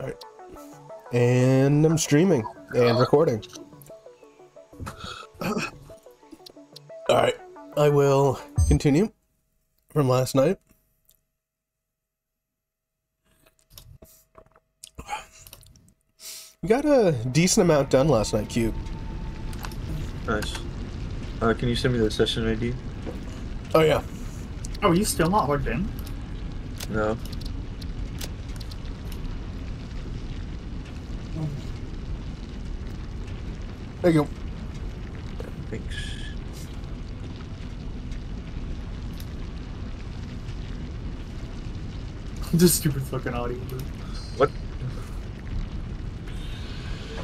Alright. And I'm streaming and recording. Alright. I will continue from last night. We got a decent amount done last night, Cube. Nice. Uh, can you send me the session ID? Oh yeah. Oh, are you still not logged in? No. There you go. Thanks. the stupid fucking audio. dude. What?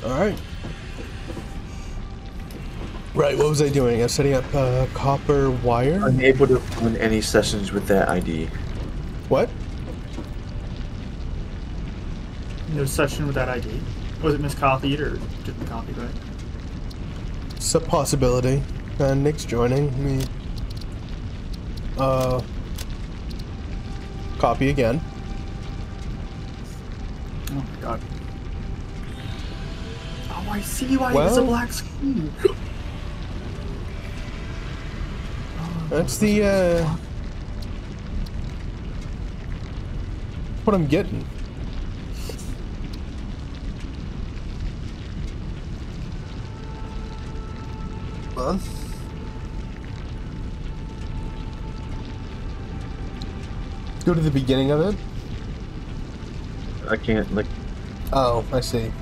Alright. Right, what was I doing? I was setting up uh, copper wire. Unable to run any sessions with that ID. What? No session with that ID. Was it miscopied or didn't copy right? It's a possibility. And Nick's joining me. Uh, copy again. Oh my god. Oh, I see why it's a black screen. That's the uh, what I'm getting. Well, go to the beginning of it. I can't, like, Oh, I see.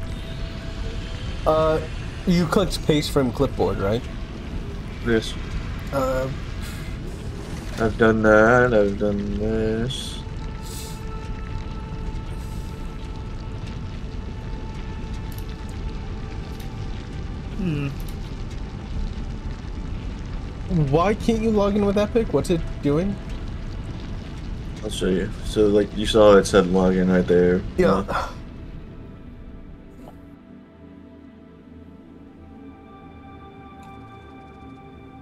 Uh, you clicked paste from clipboard, right? this. Uh, I've done that, I've done this. Hmm. Why can't you log in with Epic? What's it doing? I'll show you. So, like, you saw it said login right there. Yeah.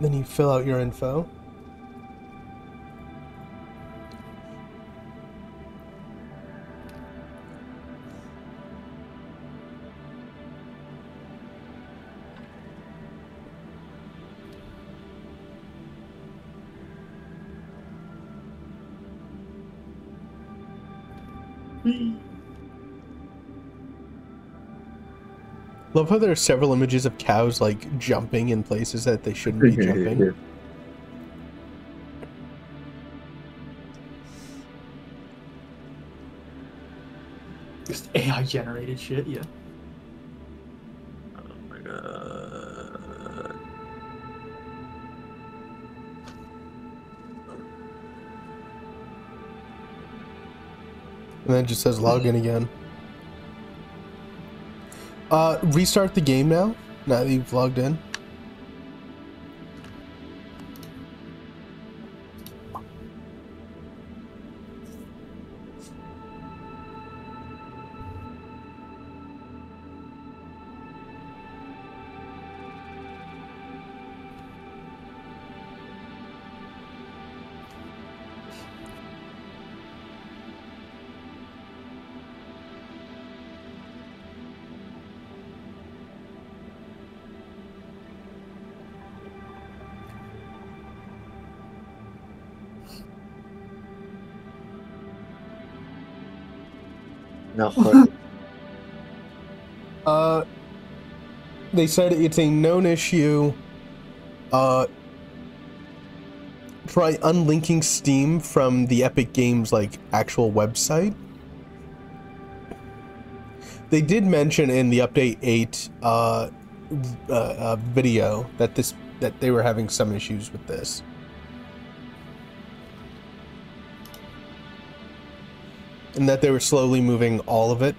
Then you fill out your info. Love how there are several images of cows like jumping in places that they shouldn't be jumping. Just AI generated shit, yeah. Oh my god. And then it just says login again. Uh, restart the game now. Now that you've logged in. Uh, they said it's a known issue. Uh, try unlinking Steam from the Epic Games like actual website. They did mention in the update eight uh, uh, uh, video that this that they were having some issues with this. And that they were slowly moving all of it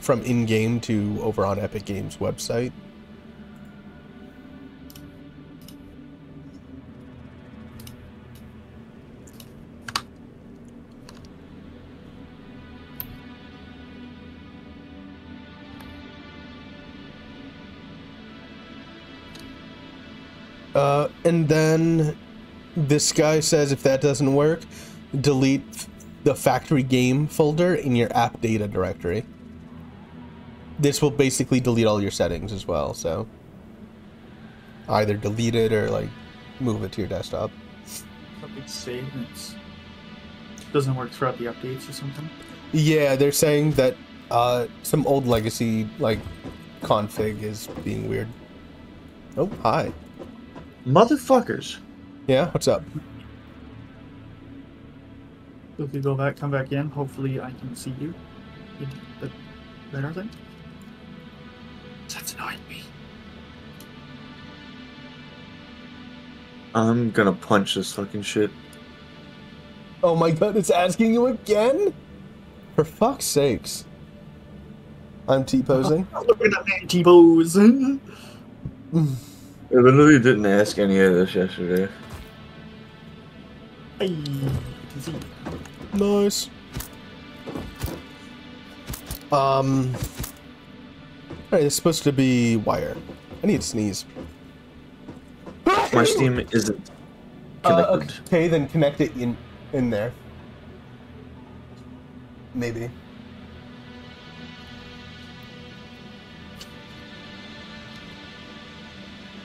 from in-game to over on Epic Games website. Uh, and then this guy says if that doesn't work, delete the factory game folder in your app data directory. this will basically delete all your settings as well. So either delete it or like move it to your desktop. Something save and it's doesn't work throughout the updates or something. Yeah, they're saying that uh, some old legacy like config is being weird. Oh, hi. Motherfuckers. Yeah, what's up? So if you go back, come back in, hopefully I can see you. in the radar thing. That's annoying me. I'm gonna punch this fucking shit. Oh my god, it's asking you again? For fuck's sakes. I'm T-posing. Look at that man T-pose. I literally didn't ask any of this yesterday. Hey, can see. Nice. Um. Alright, it's supposed to be wire. I need to sneeze. My Steam isn't Uh, connected. okay, then connect it in in there. Maybe.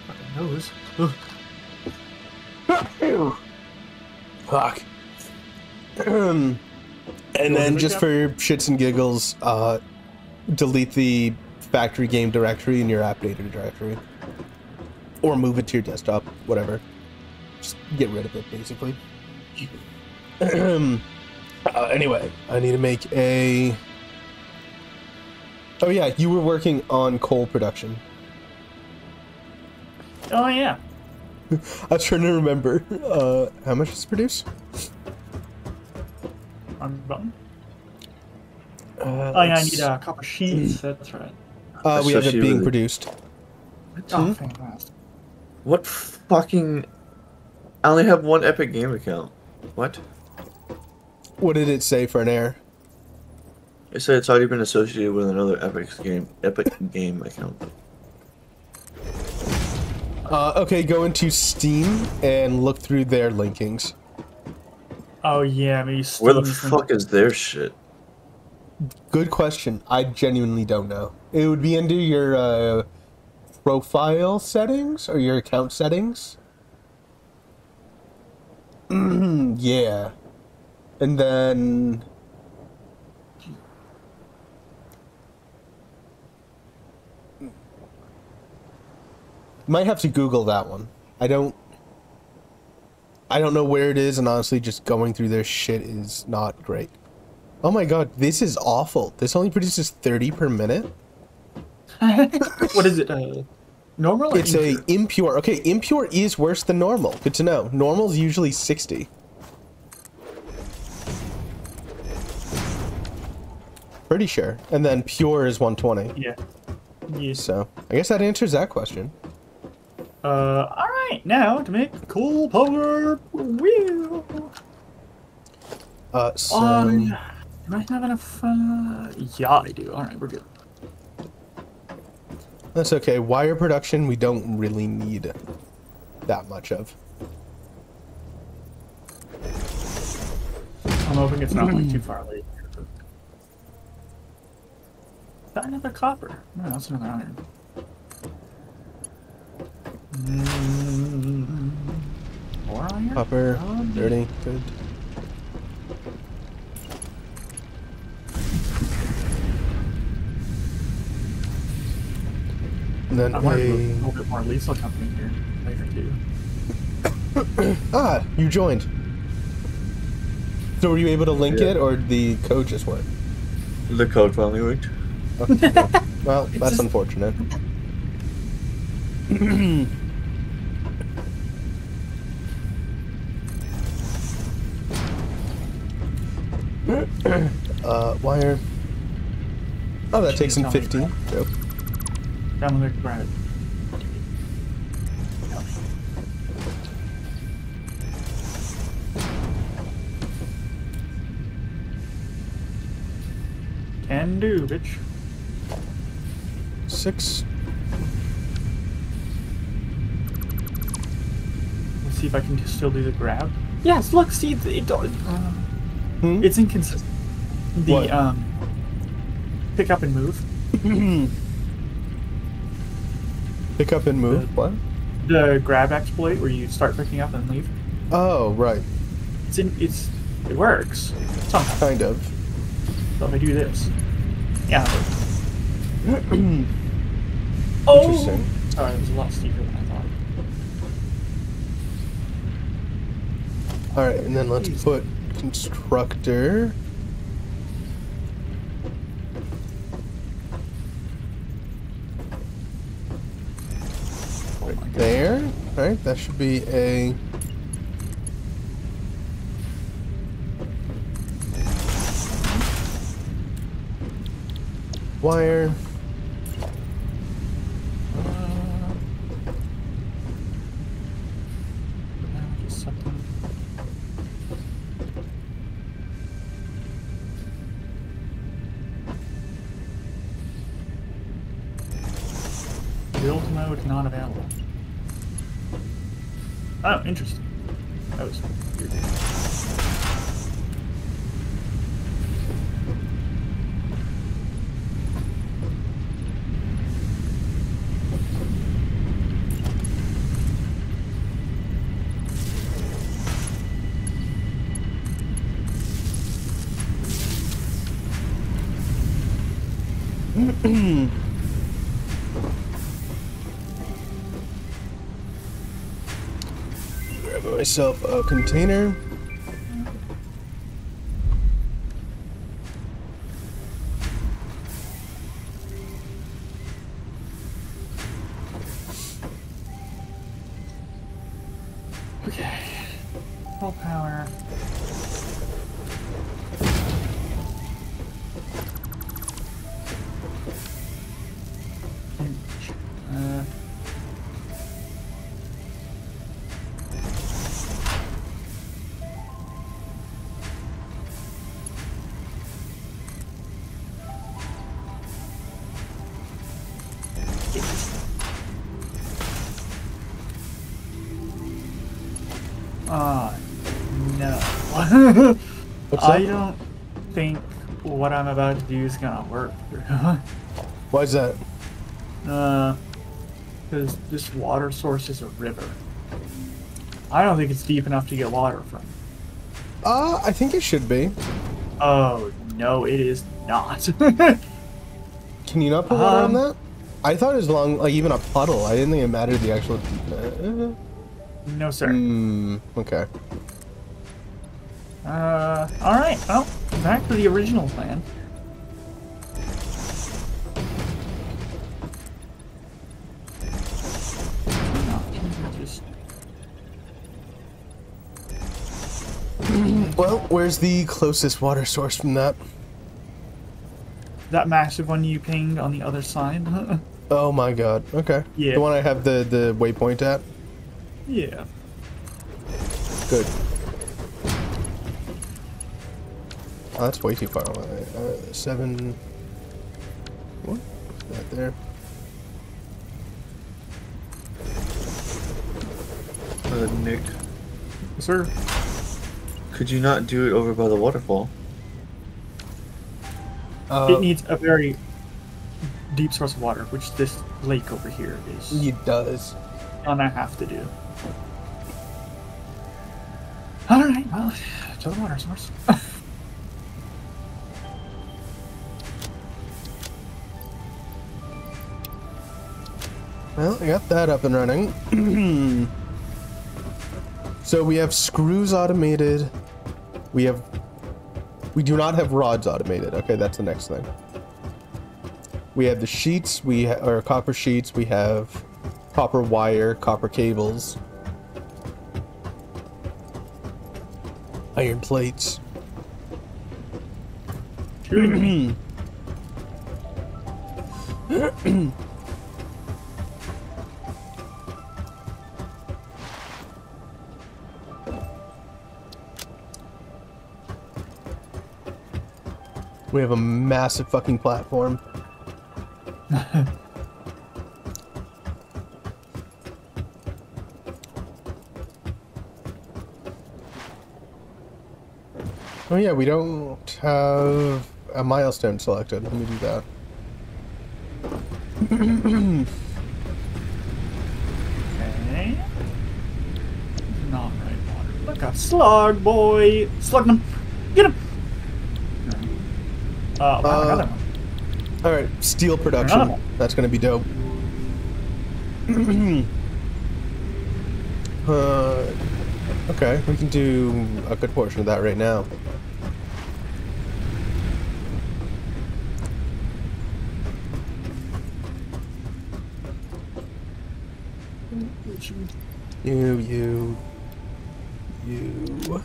Fucking nose. Fuck. And then just for shits and giggles, uh, delete the factory game directory in your app data directory. Or move it to your desktop, whatever. Just get rid of it, basically. uh, anyway, I need to make a. Oh, yeah, you were working on coal production. Oh yeah. I was trying to remember uh, how much it's produced. On button. Uh, Oh yeah, I let's- need uh, copper sheets. That's right. Uh, we have it being with- produced. Oh, fantastic. What fucking? I only have one Epic Game account. What? What did it say for an error? It said it's already been associated with another Epic game Epic Game account. Uh, okay, go into Steam and look through their linkings. Oh yeah, maybe Where the Steam's fuck is their shit? Good question. I genuinely don't know. It would be under your uh, profile settings or your account settings. yeah. And then. Might have to Google that one. I don't. I don't know where it is, and honestly, just going through their shit is not great. Oh my god, this is awful. This only produces 30 per minute. what is it? Uh, normal? or It's a impure? Okay, impure is worse than normal. Good to know. Normal's usually 60. Pretty sure. And then pure is 120. Yeah. Yes. So, I guess that answers that question. Uh, all right. Now to make cool power wheel. Uh, so On. Do I have enough? Uh, yeah, I do. All right, we're good. that's okay. Wire production we don't really need that much of. I'm hoping it's not like too far late. Got another copper. No, that's another iron. More iron? Copper, Um, 30, good. And then I want to do a a... little bit more Lethal Company here later too. Ah, you joined. So were you able to link Yeah. it, or the code just worked? The code finally worked. Okay. well, that's just- unfortunate. uh, wire. Oh, that takes him me 15. Yep. Down the grab it. Can do, bitch. Six. Let's see if I can still do the grab. Yes, look, see, it, it, uh, Hmm? it's inconsistent. The What? um, pick up and move. Pick up and move. What? The grab exploit where you start picking up and leave. Oh, right. It's in. It's. It works. Sometimes. Kind of. So if I do this. Yeah. Interesting. Oh! Sorry, it was a lot steeper than I thought. All right, and then let's put constructor. Right there. All right, that should be a. Wire. Oh, interesting. Myself a container. I don't think what I'm about to do is gonna work. Why is that? uh, because this water source is a river. I don't think it's deep enough to get water from. Uh, I think it should be. Oh no, it is not. Can you not put water on Um, that? I thought it was long, like even a puddle. I didn't think it mattered the actual. Uh, no sir. Hmm. Okay. Uh, all right. Well, back to the original plan. Well, where's the closest water source from that? that massive one you pinged on the other side. Oh my god. Okay. Yeah. The one I have the the waypoint at. yeah. Good. Oh, that's way too far away. Uh, seven. What? That there. Uh, Nick, Sir. could you not do it over by the waterfall? Uh, it needs a very deep source of water, which this lake over here is it does. And I have to do. All right, well, to the water source. Well, I got that up and running. so we have screws automated. We have. We do not have rods automated. Okay, that's the next thing. We have the sheets. We ha- or copper sheets. We have copper wire, copper cables, iron plates. We have a massive fucking platform. oh yeah, we don't have a milestone selected. Let me do that. Okay. Not right water. Look a slug, boy. Slug him. Get him. Uh, wow, Uh, another one. All right, steel production. That's gonna be dope. uh, okay, we can do a good portion of that right now. You, you, you.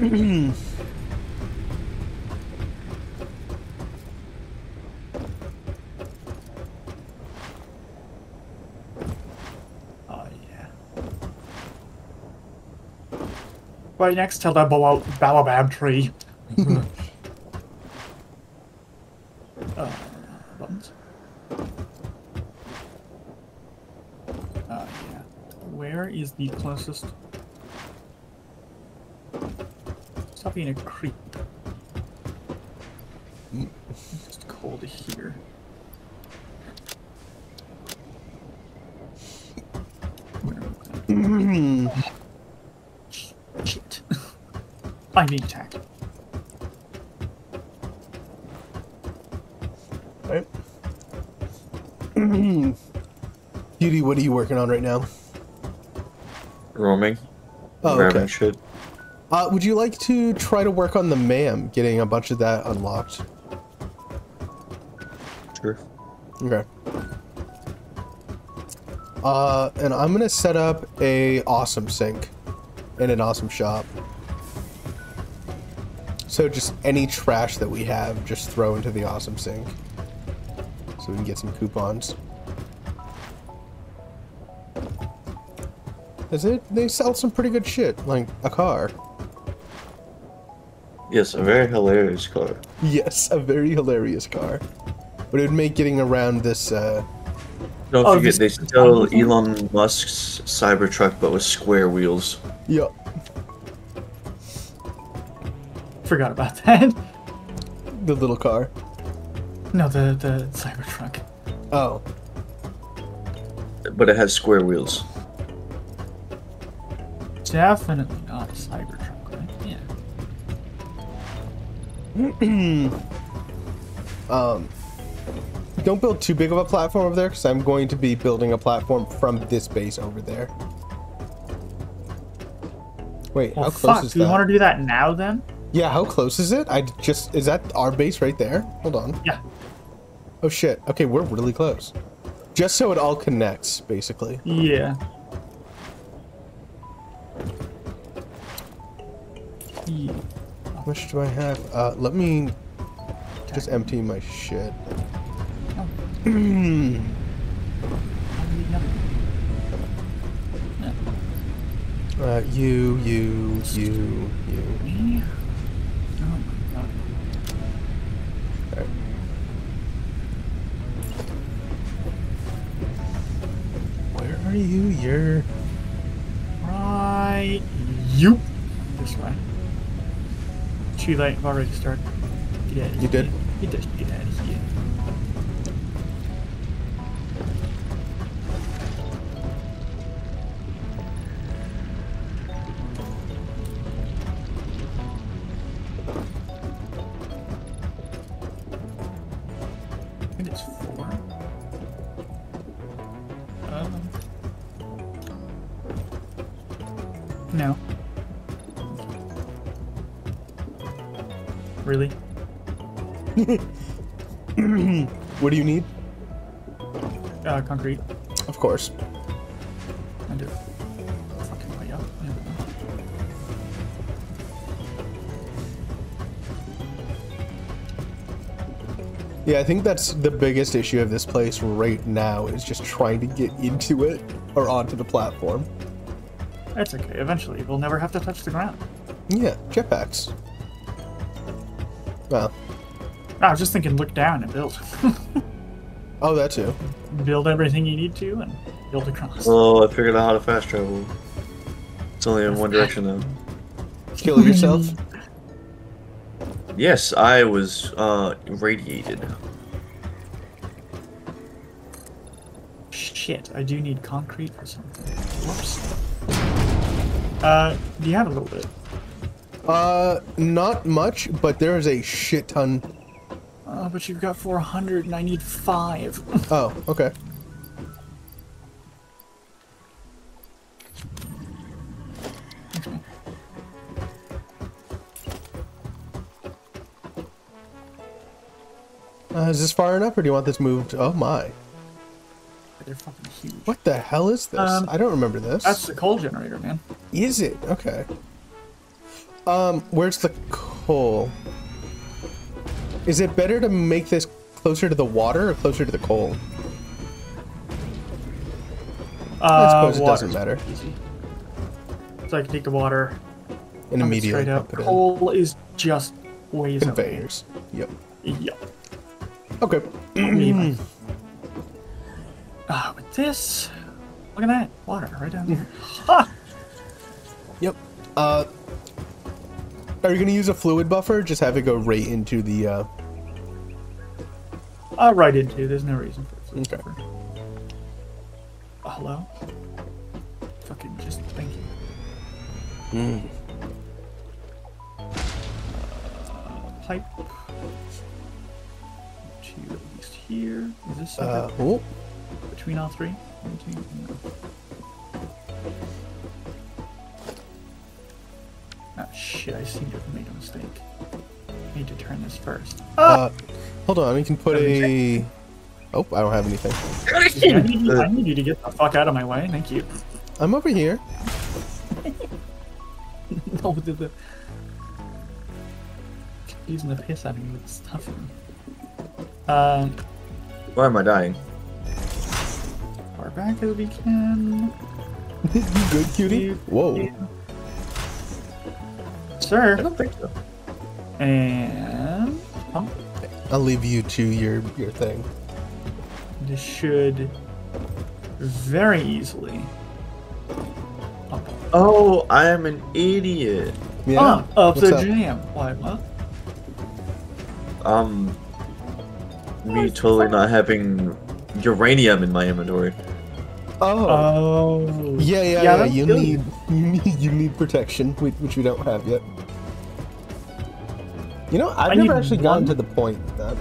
Right next to the Bal- Balabab tree. uh, buttons. Uh, yeah. Where is the closest? Stop being a creep. It's cold here. Shit. I'm being attacked. Right. Beauty, what are you working on right now? Roaming. Oh, grabbing okay. shit. Uh, would you like to try to work on the MAM, getting a bunch of that unlocked? Sure. Okay. Uh, and I'm gonna set up a awesome sink in an awesome shop. So just any trash that we have, just throw into the awesome sink. So we can get some coupons. Is it? They sell some pretty good shit, like a car. Yes, a very hilarious car. Yes, a very hilarious car. But it would make getting around this, uh, Don't Oh, forget, this- they sell Elon Musk's Cybertruck, but with square wheels. yeah, Forgot about that. the little car. No, the the Cybertruck. Oh, But it has square wheels. Definitely not a Cybertruck, um, don't build too big of a platform over there because I'm going to be building a platform from this base over there. Wait, Well, how close fuck. is Do we that? want to do that now then? Yeah, how close is it? I just is that our base right there? Hold on. Yeah. Oh shit. Okay, we're really close. Just so it all connects, basically. Yeah. Yeah. How much do I have? Uh, let me just empty my shit. Uh, you, you, you, you. Oh my god. Alright. Where are you? You're. Right. You. This way. Too late. I've already started. Get out of You did? You get out What do you need? Uh, concrete. Of course. I do. Fucking way up. Yeah. Yeah, I think that's the biggest issue of this place right now is just trying to get into it or onto the platform. That's okay. Eventually, we'll never have to touch the ground. Yeah, jetpacks. Well, I was just thinking, look down and build. oh, that too. build everything you need to and build across. Oh, I figured out how to fast travel. It's only in one direction though. Kill yourself. Yes, I was uh radiated. Shit, I do need concrete for something. Whoops. Uh, do you have a little bit? Uh, not much, but there is a shit ton. Uh, but you've got 400 and I need five. Oh, okay. Uh, is this far enough, or do you want this moved? Oh my! They're fucking huge. What the hell is this? Um, I don't remember this. That's the coal generator, man. Is it? Okay. Um, where's the coal? Is it better to make this closer to the water or closer to the coal? Uh, suppose it doesn't matter. Easy. So I can take the water. And immediately straight up. it in. Coal is just ways. Conveyors. Yep. Yep. Okay. Maybe. Ah, with this, look at that water right down there. Ha! Yep. Uh, are you gonna use a fluid buffer? Just have it go right into the. Uh... Uh, right into. There's no reason for it. Okay. Uh, hello. Fucking just thank you. Mm. Uh, pipe. To at least here. Is this Uh, oh, between all three? One, no. Ah, shit, I seem to have made a mistake. I need to turn this first. uh, hold on. We can put a. Oh, I don't have anything. I need, you, I need you to get the fuck out of my way. Thank you. I'm over here. no, the, the... Using the piss out of me with stuff. Um, Why am I dying? far back as we can. you good, cutie? Whoa. I don't think so. And pump. I'll leave you to your your thing. This should very easily. Up. Oh, I am an idiot. Yeah. Ah, up What's the up? jam. Why, what? Um, me totally not having uranium in my inventory. Oh. Oh. yeah, yeah, yeah. that'll You kill need you need you need protection, which, which we don't have yet. You know, I've I never need actually gotten to the point that.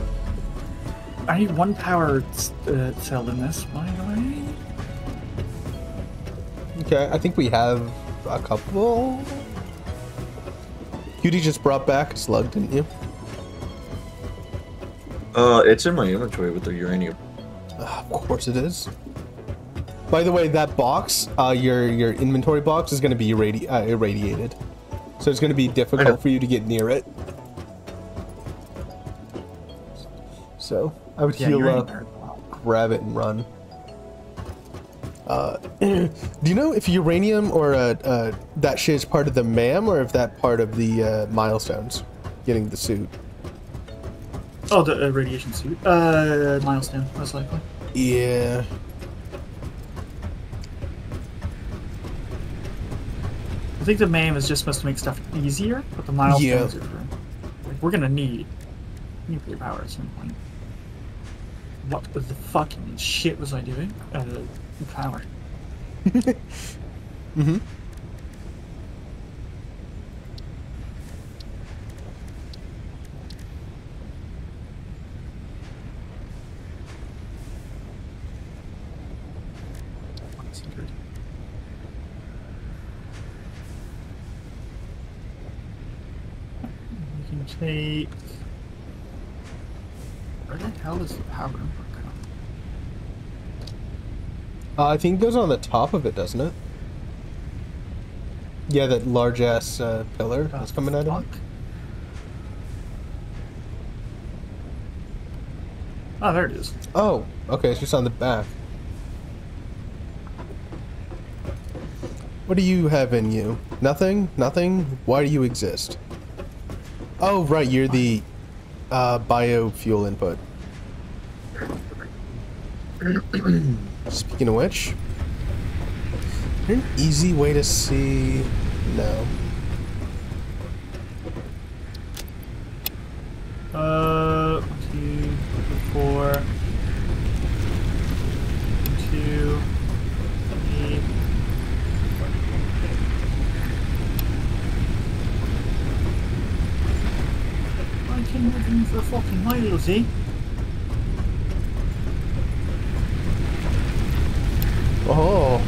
I need one power s- uh, cell in this, by the way. Okay, I think we have a couple. Cutie just brought back a slug, didn't you? Uh, it's in my inventory with the uranium. Ah, of course it is. By the way, that box, uh, your your inventory box is going to be irradi- uh, irradiated, so it's going to be difficult for you to get near it. So I would Yeah, heal up, grab it, and run. Uh, do you know if uranium or uh, uh, that shit is part of the MAM or if that part of the uh, milestones, getting the suit? Oh, the uh, radiation suit. Uh, milestone, most likely. Yeah. I think the MAM is just supposed to make stuff easier, but the milestones are for. Like, we're gonna need nuclear power at some point. What the fucking shit was I doing? Uh, power. Mm-hmm. Security. We can take. Where the hell is the power input come? Uh, I think it goes on the top of it, doesn't it? Yeah, that large ass uh, pillar that's coming out of it. Oh, there it is. Oh, okay, it's just on the back. What do you have in you? Nothing? Nothing? Why do you exist? Oh, right, you're the uh, biofuel input. Speaking of which, an easy way to see? No. been moving for Oh,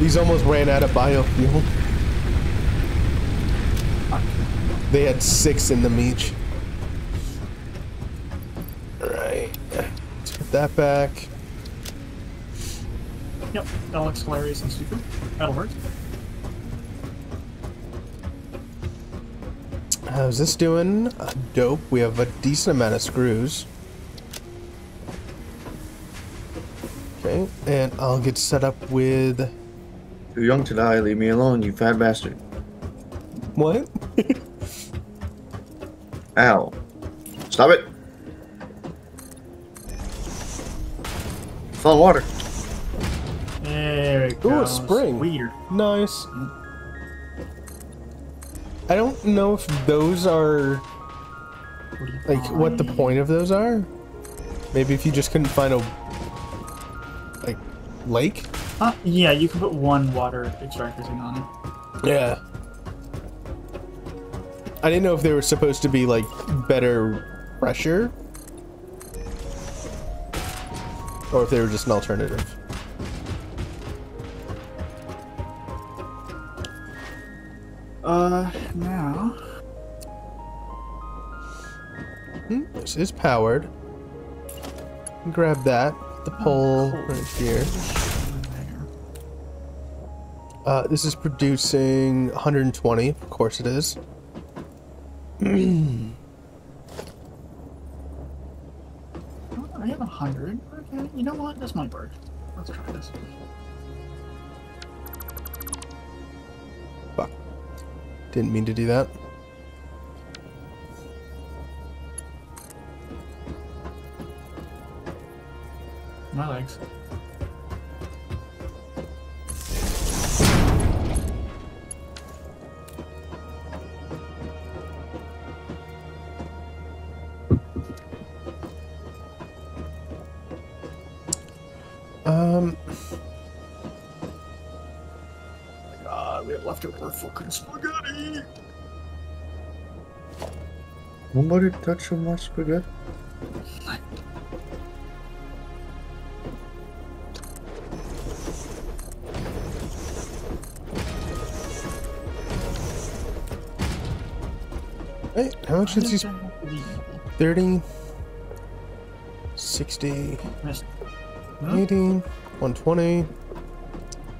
these almost ran out of biofuel. They had six in them each. Alright. Let's put that back. Yep, that looks hilarious and stupid. That'll work. How's this doing? Uh, dope. We have a decent amount of screws. Okay, and I'll get set up with... Too young to die. Leave me alone, you fat bastard. What? Ow. Stop it. Fall in water. There it Ooh, a spring. Weird. Nice. I don't know if those are... What do you Like, what the point of those are? Maybe if you just couldn't find a... Like, lake? Uh, yeah, you can put one water extractor thing on it. Yeah. I didn't know if they were supposed to be like better pressure. Or if they were just an alternative. Uh, now. Hmm, this is powered. Grab that. The pole cool. right here. Uh, this is producing 120. Of course it is. Oh, I have a hundred. Okay, you know what? This might work. Let's try this. Didn't mean to do that. My legs. Um, God, we have fucking spaghetti. Nobody touch my spaghetti. hey, how much is these? 30, 60, Missed. 80, 120.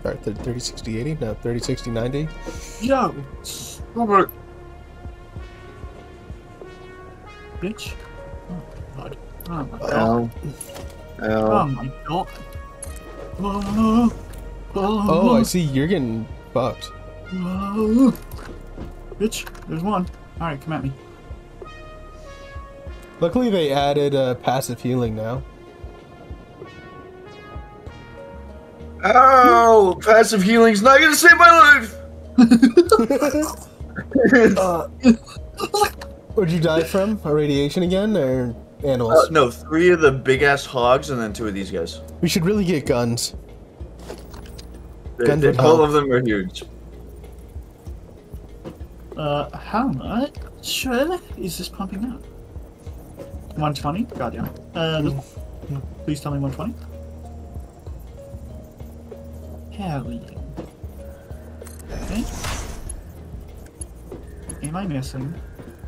Sorry, 30, 30, 60, 80? No, 30, 60, 90. Yo, stop it. Bitch. Oh my god. Oh my god. Ow. Oh Ow. my god. Oh, Oh, I see. You're getting fucked. oh. Bitch, there's one. Alright, come at me. Luckily, they added uh, passive healing now. Ow! Passive healing's not gonna save my life! uh, where'd you die from? A radiation again, or Uh, animals? no, three of the big ass hogs and then two of these guys. We should really get guns. They, Guns they- all of them are huge. Uh, how much is this pumping out? 120? God damn. Uh, this- please tell me 120. Yeah. Okay. Am I missing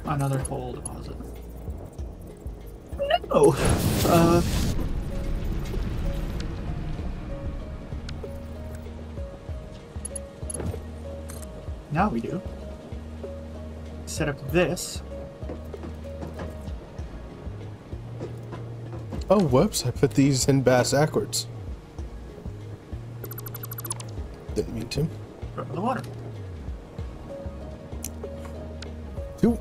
another coal deposit? No! Uh. Now we do. Set up this. Oh, whoops! I put these in bass backwards. Didn't to. Go the water. Two.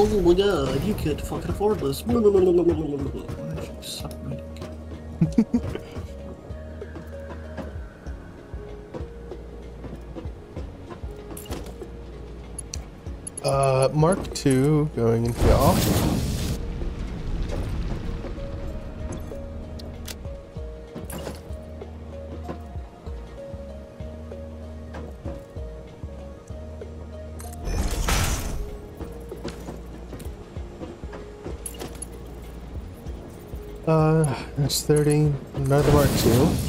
Oh my god, you can't fucking afford this. Mark II going into y'all. Uh, that's 30. Another Mark II.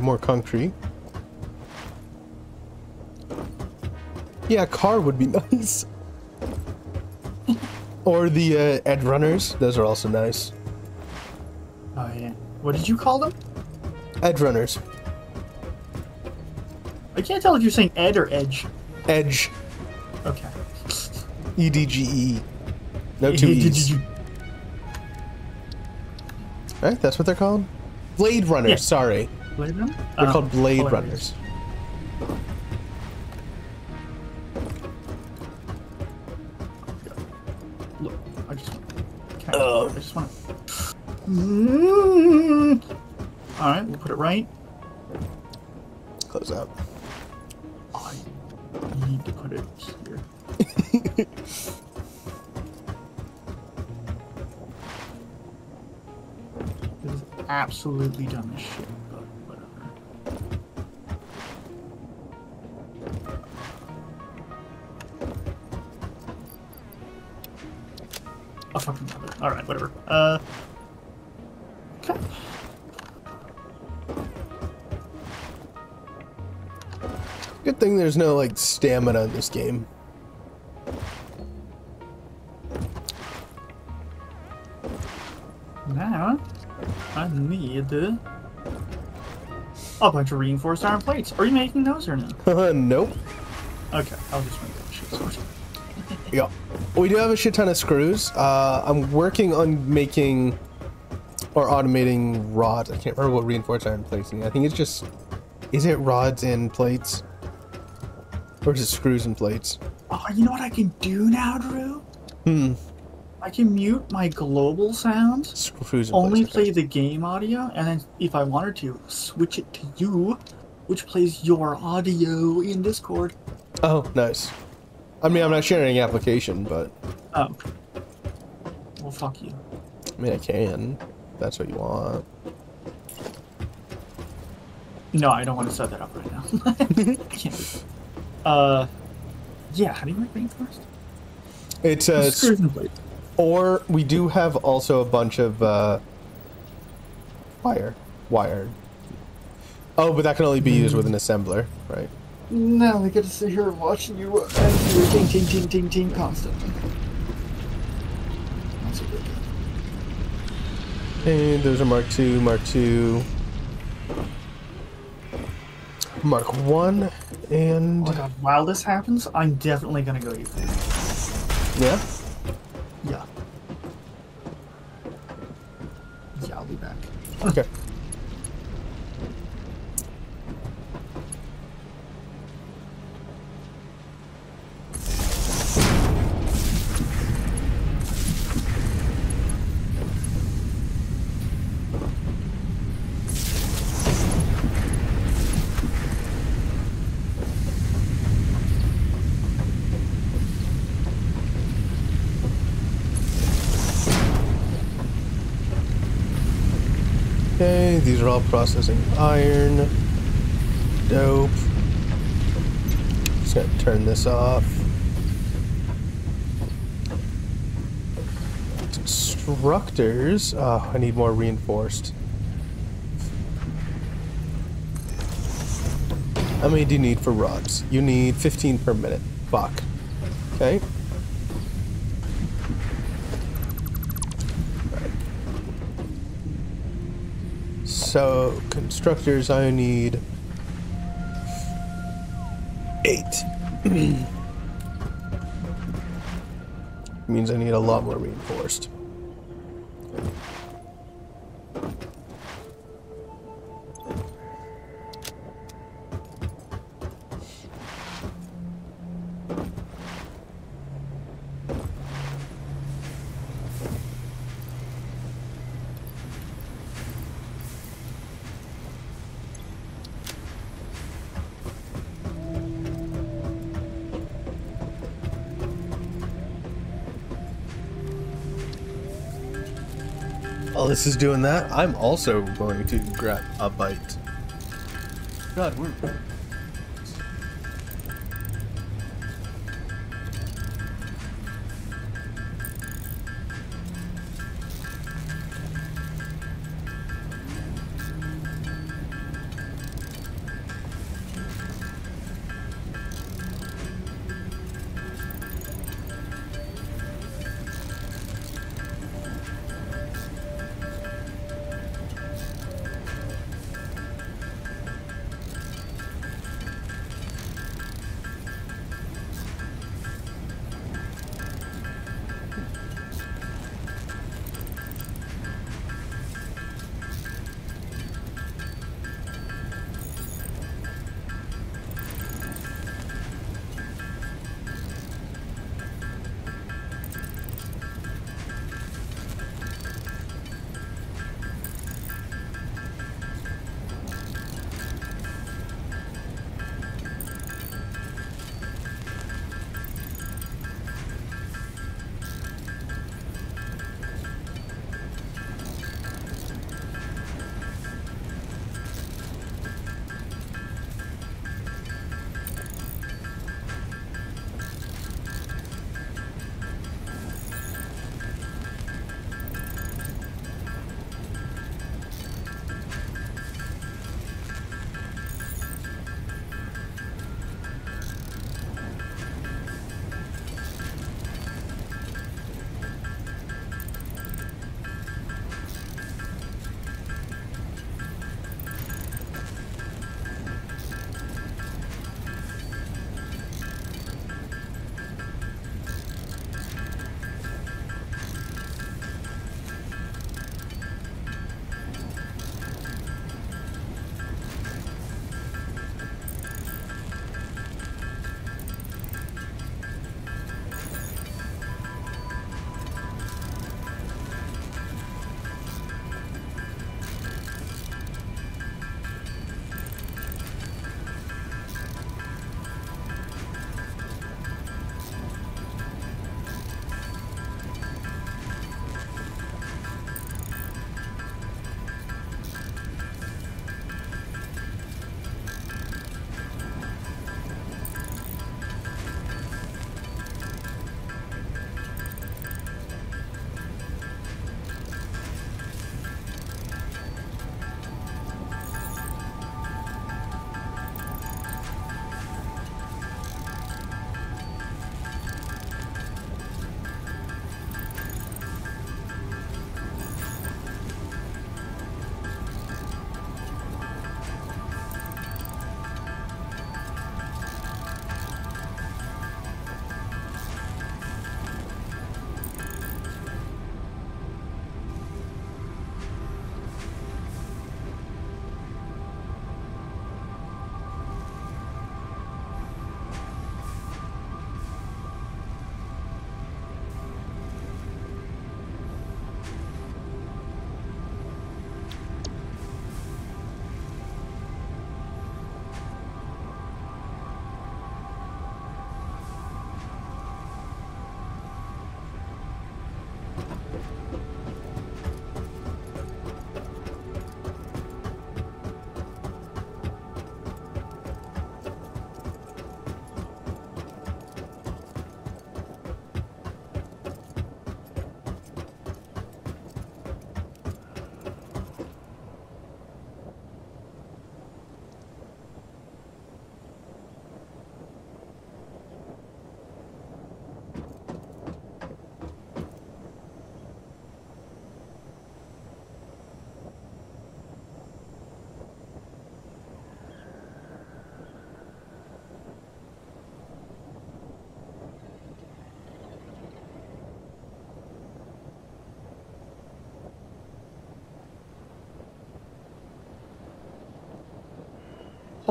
More concrete. Yeah, car would be nice. or the uh, Ed Runners. Those are also nice. Oh yeah. What did you call them? Edge Runners. I can't tell if you're saying Ed or Edge. Edge. Okay. E D G E. No two E's. Right? That's what they're called? Blade Runners, Yeah. sorry. Blade Runner? They're Oh, called uh, Blade hilarious. Runners. Look, I just want. Okay. Oh. Uh. I just want. Mm. All right, we'll put it right. Absolutely dumb as shit, but whatever. Alright, whatever. Uh. Okay. Good thing there's no like stamina in this game. Bunch of reinforced iron plates. Are you making those or no? nope. Okay, I'll just make that shit source. Yeah. We do have a shit ton of screws. Uh, I'm working on making or automating rods. I can't remember what reinforced iron plates. mean. I think it's just. Is it rods and plates? Or is it screws and plates? Oh, you know what I can do now, Drew? Hmm. I can mute my global sound, Screws only okay. play the game audio, and then if I wanted to, switch it to you, which plays your audio in Discord. Oh, nice. I mean, I'm not sharing any application, but Oh. Well, fuck you. I mean, I can. That's what you want. No, I don't want to set that up right now. I can't do it. Uh, yeah, how do you make reinforced? It's uh, Screws and plates. Or we do have also a bunch of uh, wire, wired. Oh, but that can only be used with an assembler, right? No, I get to sit here watching you and you ting ting ting ting ting constantly. That's a good And those are Mark Two, Mark Two, Mark One, and Oh my god, while this happens, I'm definitely gonna go eat. Yeah. Yeah, I'll be back. Okay. Okay, these are all processing iron. Dope. Just gonna turn this off. Constructors. Oh, uh, I need more reinforced. How many do you need for rods? You need 15 per minute. Fuck. Okay. So, constructors, I need eight. Means I need a lot more reinforced. This is doing that, I'm also going to grab a bite. God, we're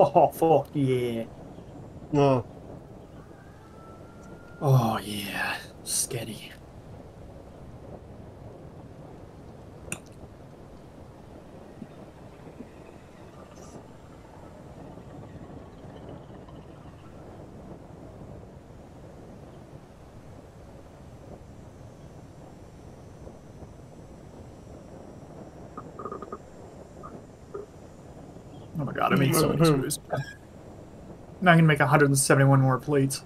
Oh, fuck yeah. Oh, Oh, yeah. Steady. God, I made so many screws. Now I'm gonna make 171 more plates.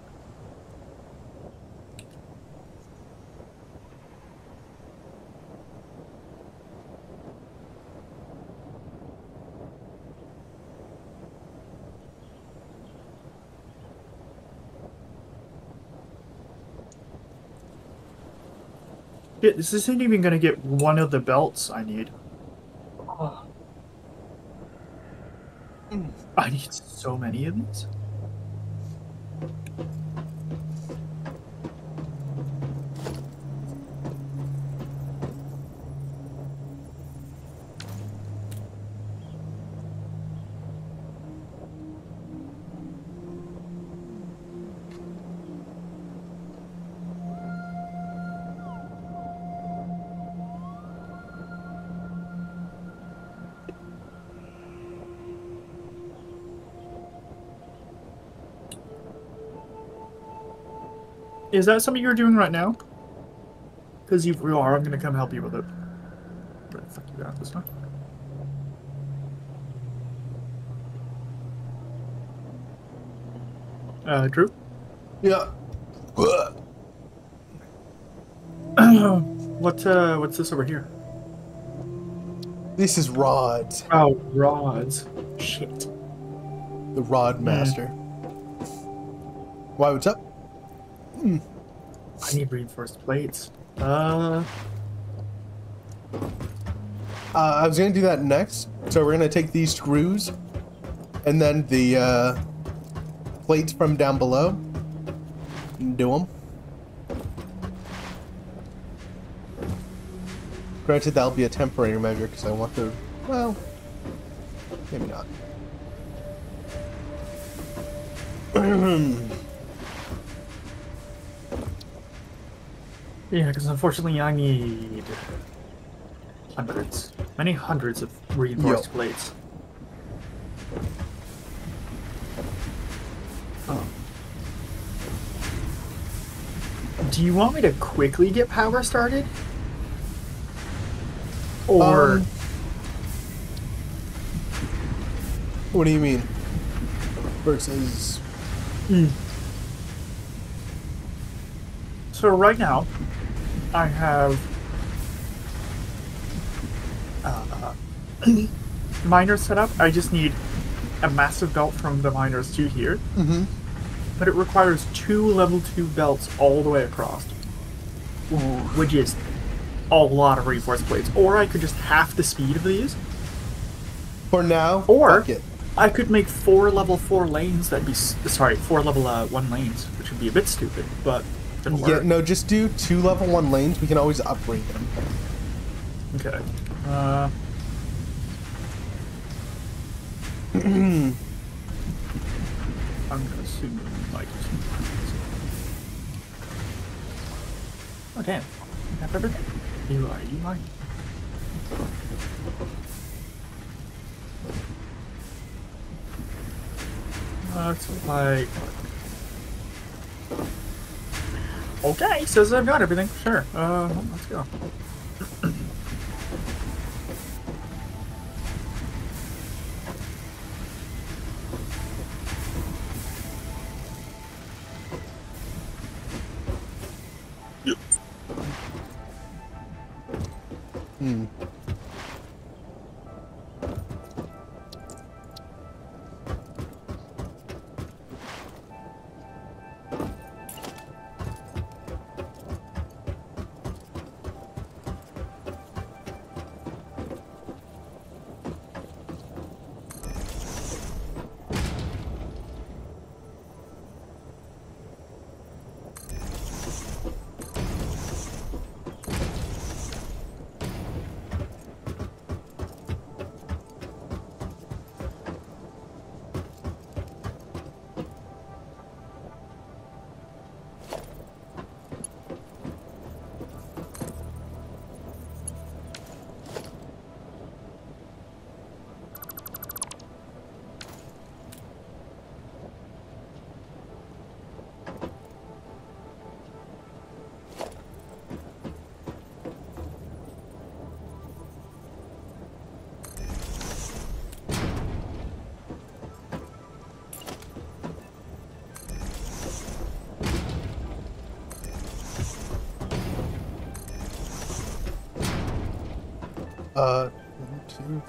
This isn't even gonna get one of the belts I need. Oh. I need so many of these. Is that something you're doing right now? Because you are, I'm gonna come help you with it. Where the fuck you got this one? Uh, Drew? Yeah. what, uh, what's this over here? This is rods. Oh, rods. Shit. The rod master. Why? What's up? I need reinforced plates. Uh, Uh, I was gonna do that next. So we're gonna take these screws, and then the uh, plates from down below. Do them. Granted, that'll be a temporary measure because I want to. Well, yeah, because unfortunately I need hundreds, many hundreds of reinforced Yo. plates. Oh. Do you want me to quickly get power started? Or Um, what do you mean? Versus. So right now, I have uh, miners set up. I just need a massive belt from the miners to here, Mm-hmm. but it requires two level two belts all the way across, which is a lot of reinforced plates. Or I could just half the speed of these. For now, Or-. I could make four level four lanes. That'd be sorry, four level uh, one lanes, which would be a bit stupid, but it'll Yeah, no, just do two level one lanes. We can always upgrade them. Okay. Uh, I'm gonna assume you might. Oh damn! You have everything. You are. You are. Looks like. Okay, says I've got everything. Sure. Uh, let's go.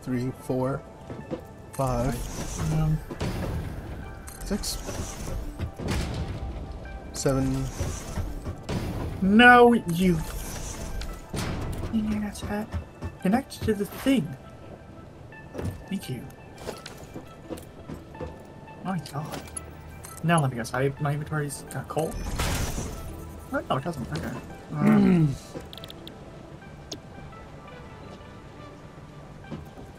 Three, four, five, Um, six, seven. no, you. Yeah, that. Connect to the thing. Thank you. My god. Now let me guess. I, my inventory's got coal. What? No, it doesn't. Okay. Um,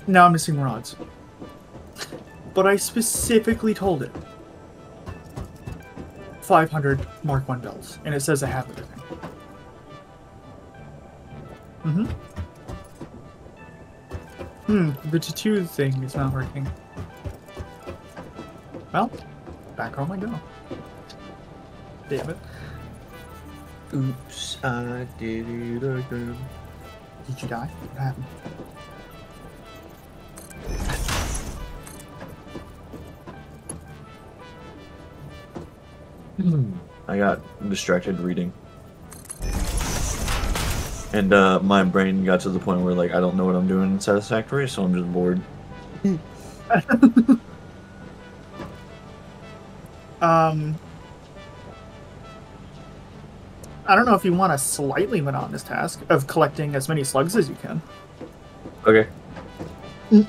now I'm missing rods. But I specifically told it 500 Mark 1 bells, and it says I have everything. Mm-hmm. Hmm, the tattoo thing is not working. Well, back home I go. Damn it. Oops, I did it again. Did you die? What happened? I got distracted reading. And uh, my brain got to the point where like I don't know what I'm doing in Satisfactory, so I'm just bored. Um, I don't know if you want a slightly monotonous task of collecting as many slugs as you can. Okay.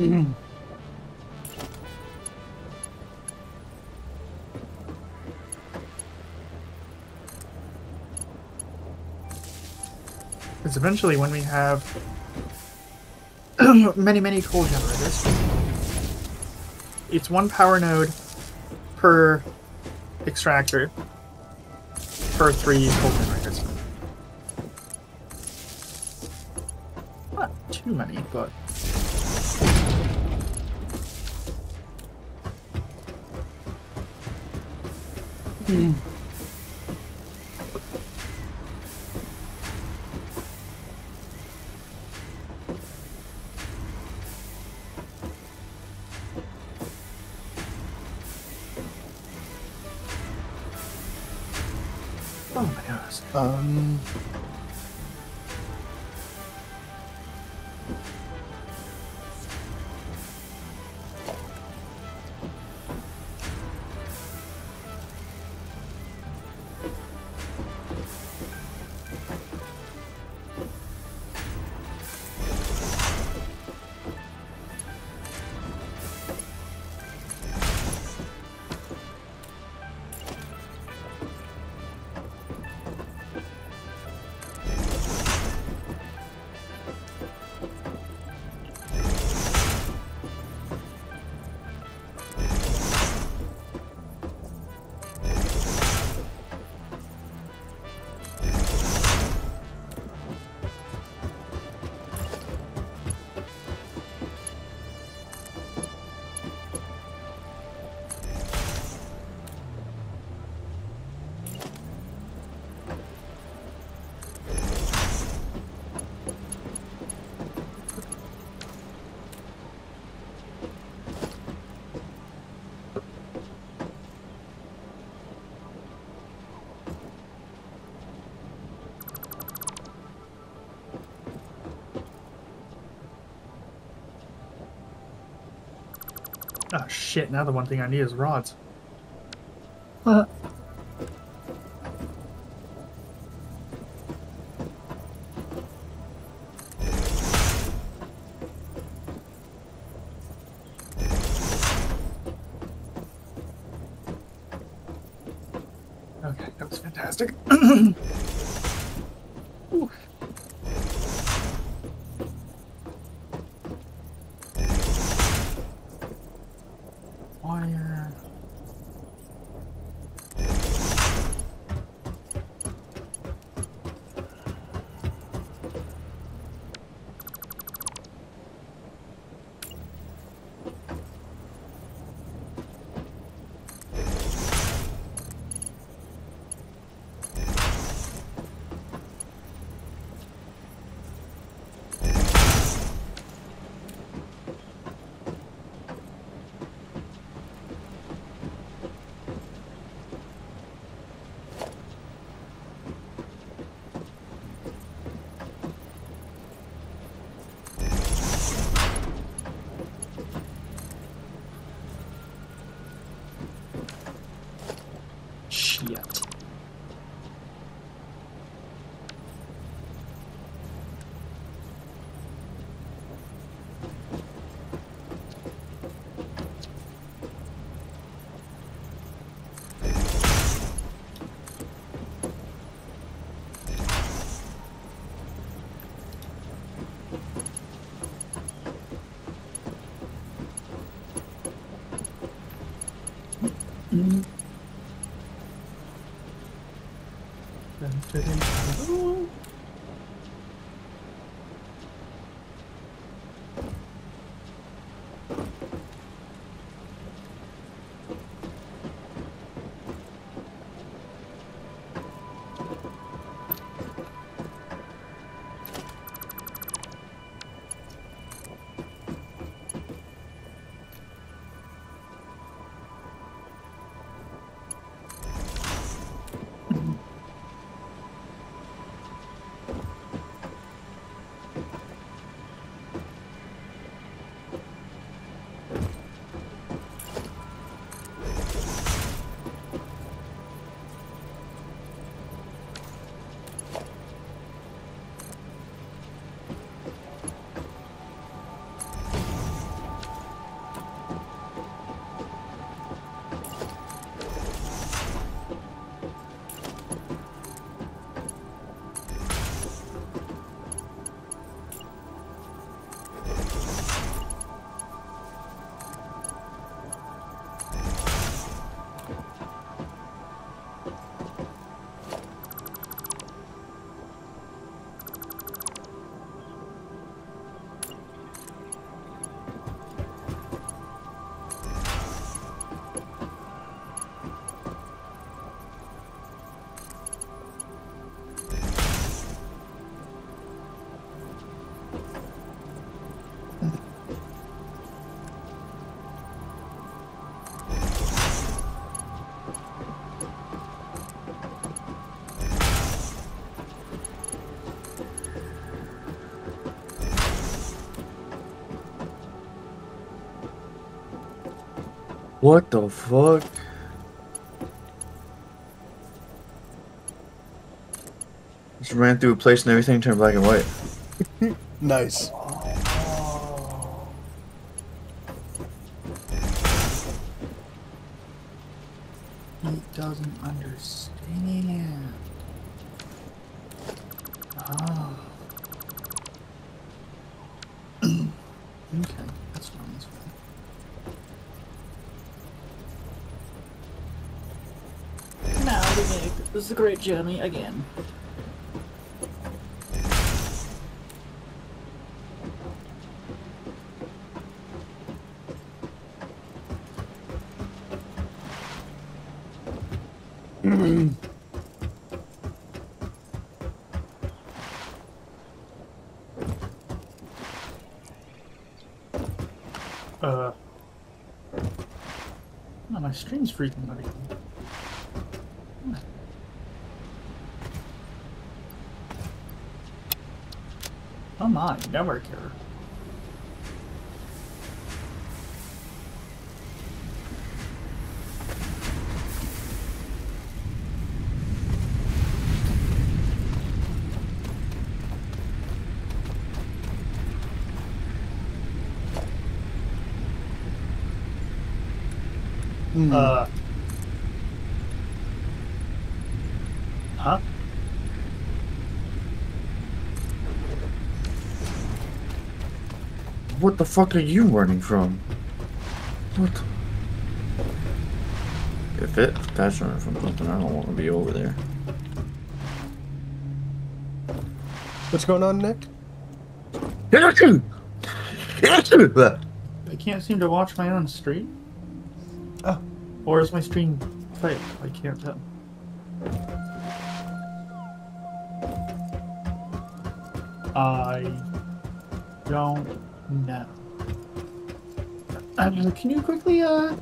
Because eventually, when we have many, many coal generators, it's one power node per extractor per three coal generators. Not too many, but oh shit, now the one thing I need is rods. Ừ. Để, để em... What the fuck? Just ran through a place and everything turned black and white. Nice. He doesn't understand. Oh. okay, that's fine. That's fine. Now to make this is a great journey again. Uh. No, my stream's freaking out my, network error. Mm. Uh. Huh? What the fuck are you running from? What? If it if that's running from something, I don't want to be over there. What's going on, Nick? I can't seem to watch my own stream. Oh. Or is my stream fake? I can't tell. I don't know. Uh, can you quickly uh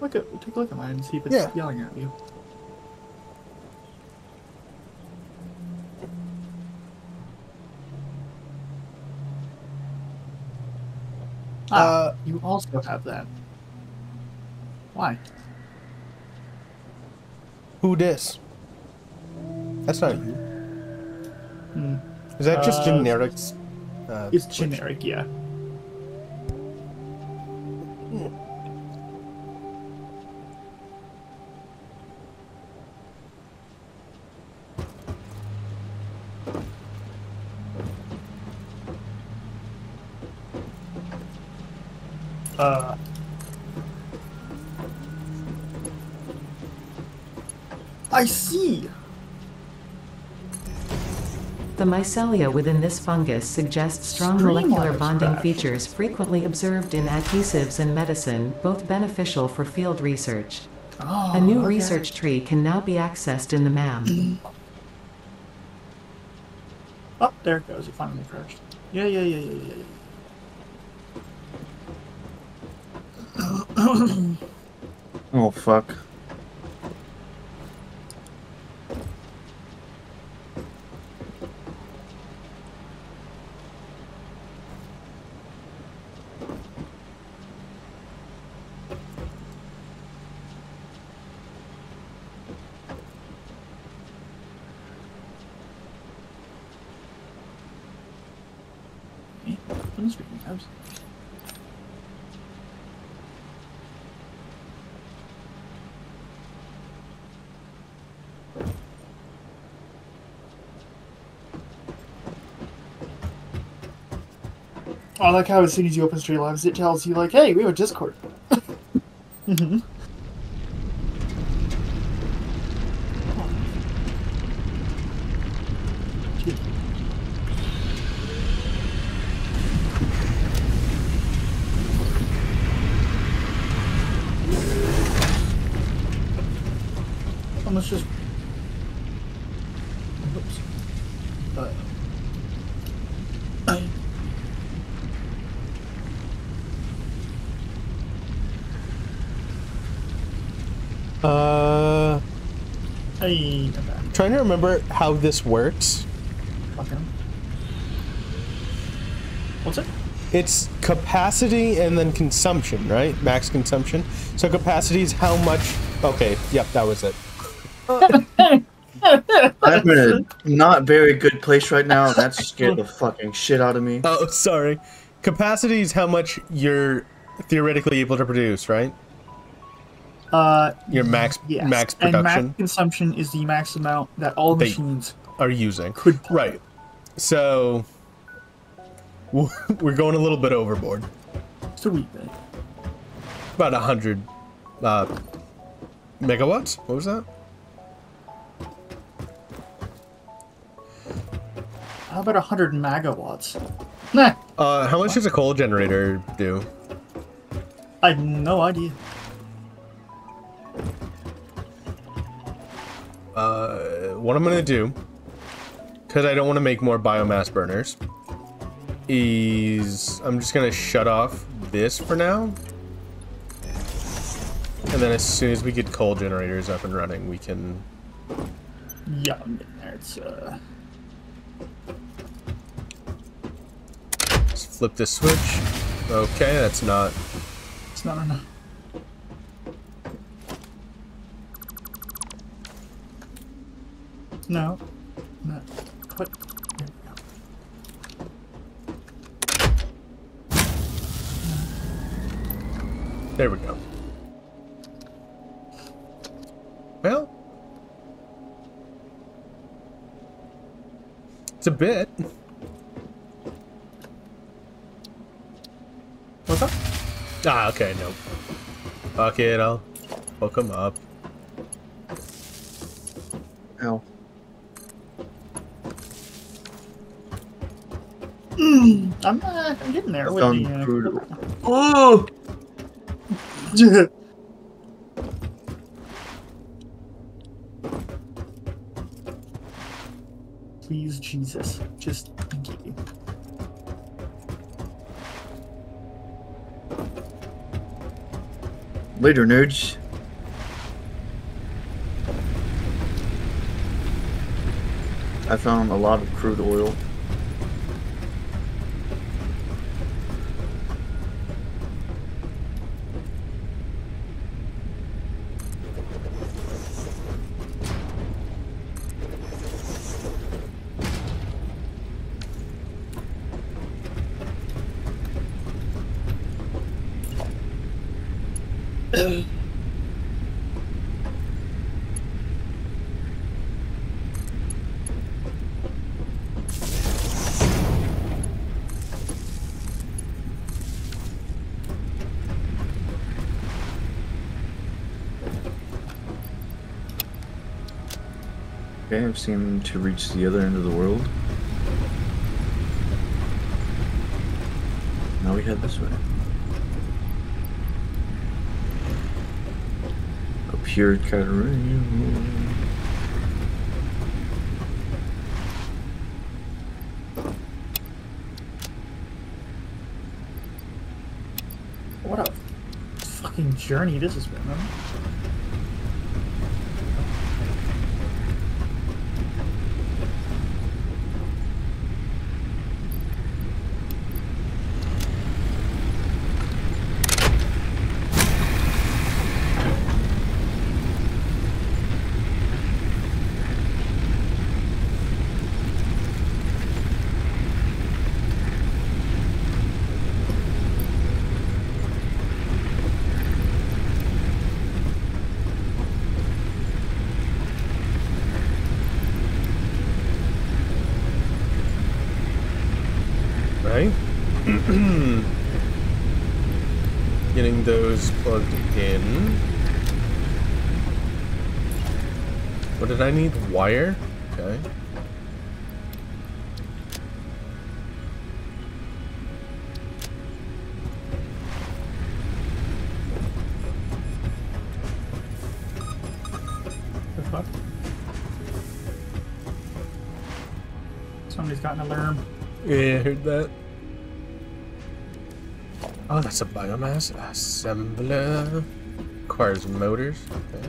look at take a look at mine and see if it's Yeah. yelling at you? Ah, Uh, you also have that. Why? Who dis? That's not you. Hmm. Is that just Uh, generic? Uh, It's generic, yeah. Mycelia within this fungus suggests strong Stream molecular bonding scratch. features frequently observed in adhesives and medicine, both beneficial for field research. Oh, A new okay. research tree can now be accessed in the MAM. Oh, there it goes. It finally crashed. Yeah, yeah, yeah, yeah, yeah. yeah. Oh fuck. Open speaking tabs. I like how as soon as you open Streamlabs, it tells you like, "Hey, we have a Discord." hmm And let's just. Oops. Uh, I- Uh, Hey, okay. trying to remember how this works. Fucking. What's it? It's capacity and then consumption, right? Max consumption. So capacity is how much. Okay, yep, that was it. I'm in a not very good place right now, and that scared the fucking shit out of me. Oh, sorry. Capacity is how much you're theoretically able to produce, right? Uh, Your max yes. max And production max consumption is the max amount that all They- machines are using. could. Right. So we're going a little bit overboard. Wee bit. About a hundred uh, megawatts. What was that? How about a 100 megawatts? Nah, Uh, how much does a coal generator do? I have no idea. Uh, what I'm gonna do, because I don't want to make more biomass burners, is I'm just gonna shut off this for now. And then as soon as we get coal generators up and running, we can. Yeah, I'm getting there. It's, uh... Just flip this switch. Okay, that's not. It's not enough. No. No. What? There we go. There we go. Well, it's a bit. What's up? Ah, okay, no. Fuck it, I'll hook him up. Ow. I'm, uh, I'm getting there I with the, uh, crude. Oh! Please, Jesus. Just thank you. Later, nerds. I found a lot of crude oil. seem to reach the other end of the world. Now we head this way. Up here at What a fucking journey this has been, huh? Fuck? Somebody's got an alarm. Yeah, I heard that. Oh, that's a biomass assembler. Requires motors. Okay.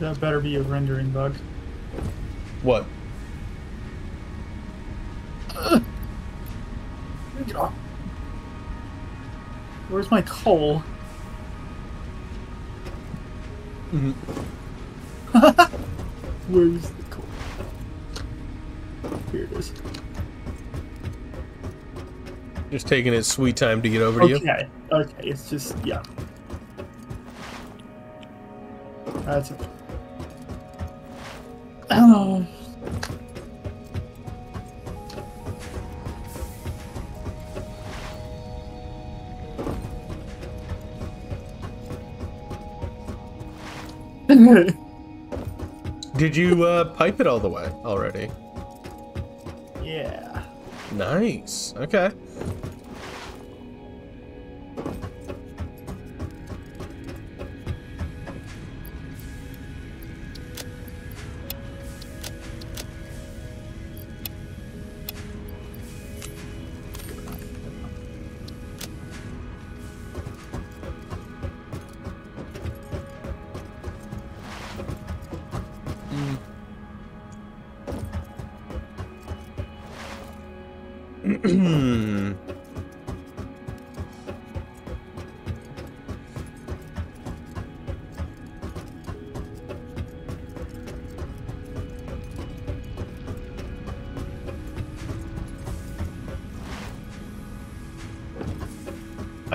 That better be a rendering bug. What? Where's my coal? Mhm. Where's the coal? Here it is. Just taking its sweet time to get over to you. Okay, okay, it's just, yeah. That's it. Did you uh, pipe it all the way already? yeah. Nice. Okay.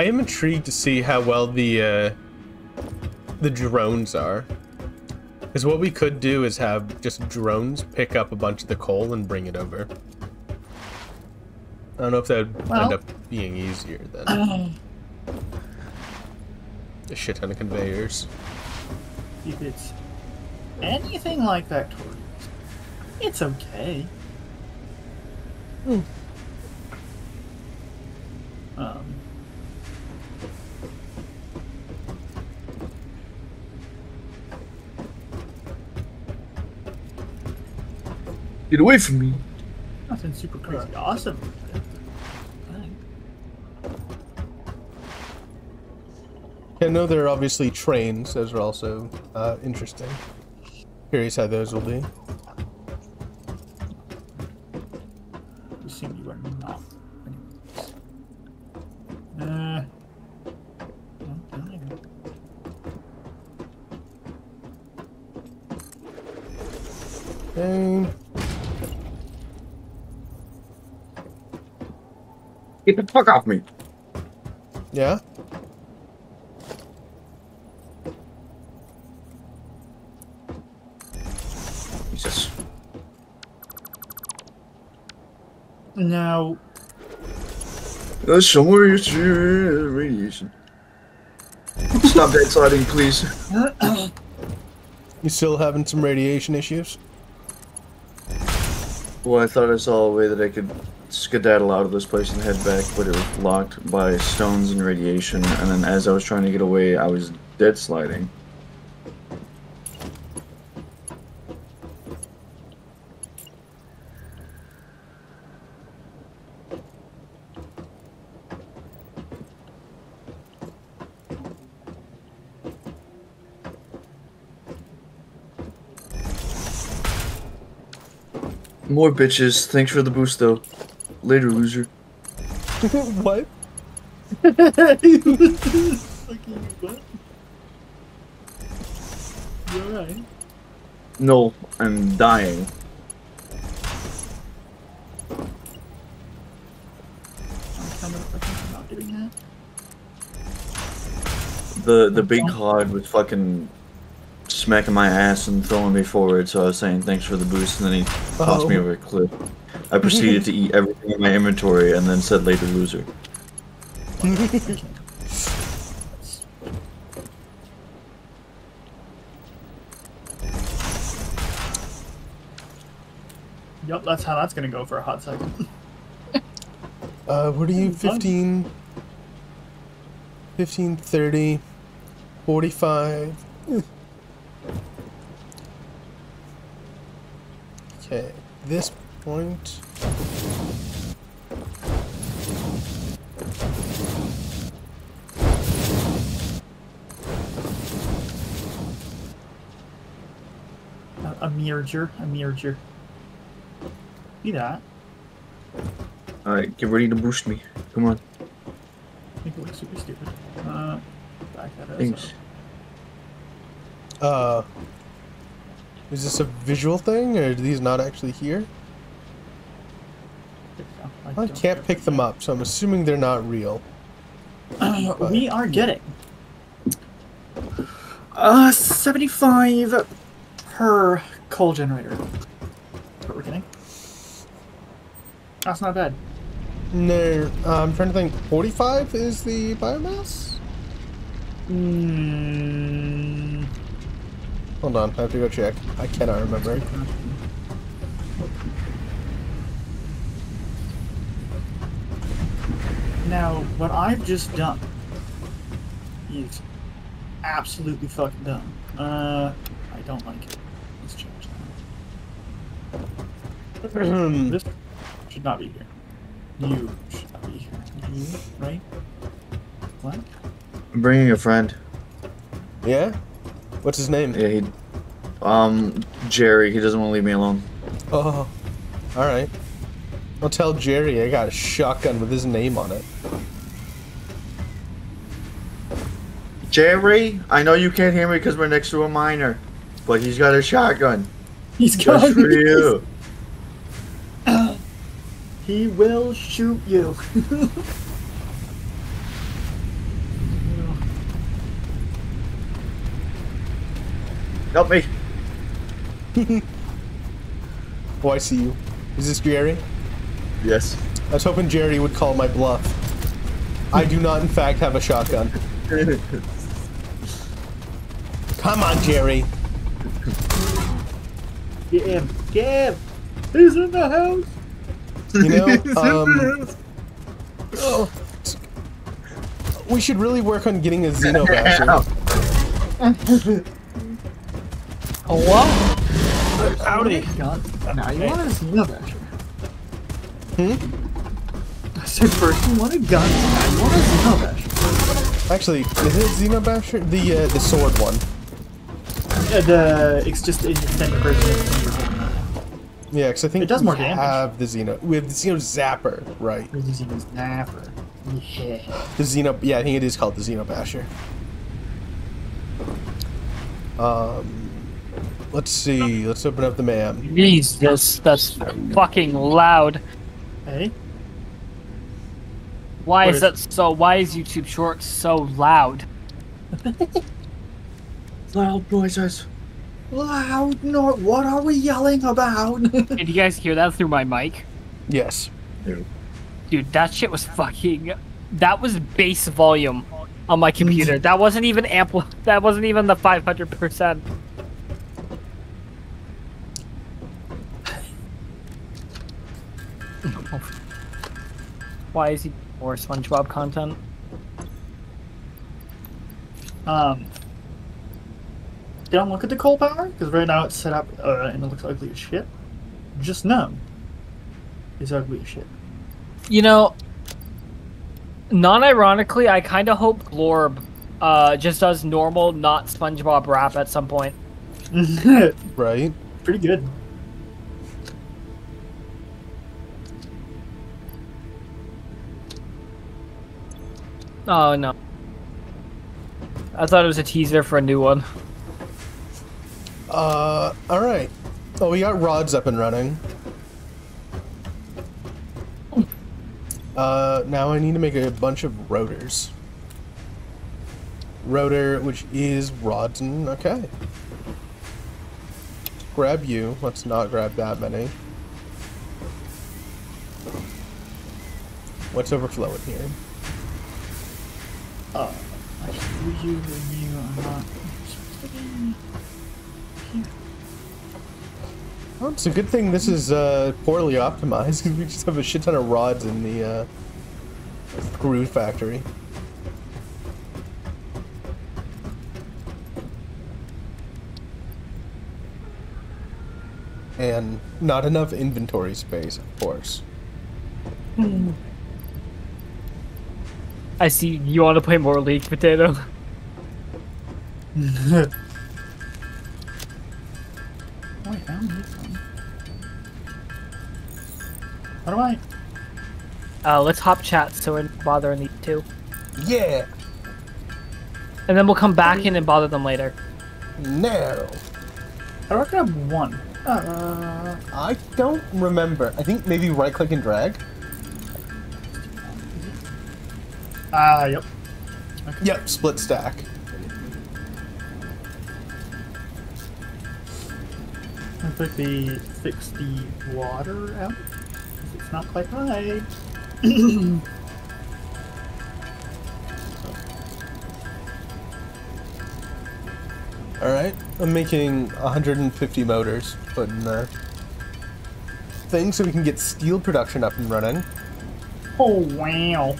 I am intrigued to see how well the uh, the drones are. Because what we could do is have just drones pick up a bunch of the coal and bring it over. I don't know if that would end up being easier than a shit ton of conveyors. If it's anything like that, Tori, it's okay. Um, Get away from me. nothing super crazy awesome. I know there are obviously trains. Those are also uh, interesting. Curious how those will be. You seem you are not. Uh, no, down there. Okay. Get the fuck off me. Yeah. Jesus. Now, There's somewhere you see radiation. Stop that sliding, please. You still having some radiation issues? Well, I thought I saw a way that I could skedaddle out of this place and head back, but it was blocked by stones and radiation. And then as I was trying to get away, I was dead sliding. More bitches. Thanks for the boost, though. Later, loser. what? You alright? No, I'm dying. I'm kind of fucking not getting that. The the big cod was fucking smacking my ass and throwing me forward, so I was saying thanks for the boost, and then he tossed me Oh. over a cliff. I proceeded to eat everything in my inventory and then said later loser. Yep, that's how that's gonna go for a hot second. Uh, what are you? Fine. 15, 15, 30, 45. Okay, this point. A, a merger, a merger. See that? Alright, get ready to boost me. Come on. Make it look super stupid. Uh, back that as Thanks. Uh, is this a visual thing, or are these not actually here? I don't can't pick them up, so I'm assuming they're not real. Uh, we are getting uh 75 per coal generator. That's what we're getting. That's not bad. No, uh, I'm trying to think. 45 is the biomass? Mm, Hold on, I have to go check. I cannot remember. Now, what I've just done is absolutely fucking dumb. Uh, I don't like it. Let's change that. This should not be here. You should not be here. You, right? What? I'm bringing a friend. yeah? What's his name? Yeah, he. Um, Jerry. He doesn't want to leave me alone. Oh, alright. I'll tell Jerry I got a shotgun with his name on it. Jerry, I know you can't hear me because we're next to a miner, but he's got a shotgun. He's Just for you. He will shoot you. Help me. Oh, I see you. Is this Jerry? Yes. I was hoping Jerry would call my bluff. I do not, in fact, have a shotgun. Come on, Jerry. Get him. Get him. He's in the house. You know, um, oh, we should really work on getting a Xenobasher. Hello? Howdy. Now you want a Xenobasher. Hmm? I said first you want a gun, now you want a Xenobasher. Actually, is it Xenobasher? The uh, the sword one. Uh, the, it's just an extended version of Yeah, because I think It does we more damage. have the Xeno. We have the Xeno Zapper, right? We're using a Snapper. Yeah. The Xeno. Yeah, I think it is called the Xenobasher. Um, let's see. Let's open up the man. Jesus, that's fucking loud. Hey? Why What is that so? Why is YouTube Shorts so loud? Loud noises. Loud no what are we yelling about? Did you guys hear that through my mic? Yes. Dude, that shit was fucking. That was bass volume on my computer. Mm. That wasn't even ampli. That wasn't even the 500%. Why is he more SpongeBob content? Um, don't look at the coal power because right now it's set up uh, and it looks ugly as shit. Just know it's ugly as shit. You know, non-ironically, I kind of hope Glorb uh, just does normal, not SpongeBob rap at some point. Right? Pretty good. Oh no. I thought it was a teaser for a new one. Uh, alright. Oh, we got rods up and running. Uh, now I need to make a bunch of rotors. Rotor, which is rods okay. Grab you. Let's not grab that many. What's overflowing here? Uh, I you and you are not. Oh, it's a good thing this is uh, poorly optimized because we just have a shit ton of rods in the uh, screw factory. And not enough inventory space, of course. I see you want to play more League Potato. Wait, I don't need one. What do I? Uh, let's hop chat so we're not bothering these two. Yeah! And then we'll come back in and bother them later. No! How do I grab one? Uh, I don't remember. I think maybe right click and drag? Ah, yep. Yep, split stack. I quickly fix the water out. It's not quite right. Alright, I'm making 150 motors, putting in the thing so we can get steel production up and running. Oh wow.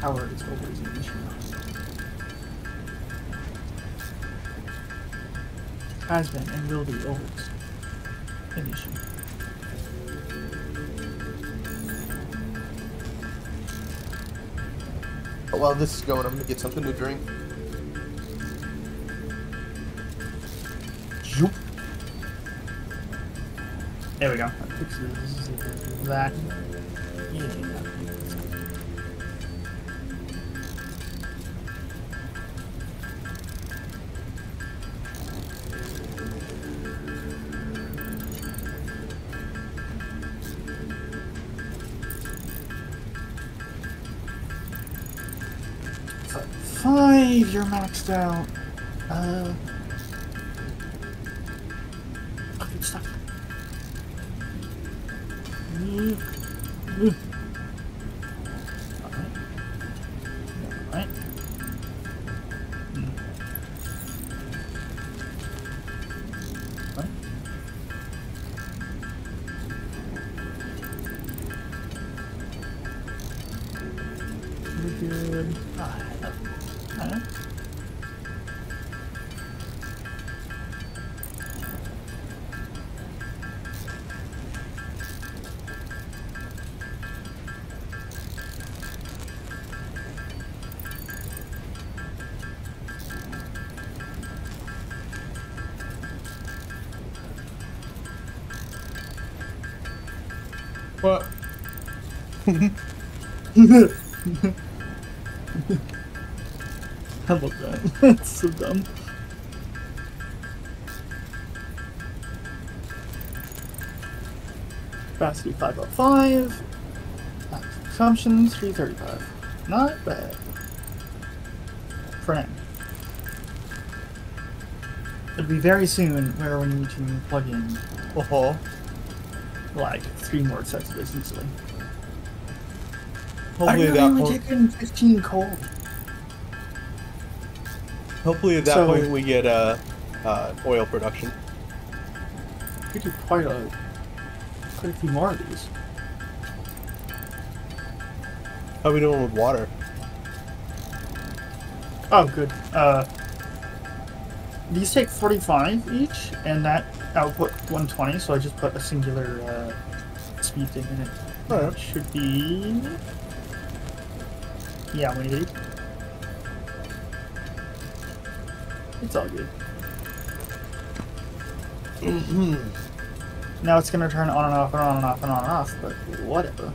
Power is always an issue. Has been and will be always an issue. But while this is going, I'm gonna get something to drink. Zoop. There we go. That fixes that. Yeah. You're maxed out. How about that? That's so dumb. Capacity 505. Max Consumption 335. Not bad. Now. It'll be very soon where we need to plug in Uh-huh. like three more sets of this easily. Hopefully I that only won't, taken 15 cold. Hopefully at that So- point we get uh, uh, oil production. We could do quite a quite a few more of these. How are we doing with water? Oh, good. Uh, these take 45 each, and that output 120, so I just put a singular uh, speed thing in it. Alright. It should be. Yeah, maybe. It's all good. Mm-hmm. now it's gonna turn on and off and on and off and on and off, but whatever.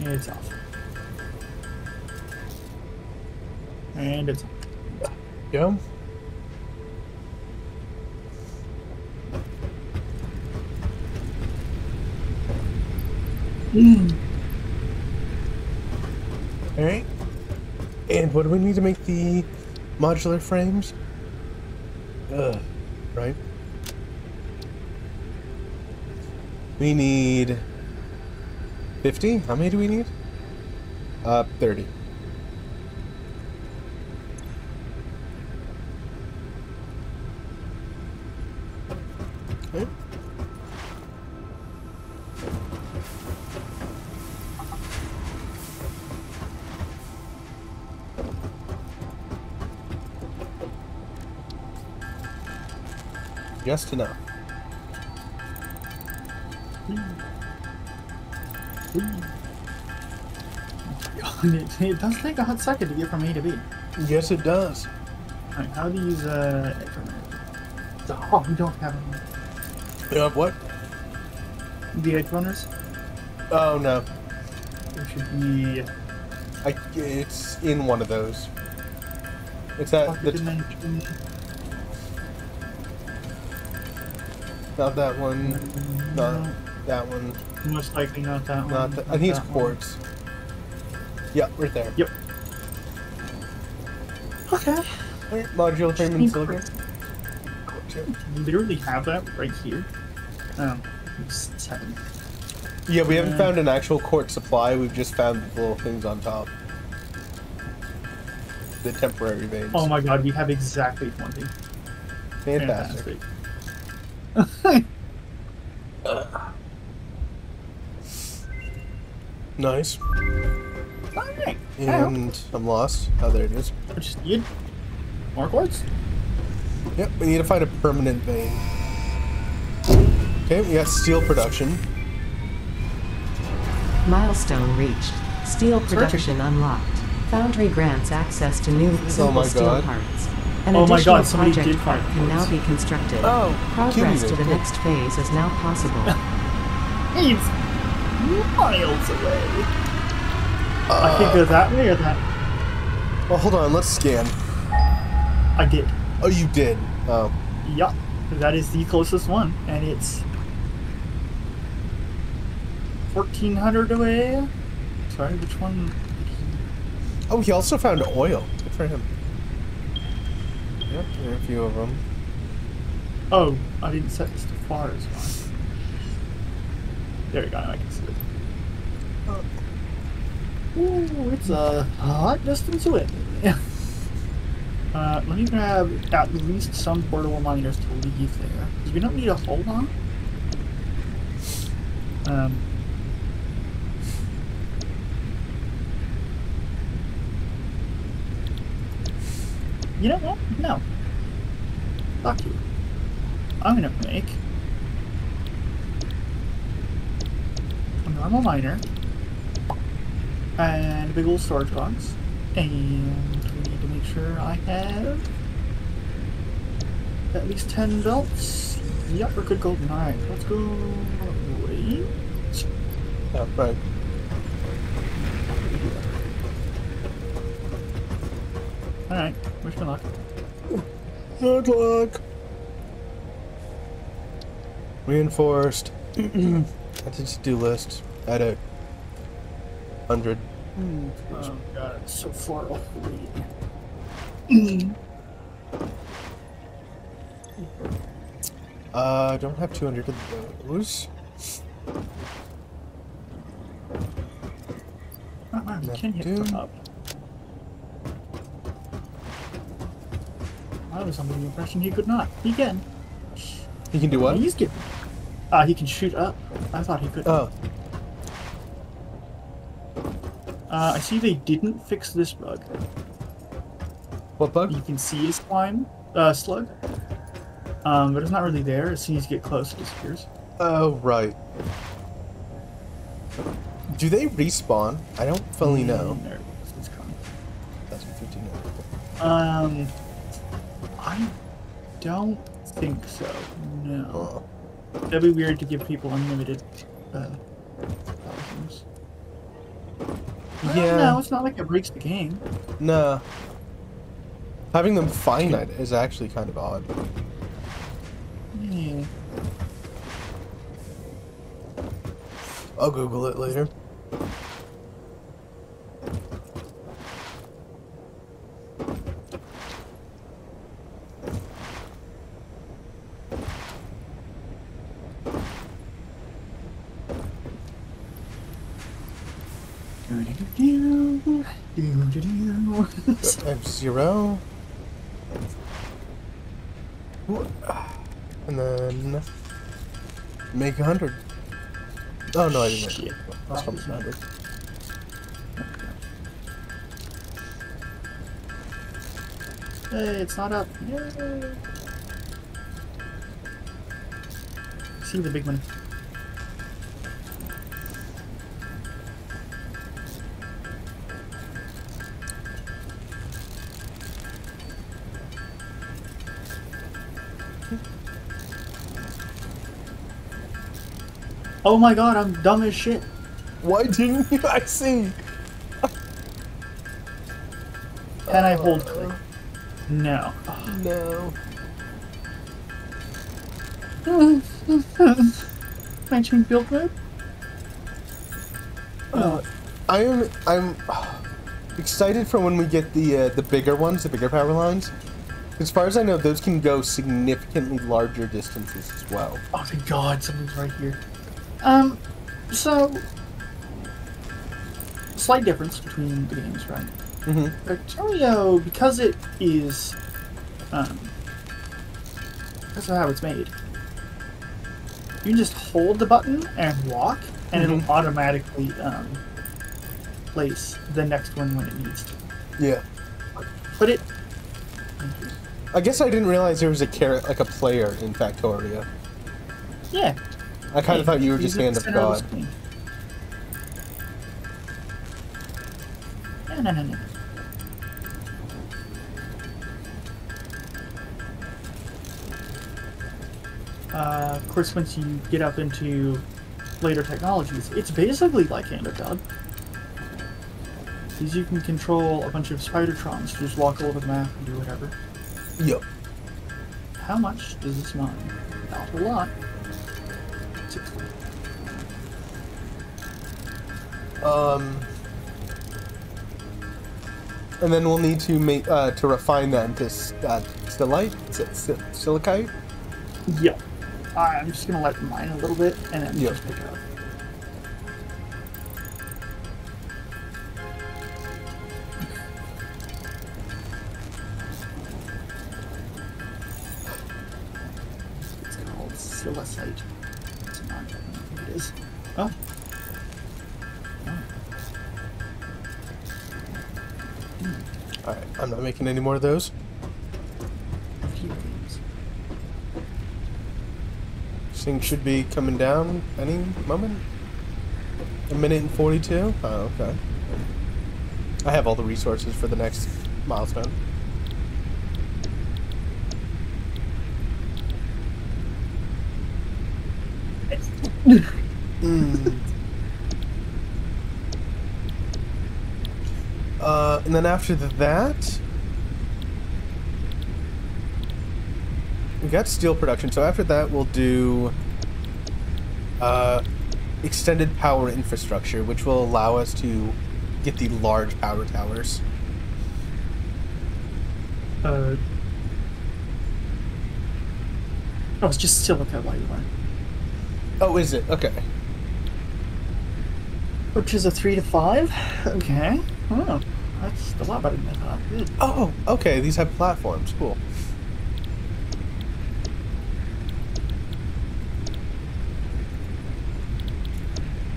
It's off. And it's Yeah. Alright. And what do we need to make the modular frames? Ugh. Right? We need 50? How many do we need? Uh, 30. Just enough. it, it does take a hot second to get from A to B. Yes, it does. Alright, how do you use uh edge? Oh, we don't have any. have what? The edge runners? Oh no, It should be I, it's in one of those. It's that pocket the, dimension. Not that one, not that one, Most likely not that not one. that. I think it's that one. quartz. Yeah, right there. Yep. Okay. Alright, modular frame and silicon. Quartz, yeah. Literally have that right here. Um, seven. Yeah, we haven't Uh, found an actual quartz supply. We've just found the little things on top. The temporary veins. Oh my god, we have exactly 20. Fantastic. Fantastic. Nice. Alright. And I'm lost. Oh, there it is. We just need more quartz. Yep, we need to find a permanent vein. Okay, we got steel production. Milestone reached. Steel production unlocked. Foundry grants access to new oh simple my steel God. parts. Oh An Oh my additional God, somebody project did part find can now parts. be constructed. Oh, Progress cutie to the bit. next phase is now possible. It's miles away. I think they're that way or that. Well, hold on, let's scan. I did. Oh, you did. Oh. Yup. That is the closest one, and it's 1400 away. Sorry, which one? Oh, he also found oil. Good for him. Yep, there are a few of them. Oh, I didn't set this to far as far. There we go, I can see it. Ooh, it's a hot distance away. uh, let me grab at least some portable miners to leave there. 'cause we don't need a whole lot. Um, you know what? No. Fuck you. I'm gonna make a normal miner and a big old storage box. And we need to make sure I have at least 10 belts. Yep, we're good golden. Alright, let's go. Wait. Yeah, right. Alright, wish me luck. Good luck. Reinforced. That's a to-do list. At hundred. Mm. Oh god, it's so far off. Uh, I don't have 200 of those. Uh, can hit up. I was under the impression he could not. He can. He can do what? He's getting. Uh, he can shoot up. I thought he could. Oh. Uh, I see they didn't fix this bug. what bug? You can see his slime, uh, slug. Um, but it's not really there. As soon as you get close, it disappears. Oh, right. Do they respawn? I don't fully know. There it is. It's coming. That's 15 Um, I don't think so. No. Oh. That'd be weird to give people unlimited uh, Well, Yeah. No, it's not like it breaks the game. No. Having them finite is actually kind of odd. Yeah. I'll Google it later. Zero. And then make a hundred. Oh no, I didn't. Shit. That's a hundred. Hey, it's not up. Yay. See the big one. Oh my god, I'm dumb as shit. Why didn't you? I see. Can I hold click? No. No. I change build mode? Uh, I am. I'm excited for when we get the uh, the bigger ones, the bigger power lines. As far as I know, those can go significantly larger distances as well. Oh thank god, something's right here. Um, so slight difference between the games, right? Mm-hmm. Factorio, because it is, um, that's how it's made. You can just hold the button and walk, and Mhm. it'll automatically um, place the next one when it needs to. Yeah. Put it. I guess I didn't realize there was a carrot, like a player in Factorio. Yeah. I kind of thought you were just hand of God. No, no, no, no. Uh, of course, once you get up into later technologies, it's basically like Hand of God. Because you can control a bunch of Spidertrons to just walk all over the map and do whatever. Yep. How much does this mine? Not a lot. Um. And then we'll need to make uh, to refine that into uh, stilite, S- sil- silicite. Yep. I'm just gonna let mine a little bit and then Yep. just pick it up. Any more of those. A few things. This thing should be coming down any moment. A minute and 42? Oh, okay. I have all the resources for the next milestone. Mm. Uh, and then after that, got steel production. So after that, we'll do uh, extended power infrastructure, which will allow us to get the large power towers. Uh. Oh, it's just silica, by the way. Oh, is it? Okay. Which is a three to five. Okay. Oh, that's a lot better than I thought. Good. Oh, okay. These have platforms. Cool.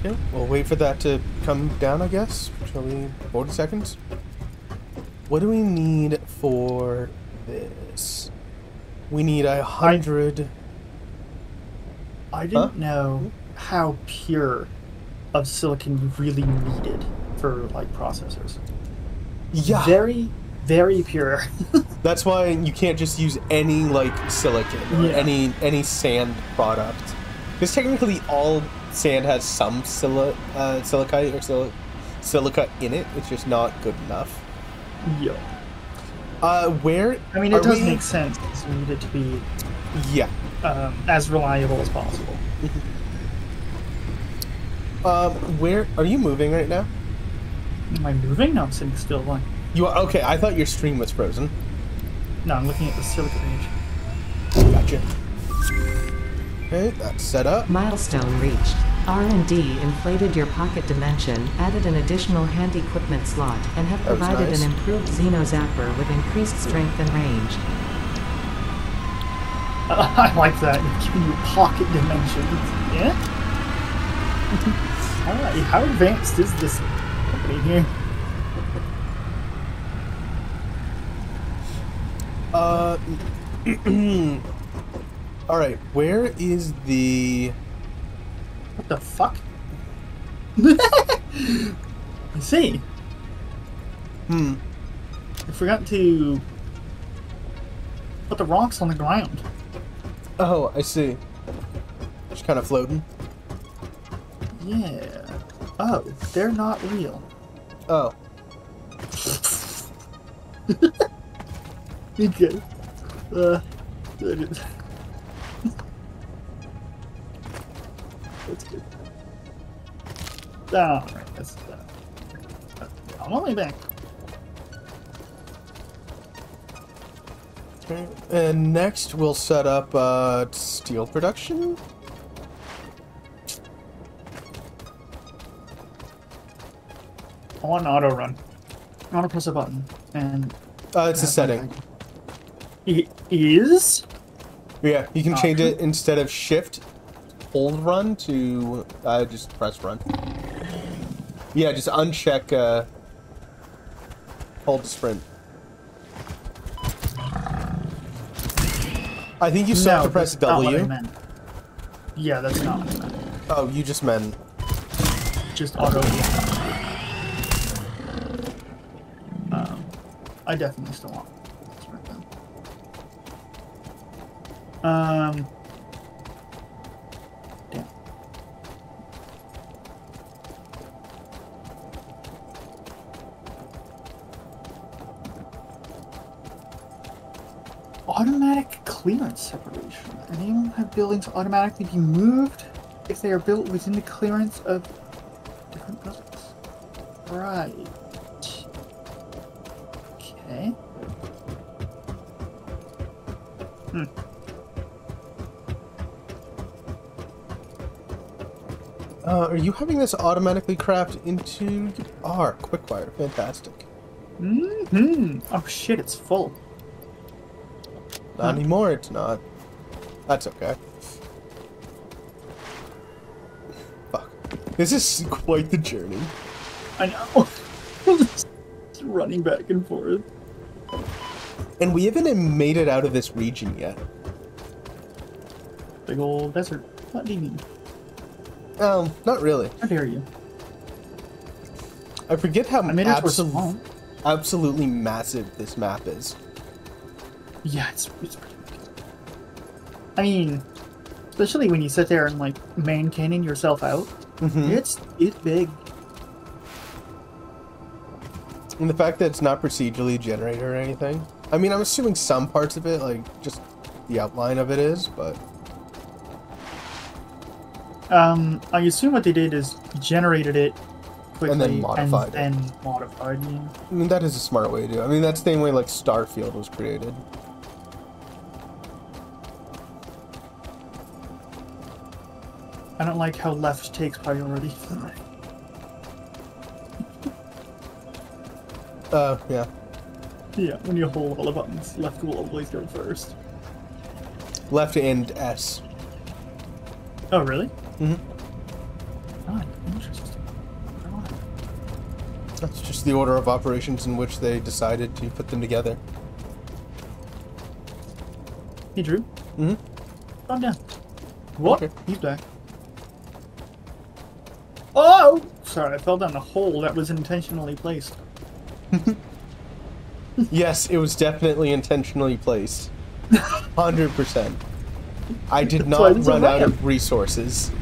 Okay, we'll wait for that to come down, I guess. Shall we? 40 seconds? What do we need for this? We need a hundred. I didn't Huh? know how pure of silicon you really needed for like processors. Yeah, Very, very pure. that's why you can't just use any like silicon or Yeah. any any sand product. Because technically, all sand has some sili- uh, silicate or sil- silica in it. It's just not good enough. yeah. Uh, where? I mean, it does we- make sense. You need it to be Yeah. um, as reliable as possible. Um, where are you moving right now? Am I moving? No, I'm sitting still. Like, You are okay. I thought your stream was frozen. no, I'm looking at the silica page. Gotcha. Okay, that's set up. Milestone reached. R&D inflated your pocket dimension, added an additional hand equipment slot, and have provided nice. an improved Xeno Zapper with increased strength and range. I like that. You're giving you pocket dimensions. Yeah. Alright, how advanced is this company here? Uh, all right. Where is the? What the fuck? I see. Hmm. I forgot to put the rocks on the ground. Oh, I see. Just kind of floating. Yeah. Oh, they're not real. Oh, Okay. Uh, Alright, that's that. I'm on my back. okay. And next we'll set up uh steel production. On auto run. I want to press a button. And. Uh, it's a setting. It is? Yeah, you can Oh, change it instead of shift, hold run to uh, just press run. Yeah, just uncheck uh, hold sprint. I think you still have to press that's not what I W. Yeah, that's not what I meant. Oh, you just meant. Just auto. Um, I definitely still want. Right. Um. Automatic clearance separation. Anyone have buildings automatically be moved if they are built within the clearance of different buildings? Right. Okay. Hmm. Uh, are you having this automatically craft into? Are Quickwire. Fantastic. Hmm. Oh shit! It's full. Not anymore. It's not. That's okay. Fuck. This is quite the journey. I know. Just running back and forth. And we haven't made it out of this region yet. Big old desert. What do you mean? Um, not really. How dare you? I forget how I made it to a absol- absolutely massive this map is. Yeah, it's it's pretty big. I mean, especially when you sit there and like main cannon yourself out. Mhm. It's it's big. And the fact that it's not procedurally generated or anything. I mean, I'm assuming some parts of it, like just the outline of it is, but Um, I assume what they did is generated it quickly And then modified it. and then modified. Yeah. I mean that is a smart way to do it. I mean that's the same way like Starfield was created. I don't like how left takes priority. Uh, yeah. yeah, when you hold all the buttons, left will always go first. Left and S. Oh, really? Mm-hmm. Ah, interesting. That's just the order of operations in which they decided to put them together. Hey, Drew. Mm-hmm. Calm down. What? Okay. He's back. Oh! Sorry, I fell down a hole that was intentionally placed. Yes, it was definitely intentionally placed. 100%. I did That's not run out of resources.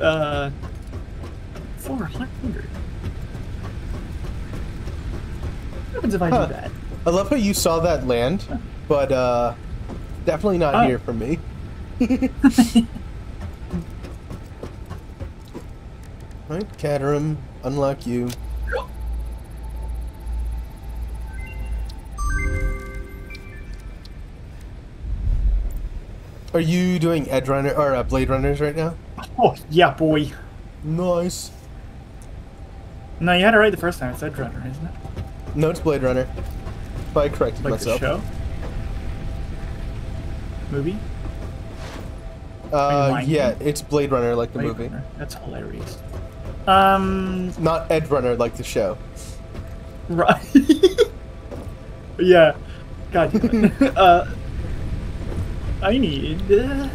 Uh, 400. What happens if I Huh. do that? I love how you saw that land, but uh, definitely not Oh. here for me. right, Caterium, unlock you. Are you doing Edge Runner or uh, Blade Runners right now? Oh, yeah, boy. Nice. No, you had it right the first time. It's Edge Runner, isn't it? No, it's Blade Runner. But I corrected Like myself. the show? Movie? Uh, yeah, it's Blade Runner like the Blade movie, Runner. That's hilarious. Um, not Ed Runner like the show. right. yeah. God damn it. uh, I need uh,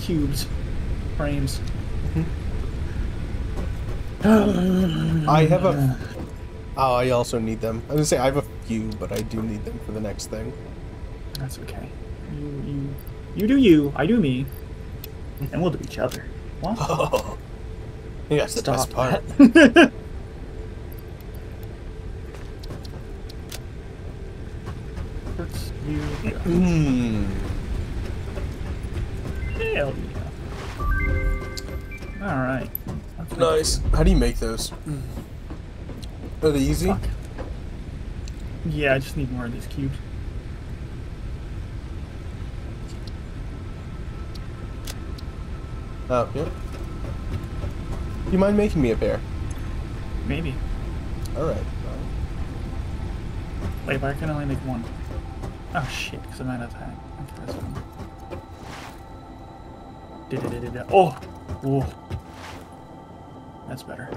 cubes, frames. I have a. Oh, I also need them. I was gonna say I have a few, but I do need them for the next thing. That's okay. You, you, you do you. I do me. And we'll do each other. What? Oh, yeah, that's the Stop best part. that. Let's you go. Hmm. Hell yeah. Alright. Nice. How do you make those? Are they easy? Fuck. Yeah, I just need more of these cubes. Oh, yeah. You mind making me a pair? Maybe. All right. Wait, but I can only make one. Oh shit, because I'm out of time. Okay, that's one. Da-da-da-da-da. Oh! Oh! That's better.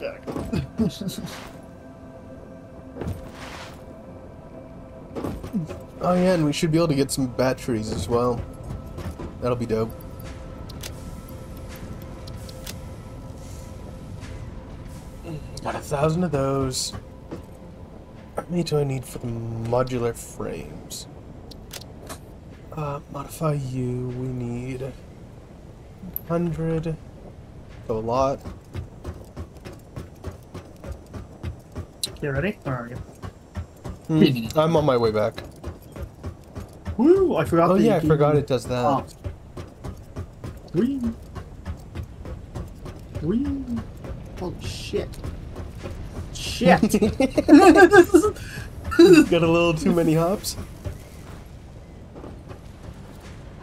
Oh my back. Oh yeah, and we should be able to get some batteries as well. That'll be dope. Got a thousand of those. How many do I need for the modular frames? Uh, modify you. We need hundred. So a lot. You ready? Where are you? Hmm, I'm on my way back. Woo! I forgot. Oh that you yeah, I can- forgot it does that. Oh. Wee. Wee. Holy shit. Shit. Got a little too many hops.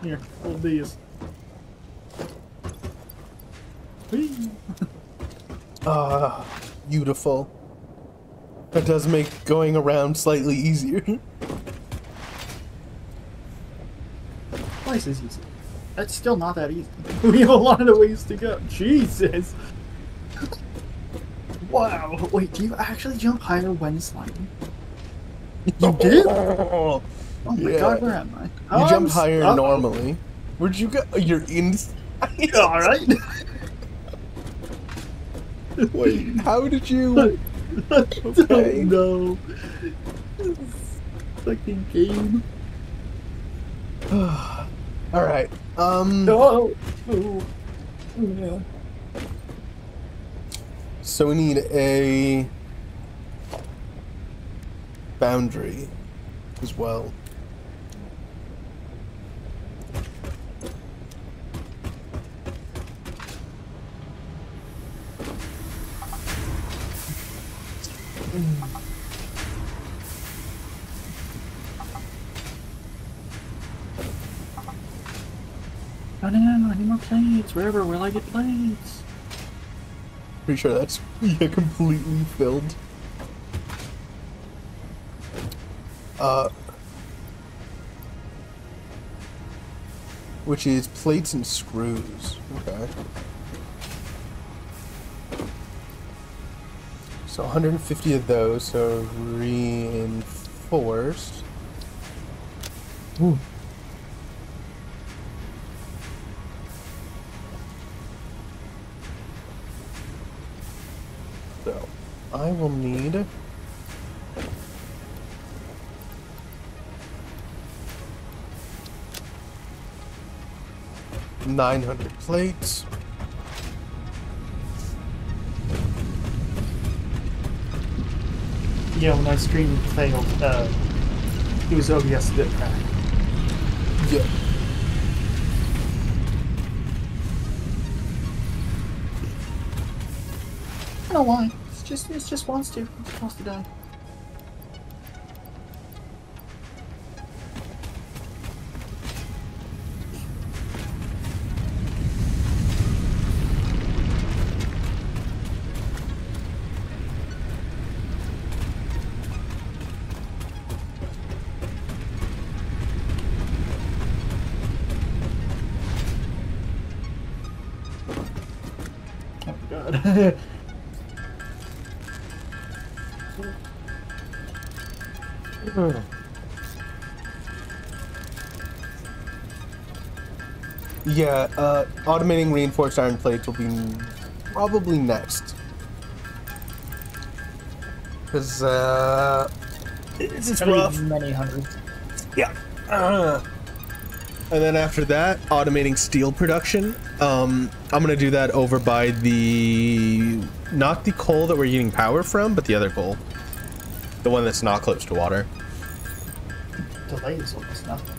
Here, hold these. Whee! Ah, beautiful. That does make going around slightly easier. Twice as easy. That's still not that easy. We have a lot of ways to go. Jesus! Wow. Wait, do you actually jump higher when sliding? You did? Oh, my Yeah. god, where am I? you Oh, jump I'm higher normally. Where'd you go? You're in. Alright. Wait, how did you? I Okay. don't know. Fucking game. All right. Um. Oh. oh. Yeah. So we need a boundary as well. No, no, no, I need more plates. Wherever will I get plates? Pretty sure that's yeah, completely filled. Uh, which is plates and screws. Okay. So 150 of those, so reinforced. Ooh. So, I will need... Nine hundred plates. Yeah, when my screen failed, uh, it was OBS did crack. Yeah. I don't know why. It's just, it just wants to. It wants to die. Yeah, uh, automating reinforced iron plates will be probably next. Because, uh, it's, it's rough. many hundreds. Yeah. Uh, and then after that, automating steel production. Um, I'm gonna do that over by the not the coal that we're getting power from, but the other coal, the one that's not close to water. Delay is almost nothing.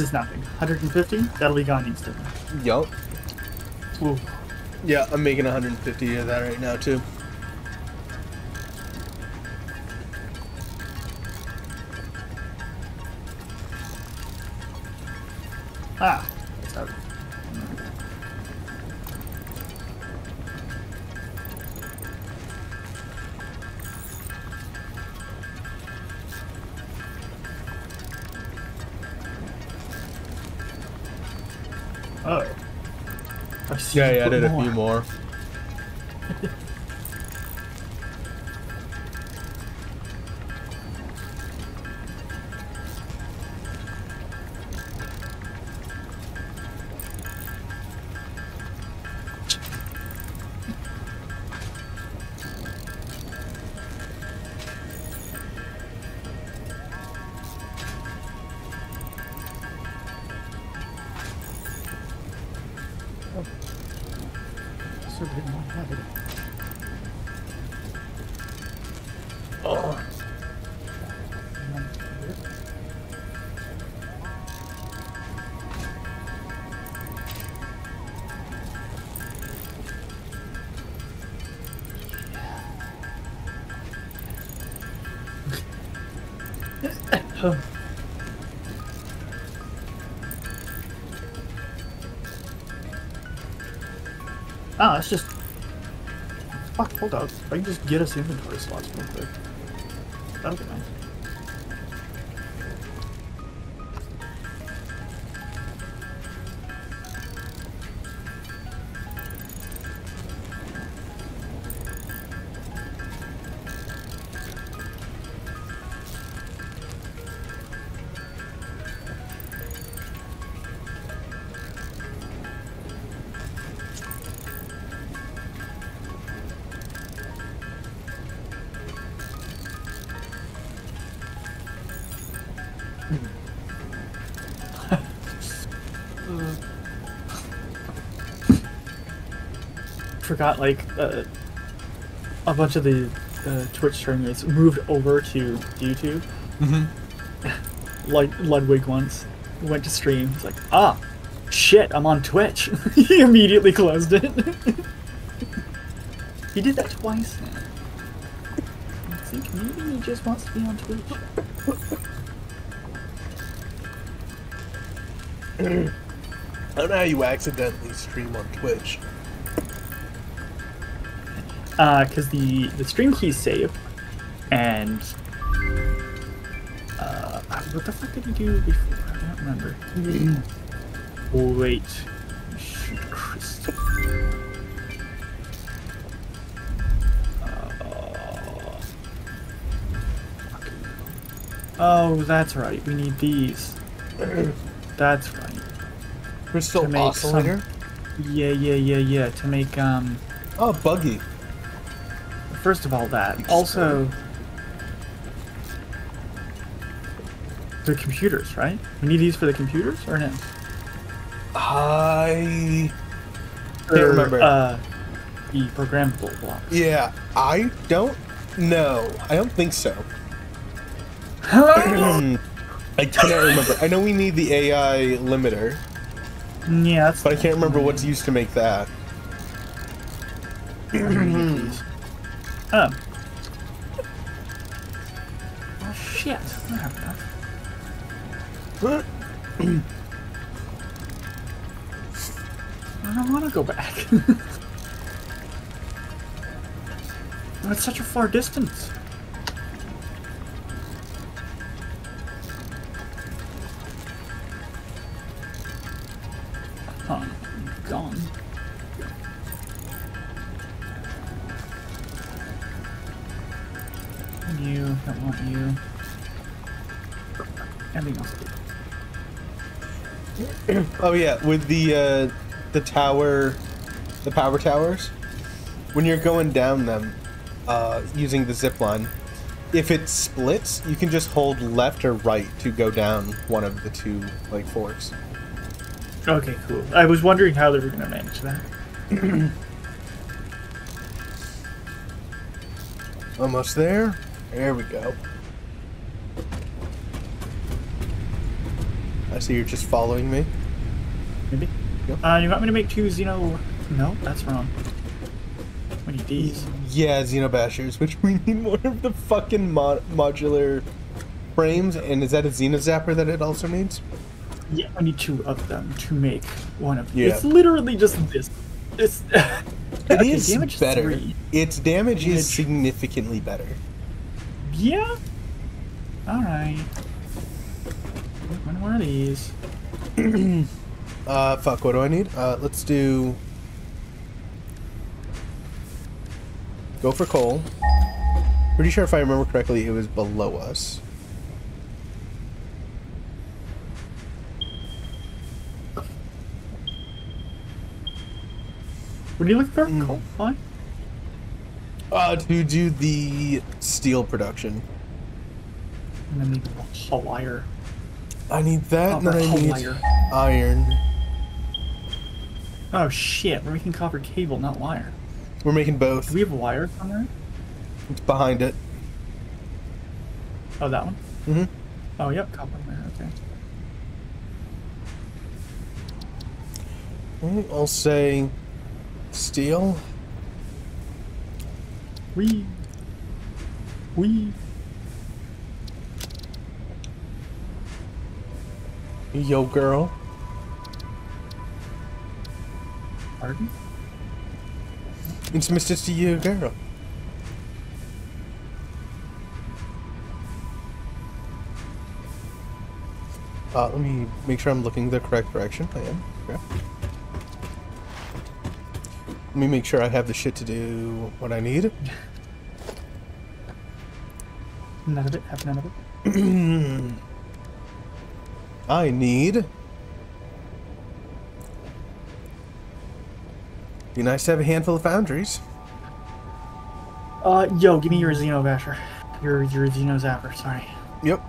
This is nothing. 150? That'll be gone instantly. Yup. Ooh. Yeah, I'm making 150 of that right now too. Yeah, I put added a few more. Hold up. I can just get us inventory slots real quick. Forgot, like, uh, a bunch of the uh, Twitch streamers moved over to YouTube. Like Ludwig once went to stream. He's like, ah, shit, I'm on Twitch. he immediately closed it. he did that twice now. I think maybe he just wants to be on Twitch. I don't know how you accidentally stream on Twitch. Uh, cause the the stream key's saved, and uh, what the fuck did he do before? I don't remember. oh wait, shoot, crystal. Uh, Oh, that's right. We need these. That's right. Crystal oscillator. Yeah, yeah, yeah, yeah. To make um. Oh, buggy. First of all, that. Also, the computers, right? We need these for the computers or no? I Or, remember. Uh, the programmable blocks. yeah, I don't know. I don't think so. I cannot remember. I know we need the AI limiter, yeah, that's. but I can't remember what's used to make that. shit! I have. I don't want to go back. That's such a far distance. Oh yeah, with the uh, the tower, the power towers. When you're going down them, uh, using the zip line, if it splits, you can just hold left or right to go down one of the two like forks. Okay, cool. I was wondering how they were gonna manage that. Almost there. There we go. I see you're just following me. Maybe. Yep. Uh, you want me to make two Xeno? No, that's wrong. We need these. Yeah, Xenobashers, which we need more of the fucking mod- modular frames. And is that a Xenozapper that it also needs? Yeah, I need two of them to make one of them. Yeah. It's literally just this. It's. It Okay, is damage better. three. Its damage Damage. is significantly better. Yeah. All right. One more of these. Uh, fuck, what do I need? Uh, let's do... Go for coal. Pretty sure if I remember correctly, it was below us. What are you looking for? Mm. Coal. Why? Uh, to do the steel production. And the whole wire. I need that, and then I need iron. Oh shit! We're making copper cable, not wire. We're making both. Do we have wire somewhere? It's behind it. Oh, that one. Mm-hmm. Oh, yep, copper wire. Okay. I'll say steel. We. We. Yo, girl. Pardon? It's Mr. to girl. Uh, let me make sure I'm looking the correct direction. I am. Okay. Let me make sure I have the shit to do what I need. None of it. Have none of it. I need. Be nice to have a handful of foundries. Uh, yo, give me your Xeno Basher. Your your Xeno Zapper. Sorry. Yep.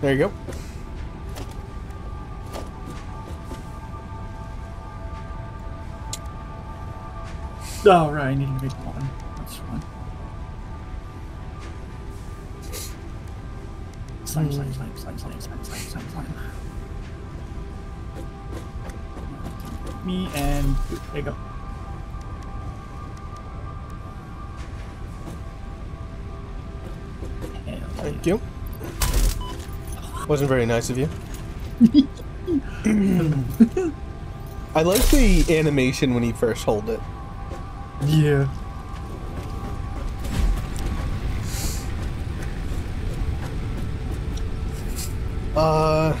There you go. Oh, right, I need to make one. That's fine. Slime, slime, slime, slime, slime, slime, slime, slime, slime. Me and there you go. Thank you. Wasn't very nice of you. I like the animation when you first hold it. Yeah. Uh.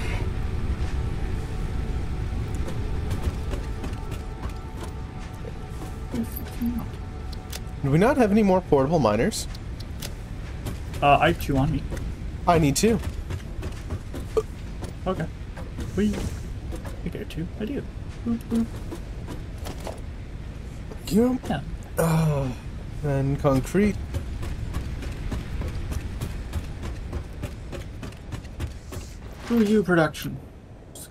Do we not have any more portable miners? Uh, I have two on me. I need two. Okay. We. I get two. I do. Boop, boop. Yep. Yeah. Uh, and concrete. Who are you, production? It's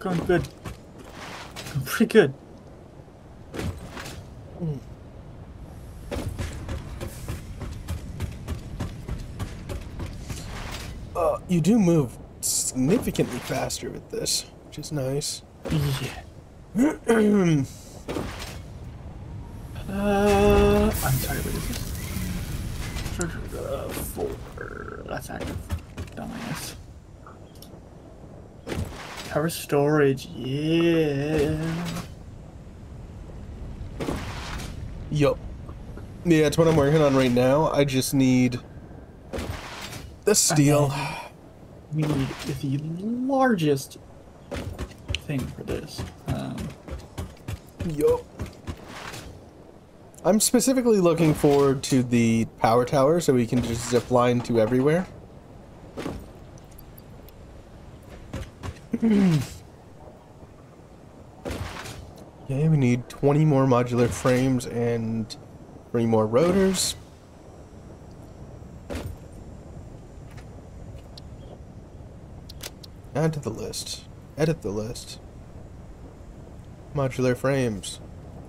going good. Going pretty good. Uh, you do move significantly faster with this, which is nice. Yeah. uh, I'm sorry, what is this? Uh, four. That's active. Dumbass. Power storage, yeah. Yup. Yeah, it's what I'm working on right now. I just need the steel. We need the largest thing for this. Um, Yup. I'm specifically looking forward to the power tower so we can just zip line to everywhere. Okay, we need 20 more modular frames and three more rotors. Add to the list. Edit the list. Modular frames.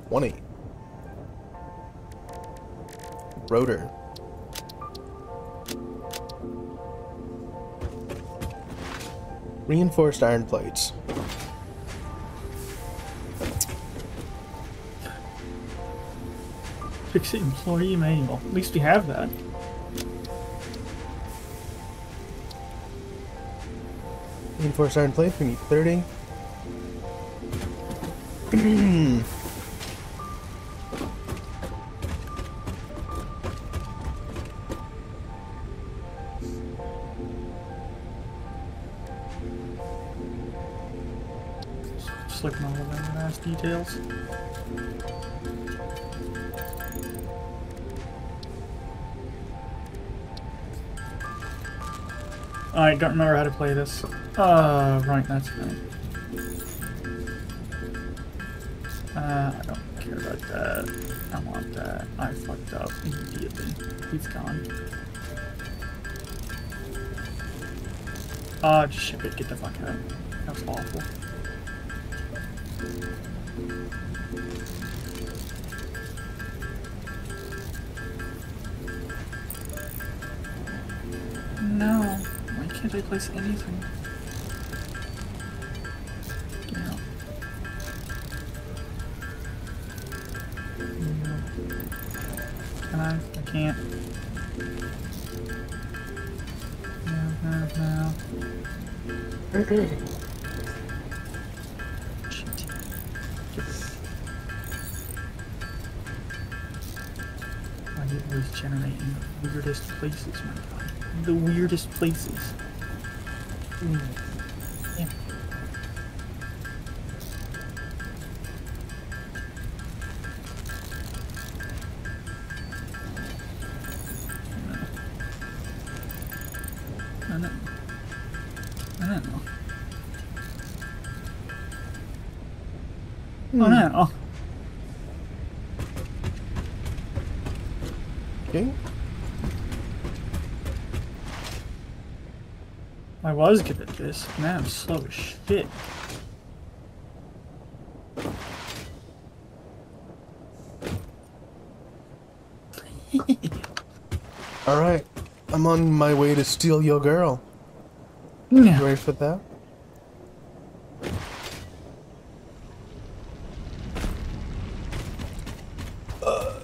20. Rotor. Reinforced iron plates. FICSIT employee manual. At least we have that. Reinforced iron plates, we need 30. I don't remember how to play this. Uh, right, that's right. Uh, I don't care about that. I want that. I fucked up immediately. He's gone. Ah, just ship it. Get the fuck out. That was awful. No. Why can't I place anything? Yeah. Weirdest places, god? The weirdest places. Mm. was good at this. Man, I'm slow as shit. Alright, I'm on my way to steal your girl. Yeah. You ready for that? Uh,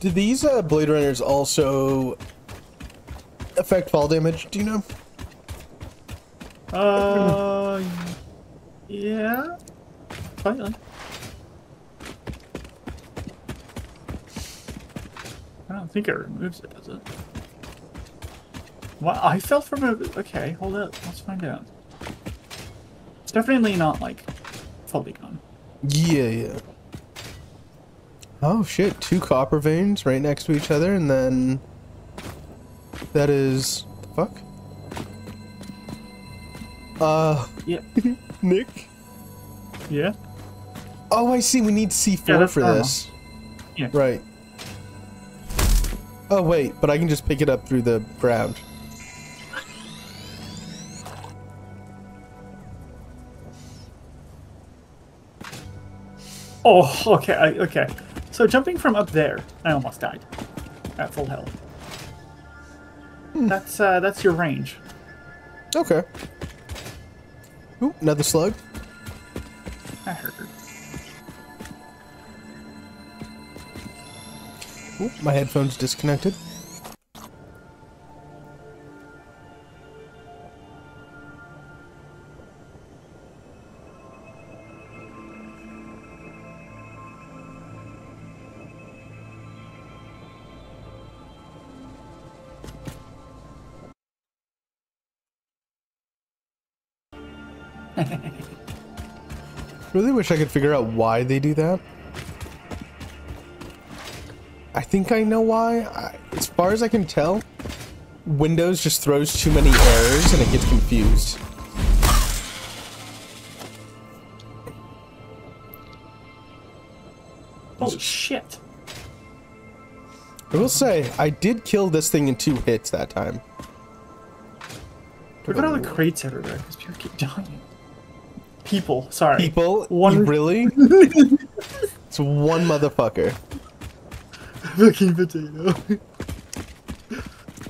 do these uh, Blade Runners also affect fall damage? Do you know? Uh, yeah. Slightly. I don't think it removes it, does it? What? I fell from a. Okay, hold up. Let's find out. It's definitely not like fully gone. Yeah, yeah. Oh shit, two copper veins right next to each other, and then that is the fuck. Uh, Yeah. Nick. Yeah. Oh, I see. We need C4 Yeah, for normal. this. Yeah. Right. Oh wait, but I can just pick it up through the ground. Oh, okay, I, okay. So jumping from up there, I almost died at full health. That's uh, that's your range. Okay. Ooh, another slug. I heard. Ooh, my headphones disconnected. Really wish I could figure out why they do that. I think I know why. I, as far as I can tell, Windows just throws too many errors and it gets confused. Oh, shit! I will say, I did kill this thing in two hits that time. Look at all the crates everywhere because people keep dying. People, sorry. People, One- really? it's one motherfucker. Fucking potato.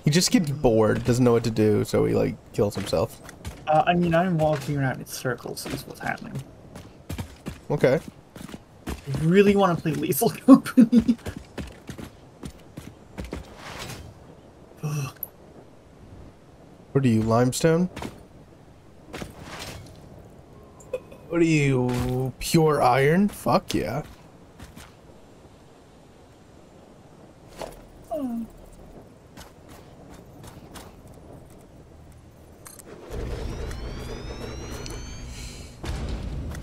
He just gets bored, doesn't know what to do, so he like kills himself. Uh, I mean, I'm walking around in circles. Is what's happening. Okay. I really want to play Lethal Company. What are you, limestone? What are you, pure iron? Fuck yeah.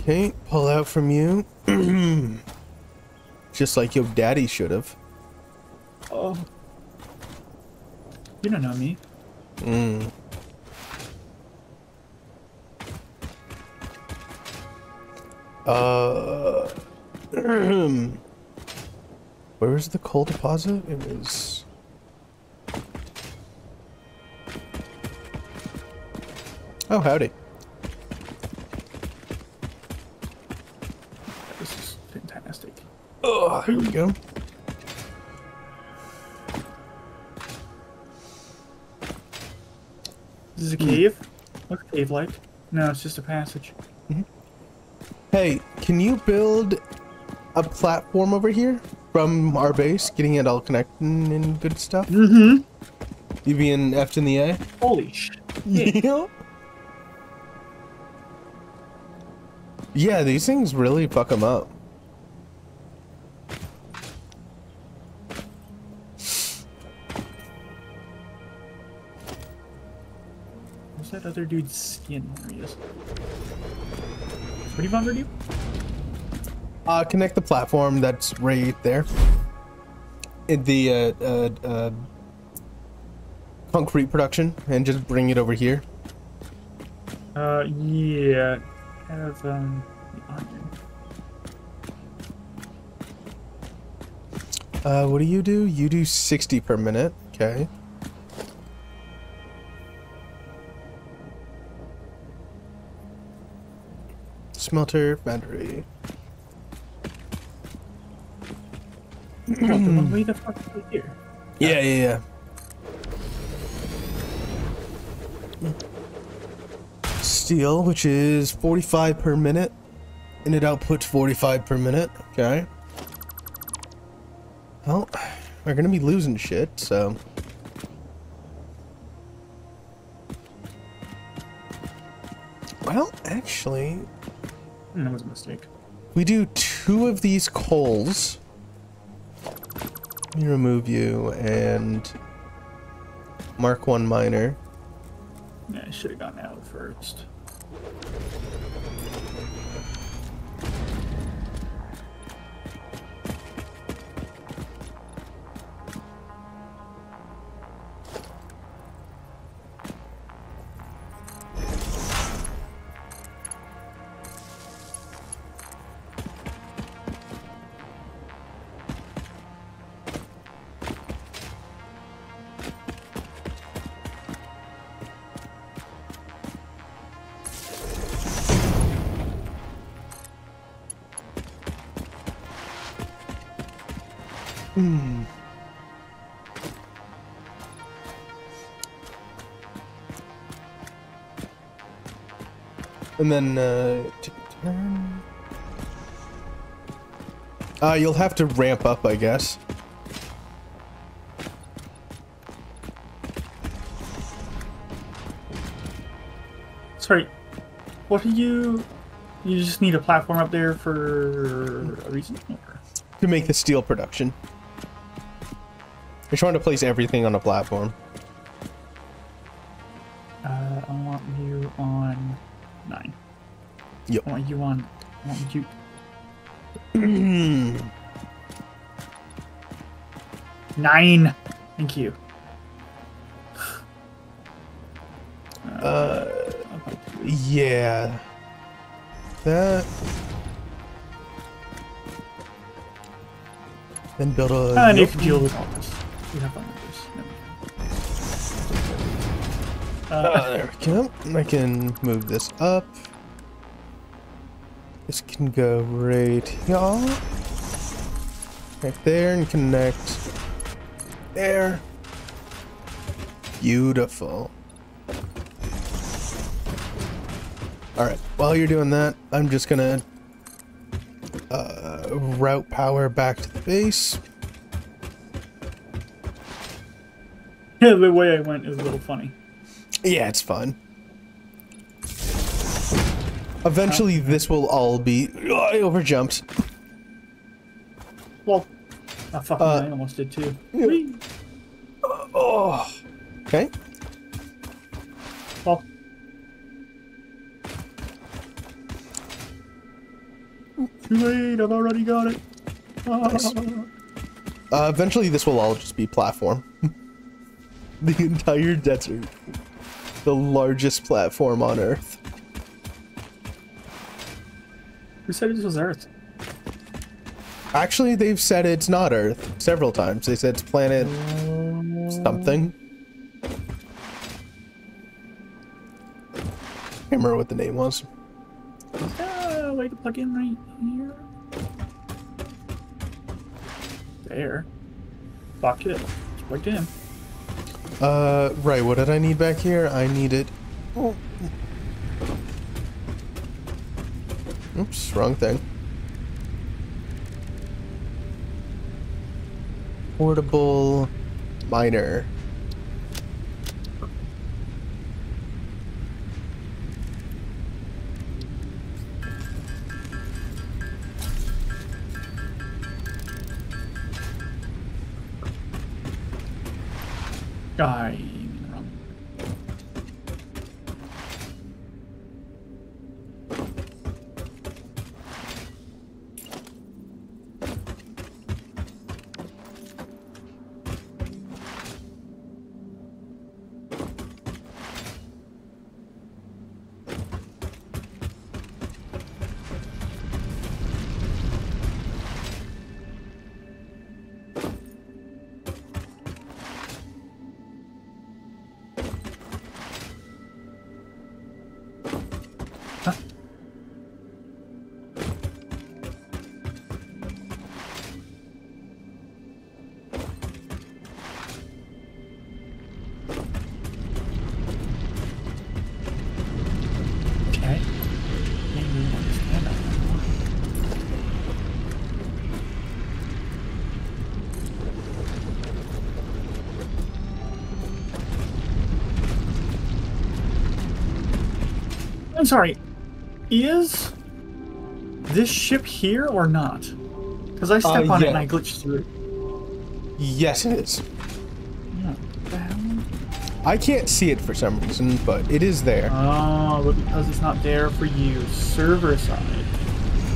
Okay, pull out from you. Just like your daddy should have. oh. You don't know me. Mm. Uh, where is the coal deposit? It was. Oh, howdy. This is fantastic. Oh, here we go. This is a cave. What's a cave like? No, it's just a passage. Can you build a platform over here from our base, getting it all connected and good stuff? Mm-hmm. You being effed in the A? Holy shit. Yeah. Yeah. These things really fuck them up. Where's that other dude's skin? There he is. What do you want to do? Uh, connect the platform that's right there. In the uh, uh, uh, concrete production, and just bring it over here. Uh, yeah. Have, um, the. Uh, what do you do? You do 60 per minute. Okay. Smelter, battery. The way the fuck is here? Yeah, yeah, yeah. steel, which is 45 per minute. And it outputs 45 per minute. Okay. Well, we're gonna be losing shit, so. Well, actually, hmm, That was a mistake. we do two of these coals. Let me remove you and mark one miner. Yeah, I should have gone out first. And then, uh, turn. Uh, you'll have to ramp up, I guess. Sorry, what are you? You just need a platform up there for a reason? Or? To make the steel production. You're trying to place everything on a platform. Want you on. I want you. Nine. Thank you. Uh, yeah. That. Then build a. And you can deal with all this. We have fun with this. No. Uh, there we go. I can move this up. This can go right here. Right there and connect there. Beautiful. Alright, while you're doing that, I'm just gonna uh, route power back to the base. Yeah, the way I went is a little funny. Yeah, it's fun. Eventually, this will all be. Oh, I overjumped. Well, I fucking Uh, almost did too. yeah. Oh. Okay. Well. Too late, I've already got it. Nice. Uh, eventually, this will all just be platform. the entire desert. The largest platform on Earth. Who said this was Earth? Actually, they've said it's not Earth several times. They said it's planet something. Can't remember what the name was. Ah, way to plug in right here. There. Fuck it. It's plugged in. Uh, right, what did I need back here? I needed... Oh. Oops, wrong thing. Portable miner. I'm sorry. Is this ship here or not? Because I step Uh, on it and I glitch through. Yes, it is. Yeah. What the hell? I can't see it for some reason, but it is there. Oh, but because it's not there for you, server side,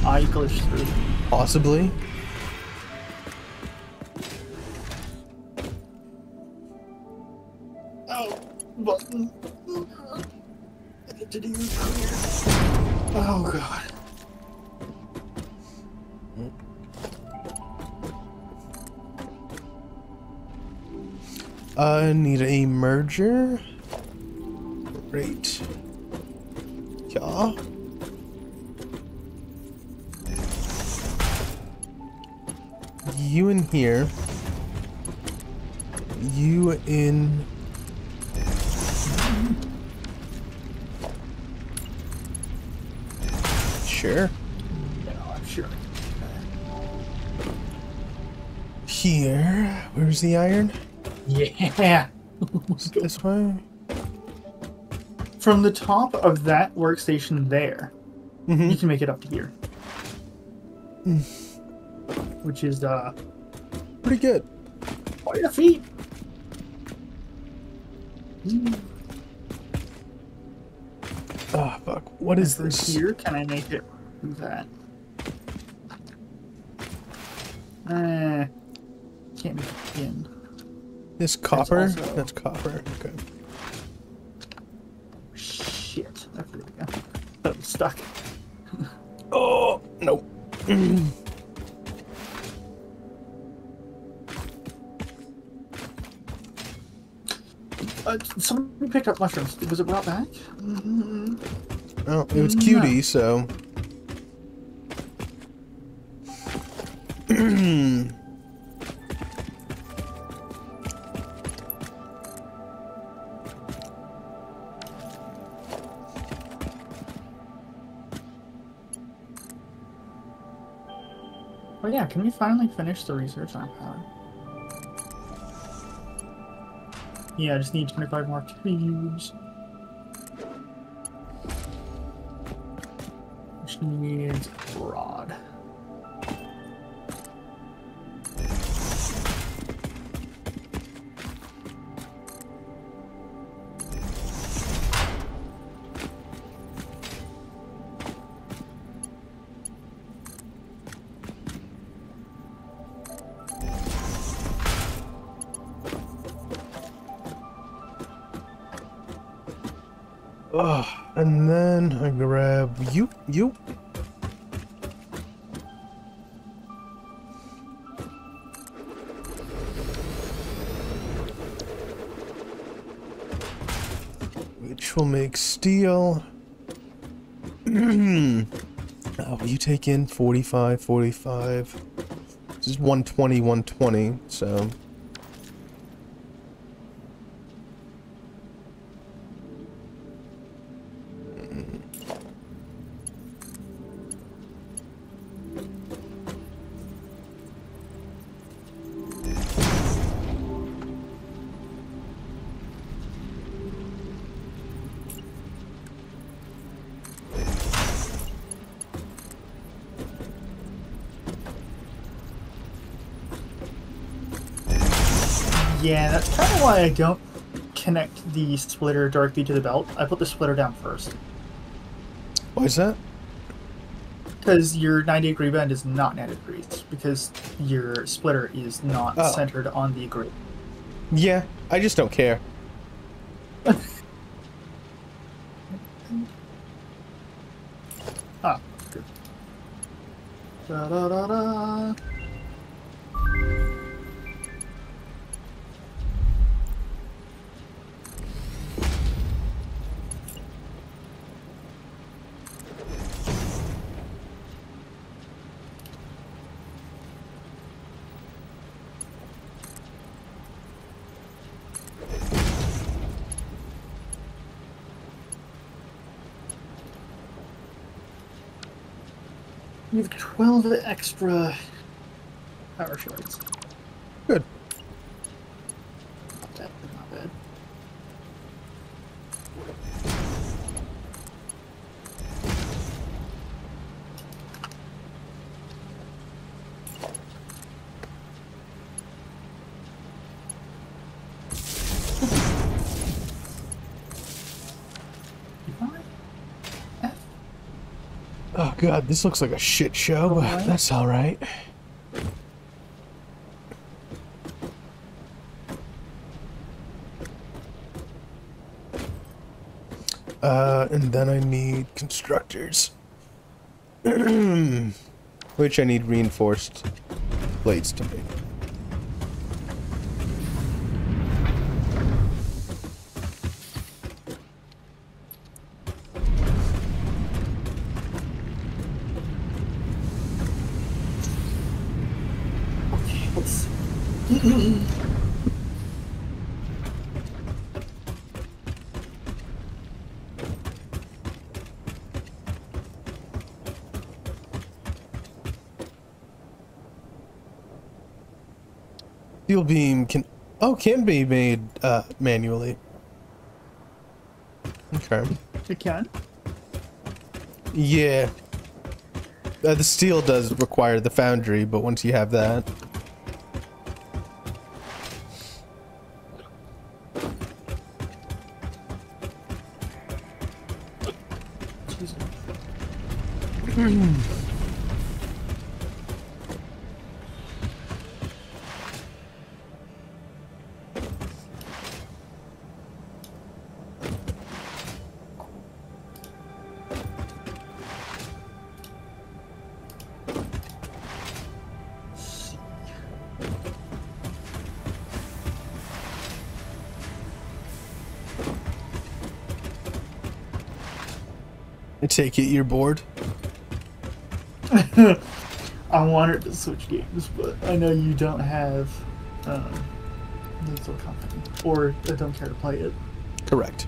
I glitch through. Possibly. Here. You in. Sure. Yeah, I'm sure. Here. Where's the iron? Yeah. This way? From the top of that workstation there, Mhm. you can make it up to here. Which is uh Pretty good. quite a feat. Oh, fuck. What is this? Here, can I make it that? Uh, can't make it in. This copper? also- That's copper. Okay. Shit. I forgot to go. Was stuck. Oh, no. Uh, somebody picked up mushrooms. Was it brought back? Oh, it was cutie, so. Oh yeah, can we finally finish the research on power? Yeah, I just need 25 more cubes. Which needs a rod. In 45, 45. This is 120, 120, so. Why I don't connect the splitter directly to the belt. I put the splitter down first. Why is that? Because your 90 degree bend is not 90 degrees. Because your splitter is not Oh. centered on the grid. Yeah, I just don't care. Ah, good. Da da da 12 extra power shards. Good. Not bad, not bad. Oh god, this looks like a shit show, but Alright. that's alright. Uh, and then I need constructors. Which I need reinforced plates to make. Okay, let's see. Steel beam can oh can be made uh, manually. Okay. It can. Yeah. Uh, the steel does require the foundry, but once you have that, take it you're bored. I wanted to switch games, but I know you don't have um, Lethal Company, or I don't care to play it. Correct.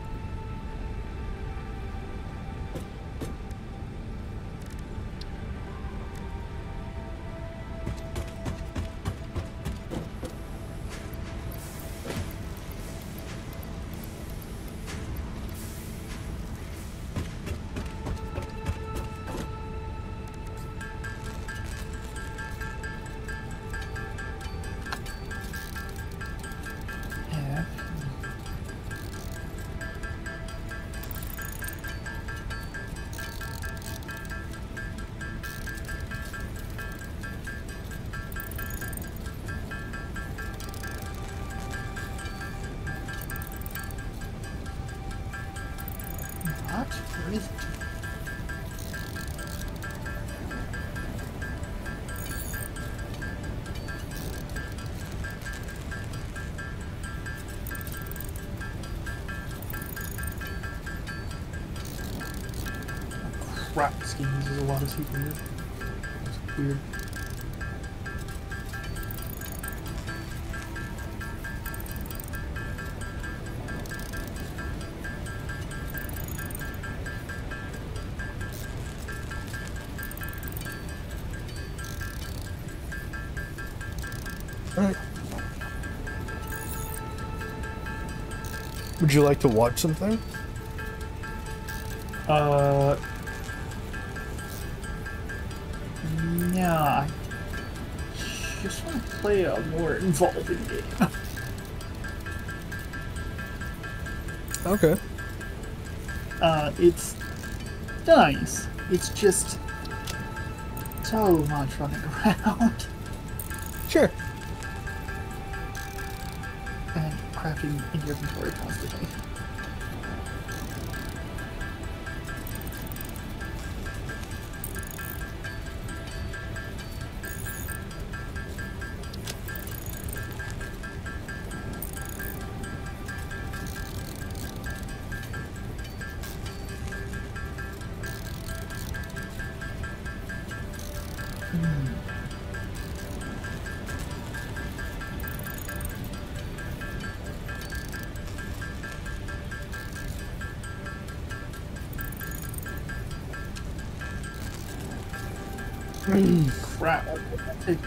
Would you like to watch something? Uh. Yeah, I just want to play a more involving game. Okay. Uh, it's nice. It's just so much running around your inventory constantly.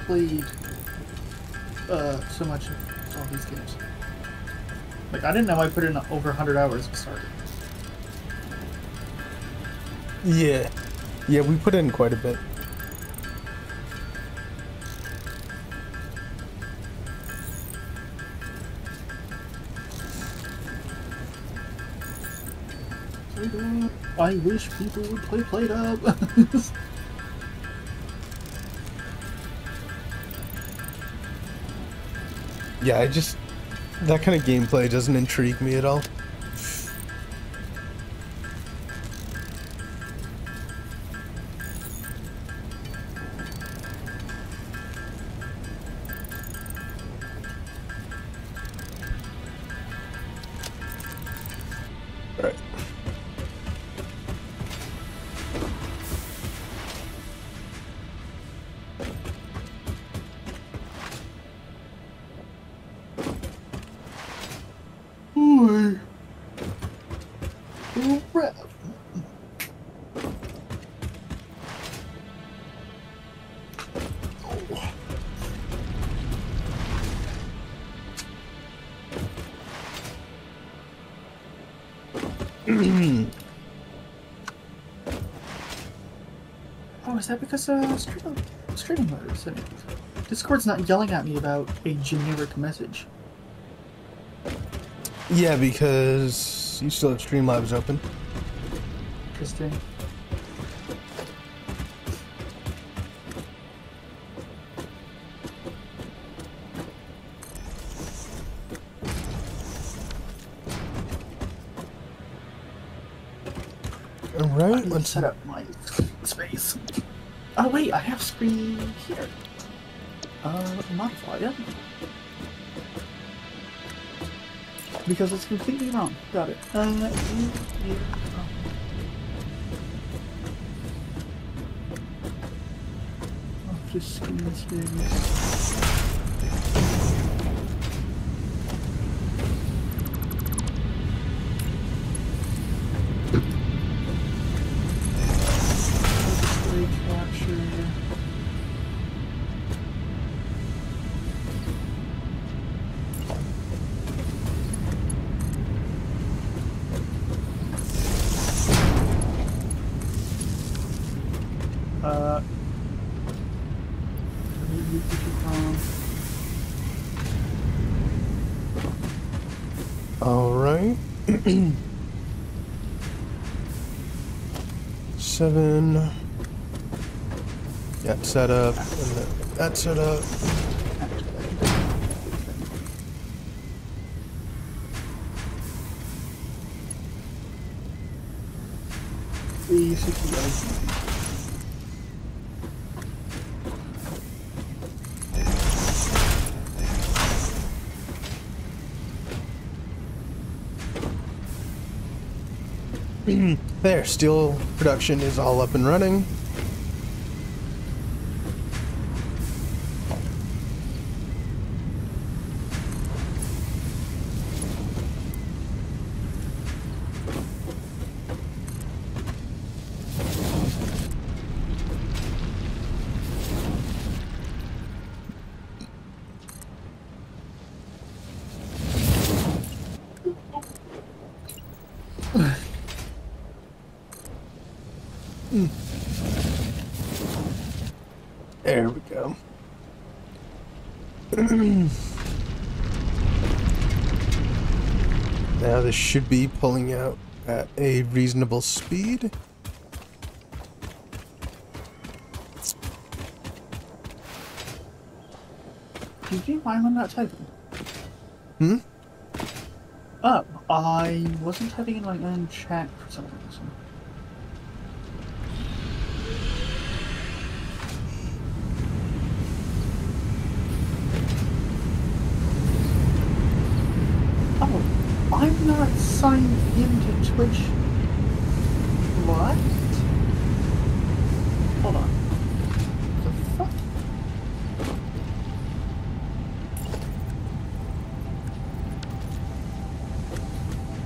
Played uh, so much of all these games. Like, I didn't know I put in over 100 hours to start. Yeah. Yeah, we put in quite a bit. I wish people would play Up. Yeah, I just that kind of gameplay doesn't intrigue me at all. Because uh, stream, streaming mode setting? Discord's not yelling at me about a generic message. Yeah, because you still have Streamlabs open. Interesting. Alright, Let's let's set up my space. Oh wait, I have screen here. Uh, modify it. Because it's completely wrong. Got it. Uh, you- oh. Screen. Set up. And that set up. There, steel production is all up and running. There we go. now this should be pulling out at a reasonable speed. Did you mind when not typing? Hmm? Oh, I wasn't having in my own chat for some reason. Oh, I'm not signed into Twitch. What? Hold on. The fuck?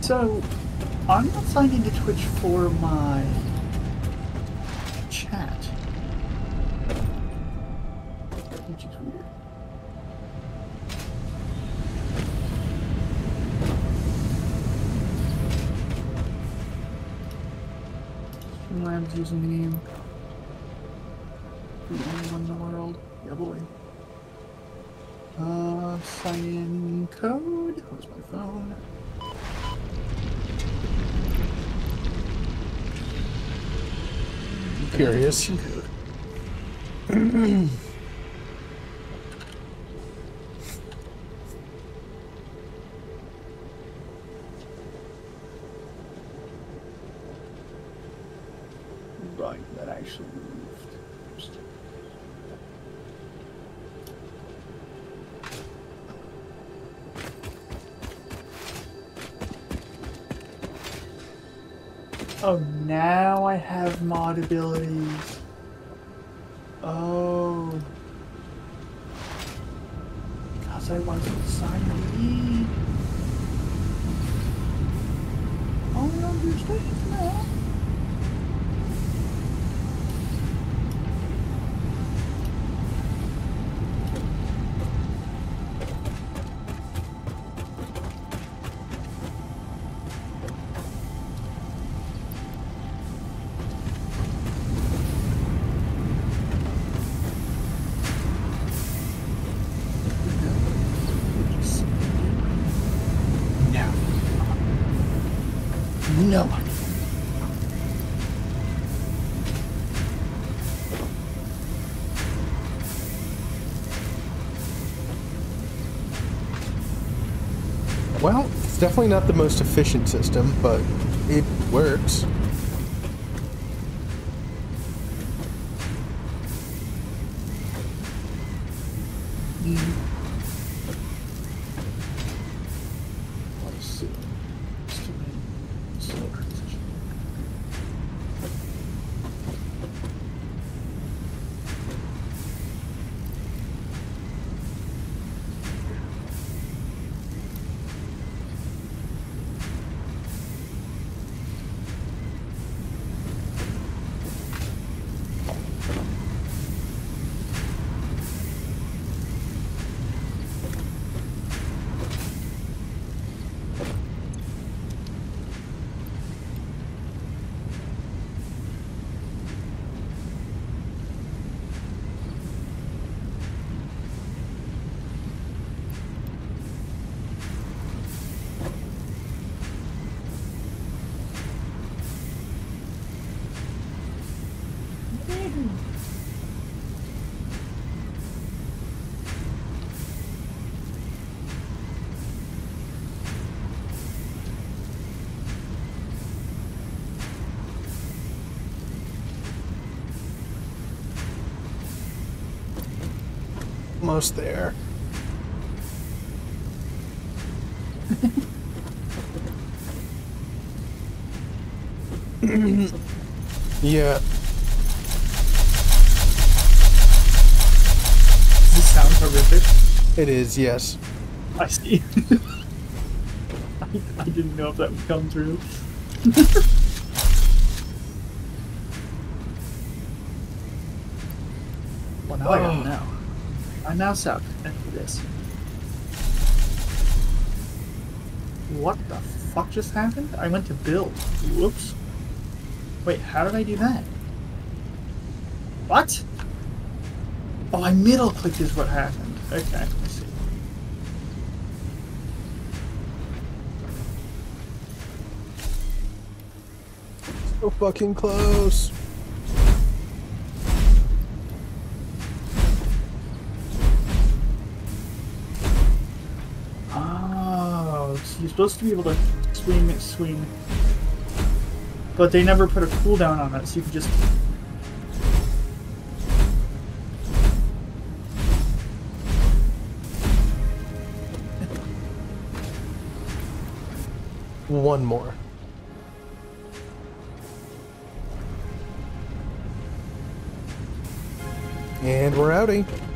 So, I'm not signed into Twitch for my Curious. Oh, now I have mod abilities. Oh. Because I wasn't signed I understand now. Definitely not the most efficient system, but it works. Almost there. yeah, Does this sound horrific? it is, yes. I see. I, I didn't know if that would come through. Now suck at this. What the fuck just happened? I went to build. Whoops. Wait, how did I do that? What? Oh, I middle clicked is what happened. Okay, I see. So fucking close. Supposed to be able to swing swing. But they never put a cooldown on it, so you can just. One more. And we're outie.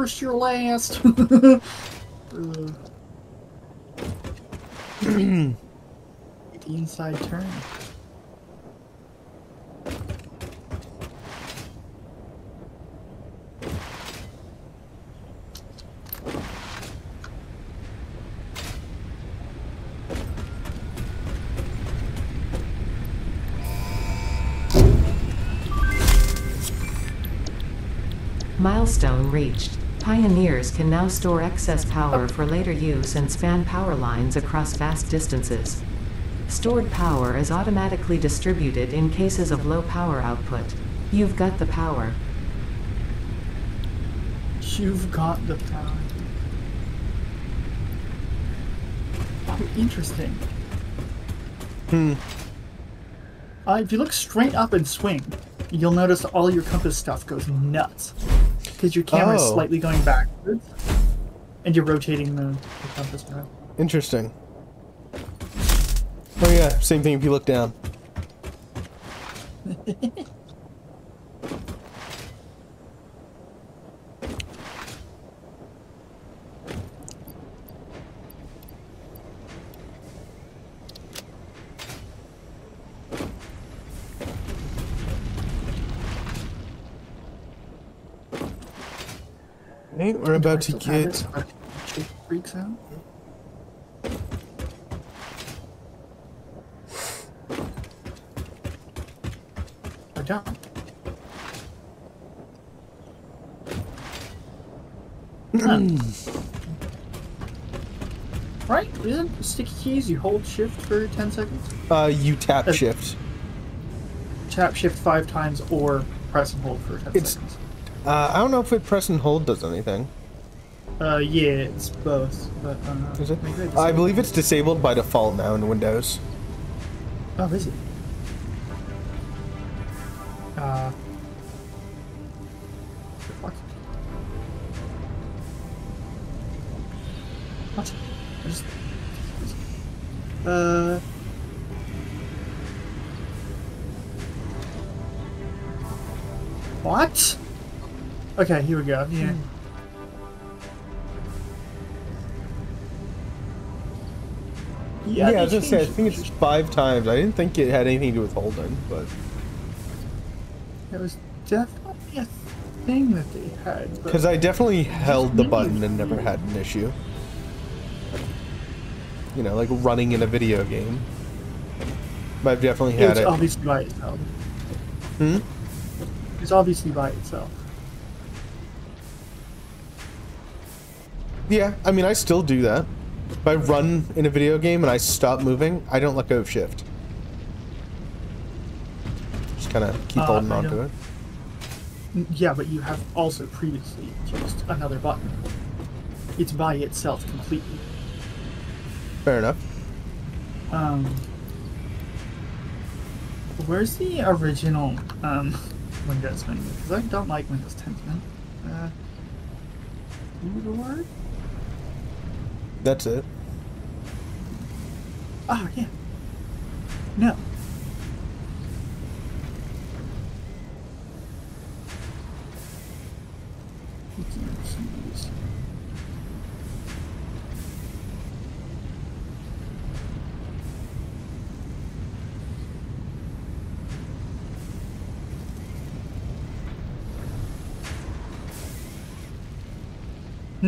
first, you're last. uh. the inside turn. Milestone reached. Pioneers can now store excess power for later use and span power lines across vast distances. Stored power is automatically distributed in cases of low power output. You've got the power. You've got the power. Interesting. Hmm. Uh, if you look straight up and swing, you'll notice all your compass stuff goes nuts. Because your camera is Oh. slightly going backwards, and you're rotating the, the compass around. Interesting. Oh yeah, same thing if you look down. Okay, we're about to Do I still have get? Freaks out. I don't. Huh. right? Isn't sticky keys you hold shift for 10 seconds? uh you tap Uh, shift. Tap shift five times or press and hold for 10 It's- seconds. Uh, I don't know if it press and hold does anything. Uh, yeah, it's both. But, uh, Is it? I believe it's disabled by default now in Windows. Oh, is it? Okay, here we go. Yeah. Yeah, they I was gonna say I think it's five times. I didn't think it had anything to do with holding, but It was definitely a thing that they had. because I definitely held the button and never had an issue. You know, like running in a video game. But I've definitely had it's it. obviously by itself. Hmm? It's obviously by itself. Yeah, I mean, I still do that. If I run in a video game and I stop moving, I don't let go of shift. Just kind of keep Uh, holding on to it. Yeah, but you have also previously used another button. It's by itself completely. Fair enough. Um, where's the original um, Windows menu? Because I don't like Windows 10 man. Uh, the word? That's it. Ah, yeah. No.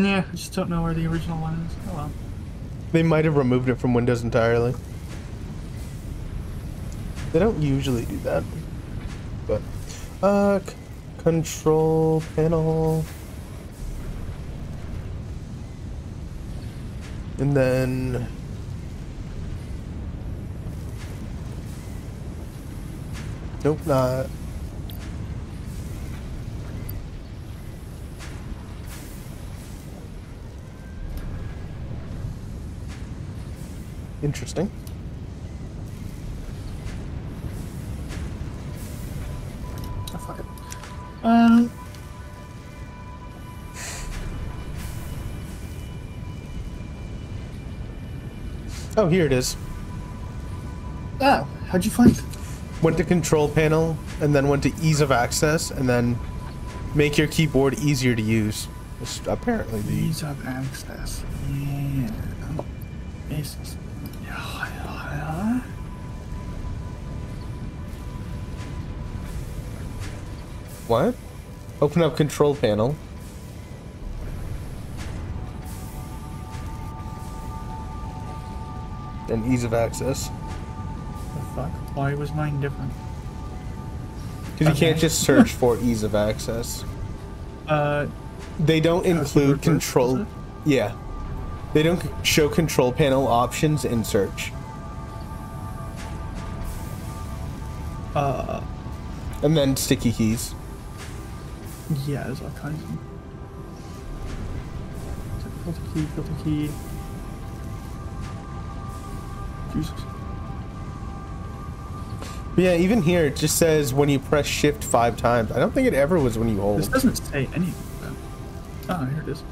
Yeah, I just don't know where the original one is. Oh well. They might have removed it from Windows entirely. They don't usually do that. But, uh, control panel. And then. Nope, not. Interesting. Oh, fuck it. Um. Oh, here it is. Oh, how'd you find it? Went to control panel, and then went to ease of access, and then make your keyboard easier to use. It's apparently the Ease of access. Yeah. What? Open up control panel. And ease of access. The fuck? Why was mine different? Because you can't just search for ease of access. Uh, They don't include control. Yeah. They don't show control panel options in search. uh, And then sticky keys. Yeah, there's all kinds of. Filter key, filter key. Jesus. Yeah, even here it just says when you press shift five times. I don't think it ever was when you hold. This doesn't say anything. Though. Oh, here it is.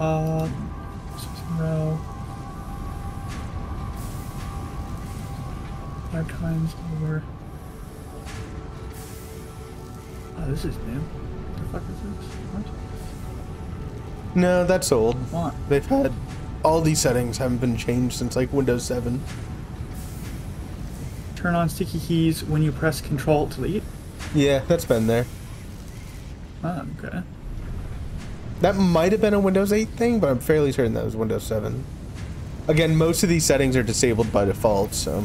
Um, this is new. What the fuck is this? What? No, that's old. What? They've had all these settings haven't been changed since like Windows 7. Turn on sticky keys when you press Control Delete. Yeah, that's been there. Oh, okay. That might have been a Windows 8 thing, but I'm fairly certain that was Windows 7. Again, most of these settings are disabled by default, so.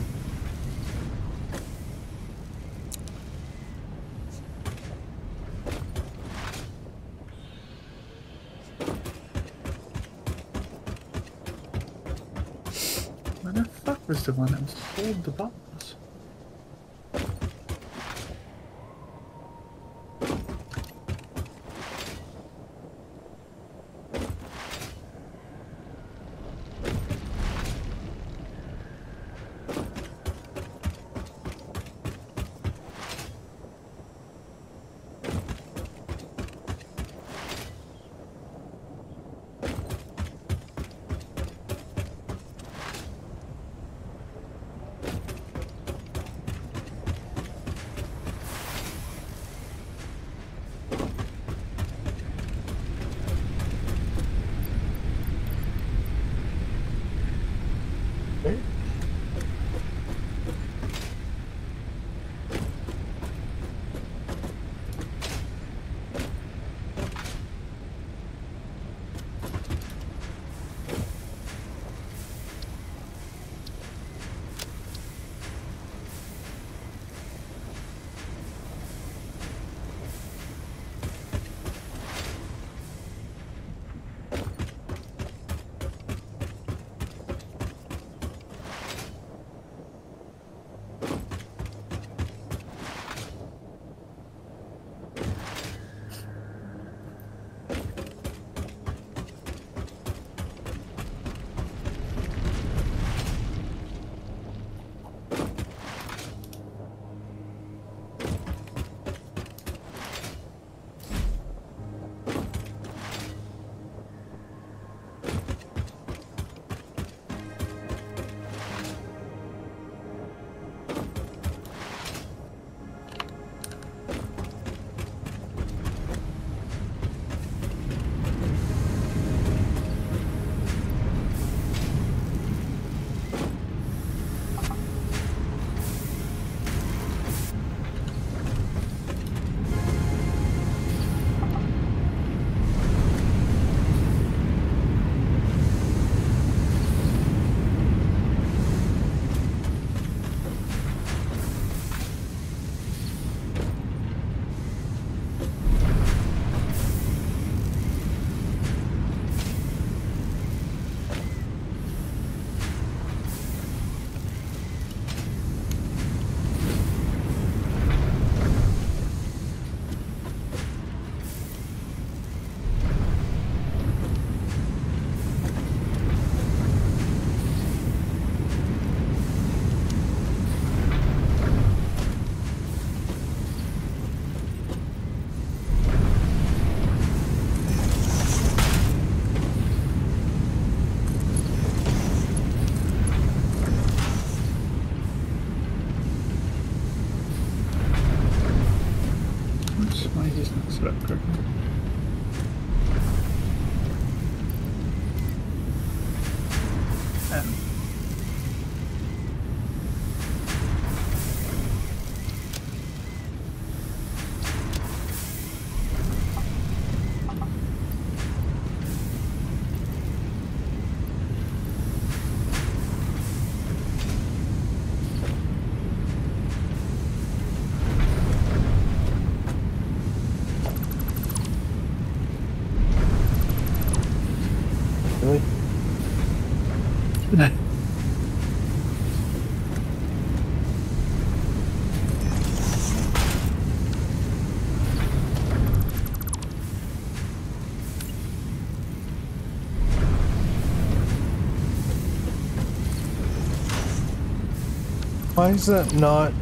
Why is that not?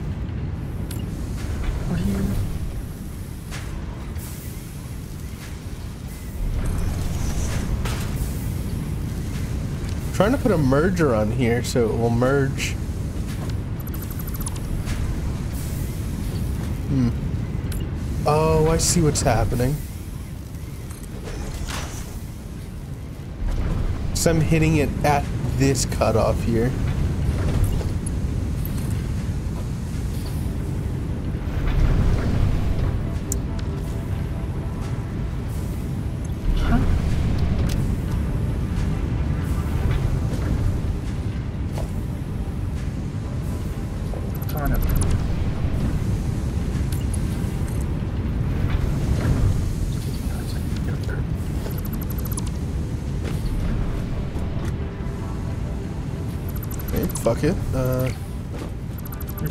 What are you? trying to put a merger on here so it will merge. Hmm. Oh, I see what's happening. So I'm hitting it at this cutoff here.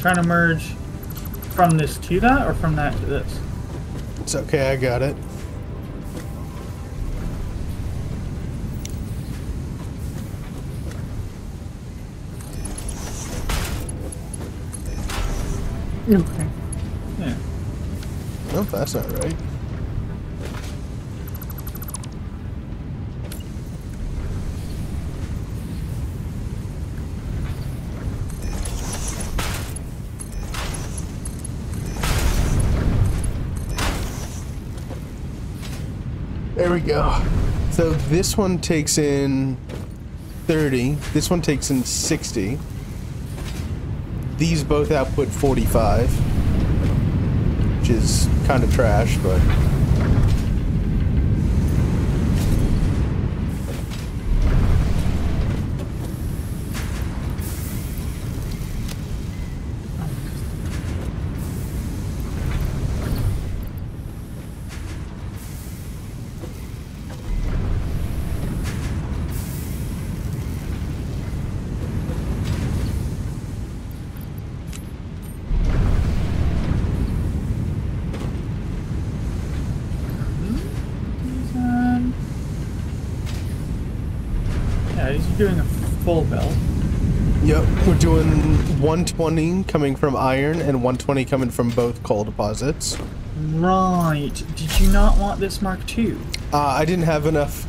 Trying to merge from this to that, or from that to this? it's okay, I got it. Okay. Yeah. Nope, that's not right. Go. So this one takes in 30. This one takes in 60. These both output 45 which is kind of trash, but doing a full belt. yep, we're doing 120 coming from iron and 120 coming from both coal deposits. Right. Did you not want this Mark II? Uh, I didn't have enough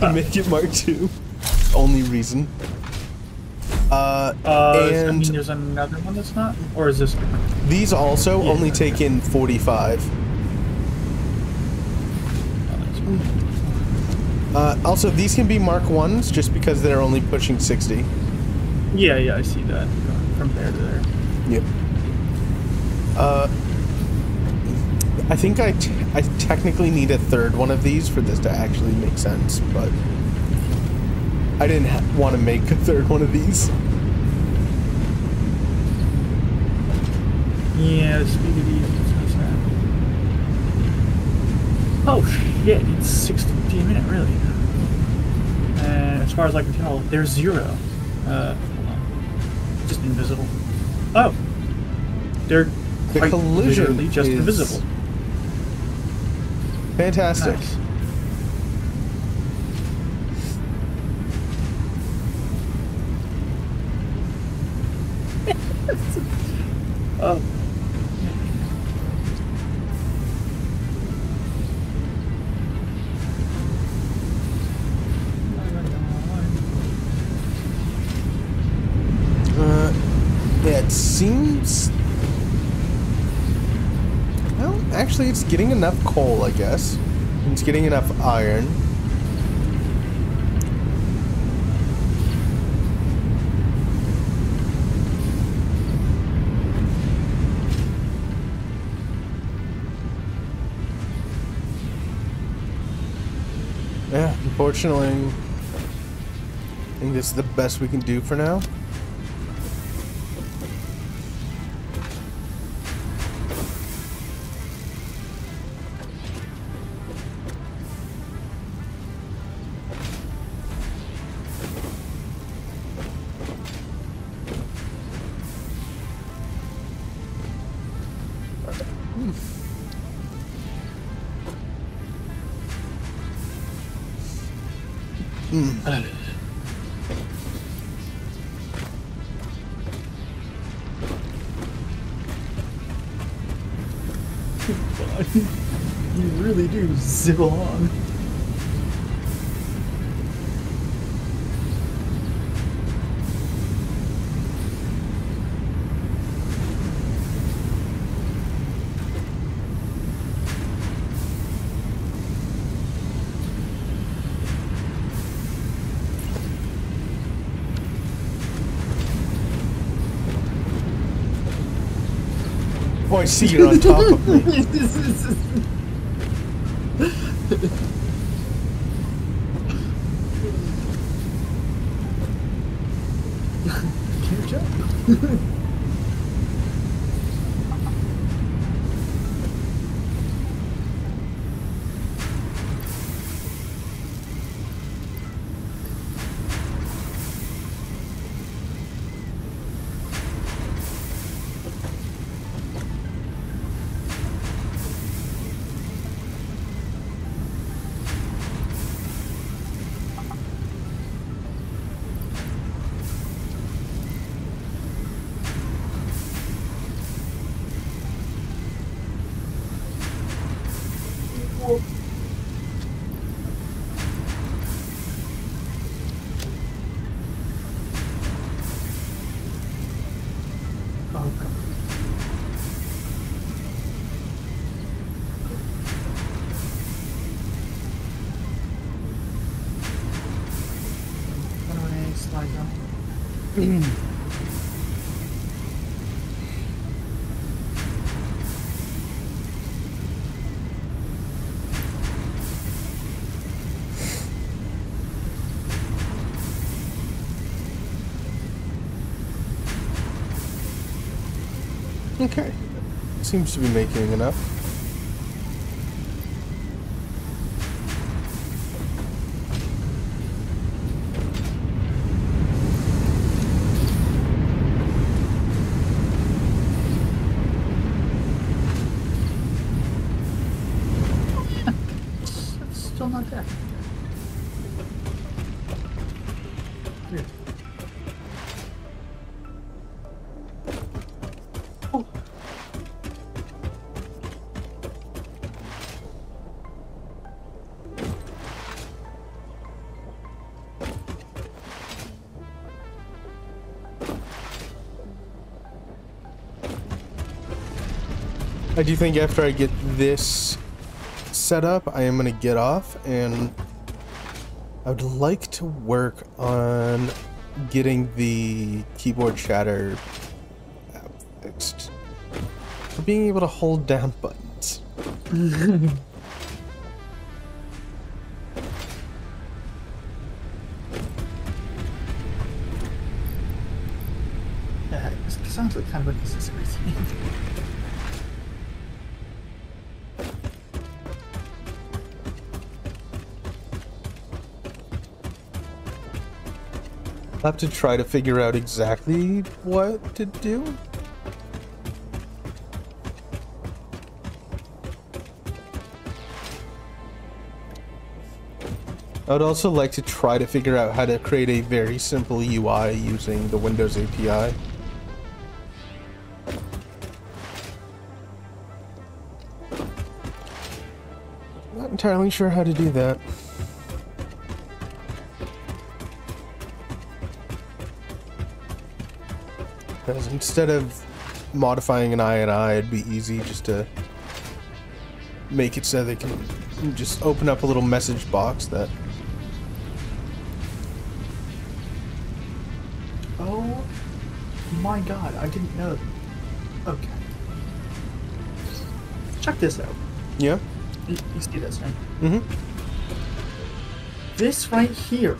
to make it Mark II. Only reason. Uh, Uh, I mean, there's another one that's not? Or is this. these also Yeah. only take in 45. Uh, also, these can be Mark 1s just because they're only pushing 60. Yeah, yeah, I see that. From there to there. Yep. Uh, I think I, t- I technically need a third one of these for this to actually make sense, but I didn't ha- want to make a third one of these. Yeah, the speed of these is. Oh shit, it's 60 a minute, really. And as far as I can tell, there's zero. Uh. Just invisible. Oh! They're The quite collision literally just is- invisible. Fantastic. Nice. Getting enough coal, I guess. It's getting enough iron. Yeah, unfortunately, I think this is the best we can do for now. You're on top of me. Seems to be making enough. I do think after I get this set up, I am going to get off and I would like to work on getting the keyboard chatter app fixed. For being able to hold down buttons. Sounds like kind of a necessary thing. Have to try to figure out exactly what to do. I would also like to try to figure out how to create a very simple UI using the Windows API. Not entirely sure how to do that. Instead of modifying an INI, it'd be easy just to make it so they can just open up a little message box that Oh my god, I didn't know. Okay. Check this out. yeah You, you see this, right? mm-hmm This right here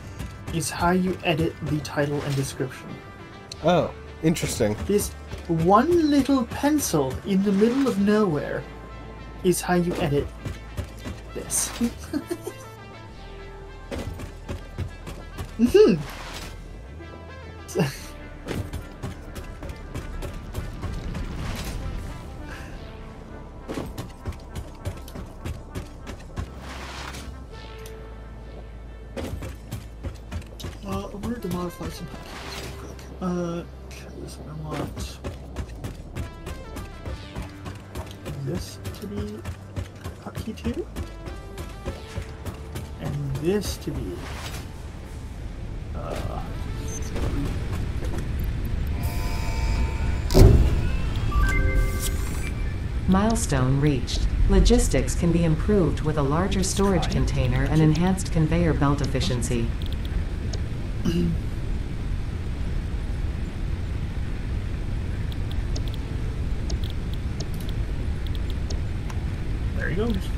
is how you edit the title and description. oh interesting This one little pencil in the middle of nowhere is how you edit this. hmm. This to be uh, Milestone reached. Logistics can be improved with a larger storage container and enhanced conveyor belt efficiency. there he goes.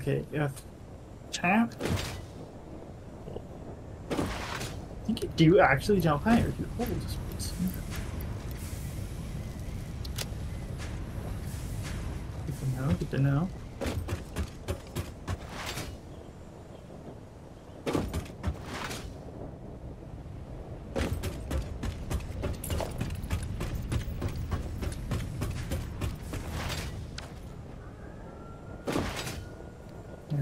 Okay, if tap. I think you do actually jump higher you hold this place. Good to. Yeah.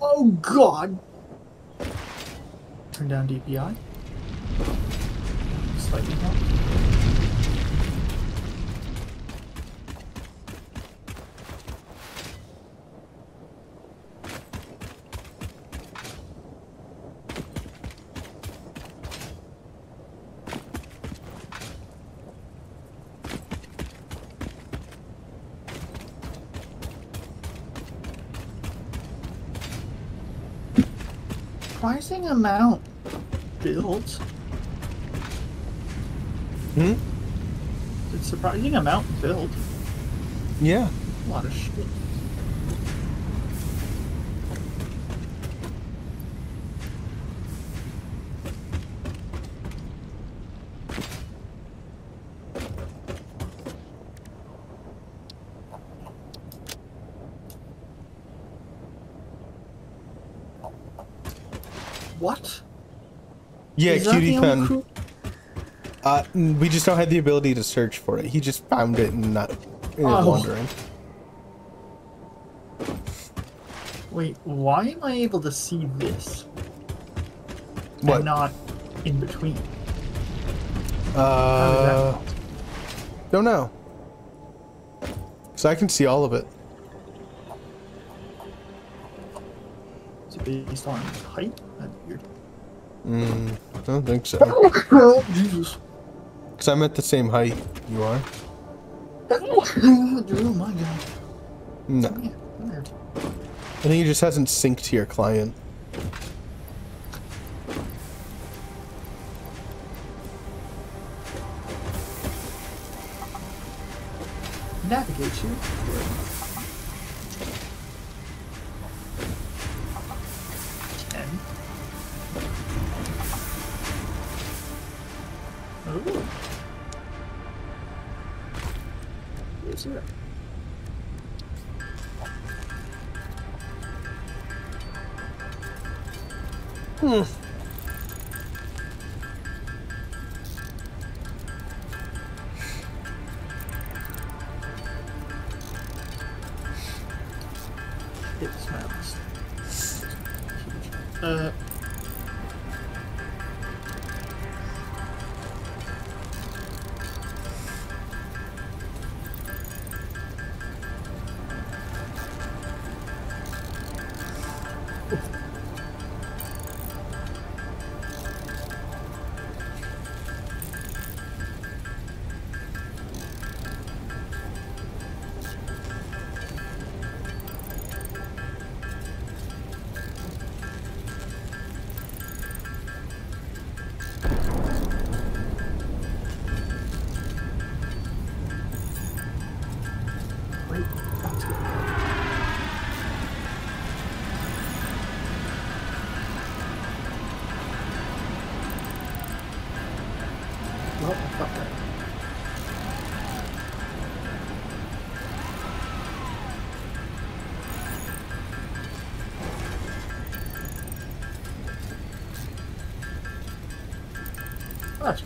Oh god! Turn. Slightly more. Surprising amount Hmm? It's surprising amount built. Yeah. A lot of shit. What? Yeah, Is cutie pen. Uh, we just don't have the ability to search for it. He just found it and not and Oh. wondering. Wait, why am I able to see this What? and not in between? Uh, don't know. So I can see all of it. Is it based on height? That's weird. Mm, don't think so. Oh, Jesus. Because I'm at the same height you are. oh my god. No. I think it just hasn't synced to your client. Navigate you.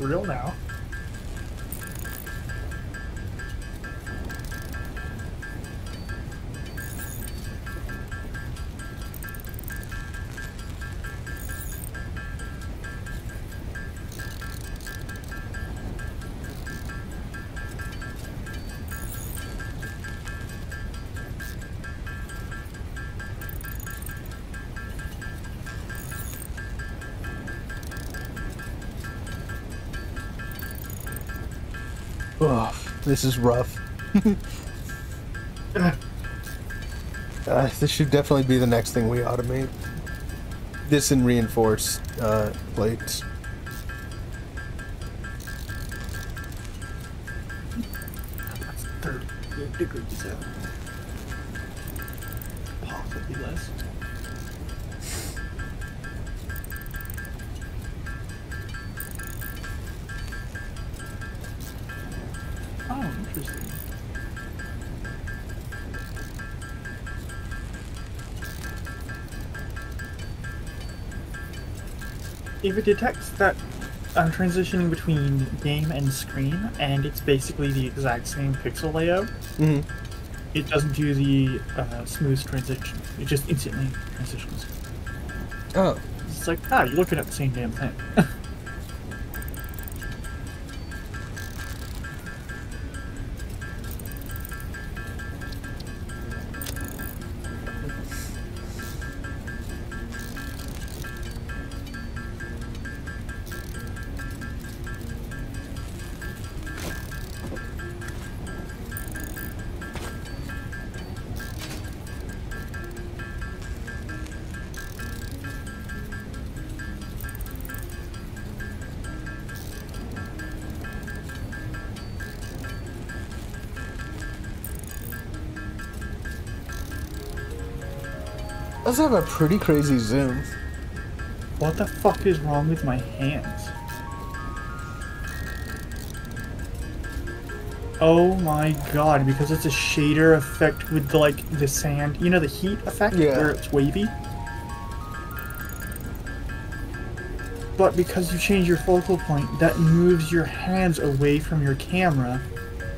Real now. This is rough. uh, this should definitely be the next thing we automate. This and reinforce uh, plates. Detects that I'm transitioning between game and screen, and it's basically the exact same pixel layout, Mhm. it doesn't do the uh, smooth transition. It just instantly transitions. Oh, It's like, ah, you're looking at the same damn thing. Does have a pretty crazy zoom. what the fuck is wrong with my hands? Oh my god, because it's a shader effect with the, like the sand, you know the heat effect Yeah. where it's wavy. But because you change your focal point, that moves your hands away from your camera,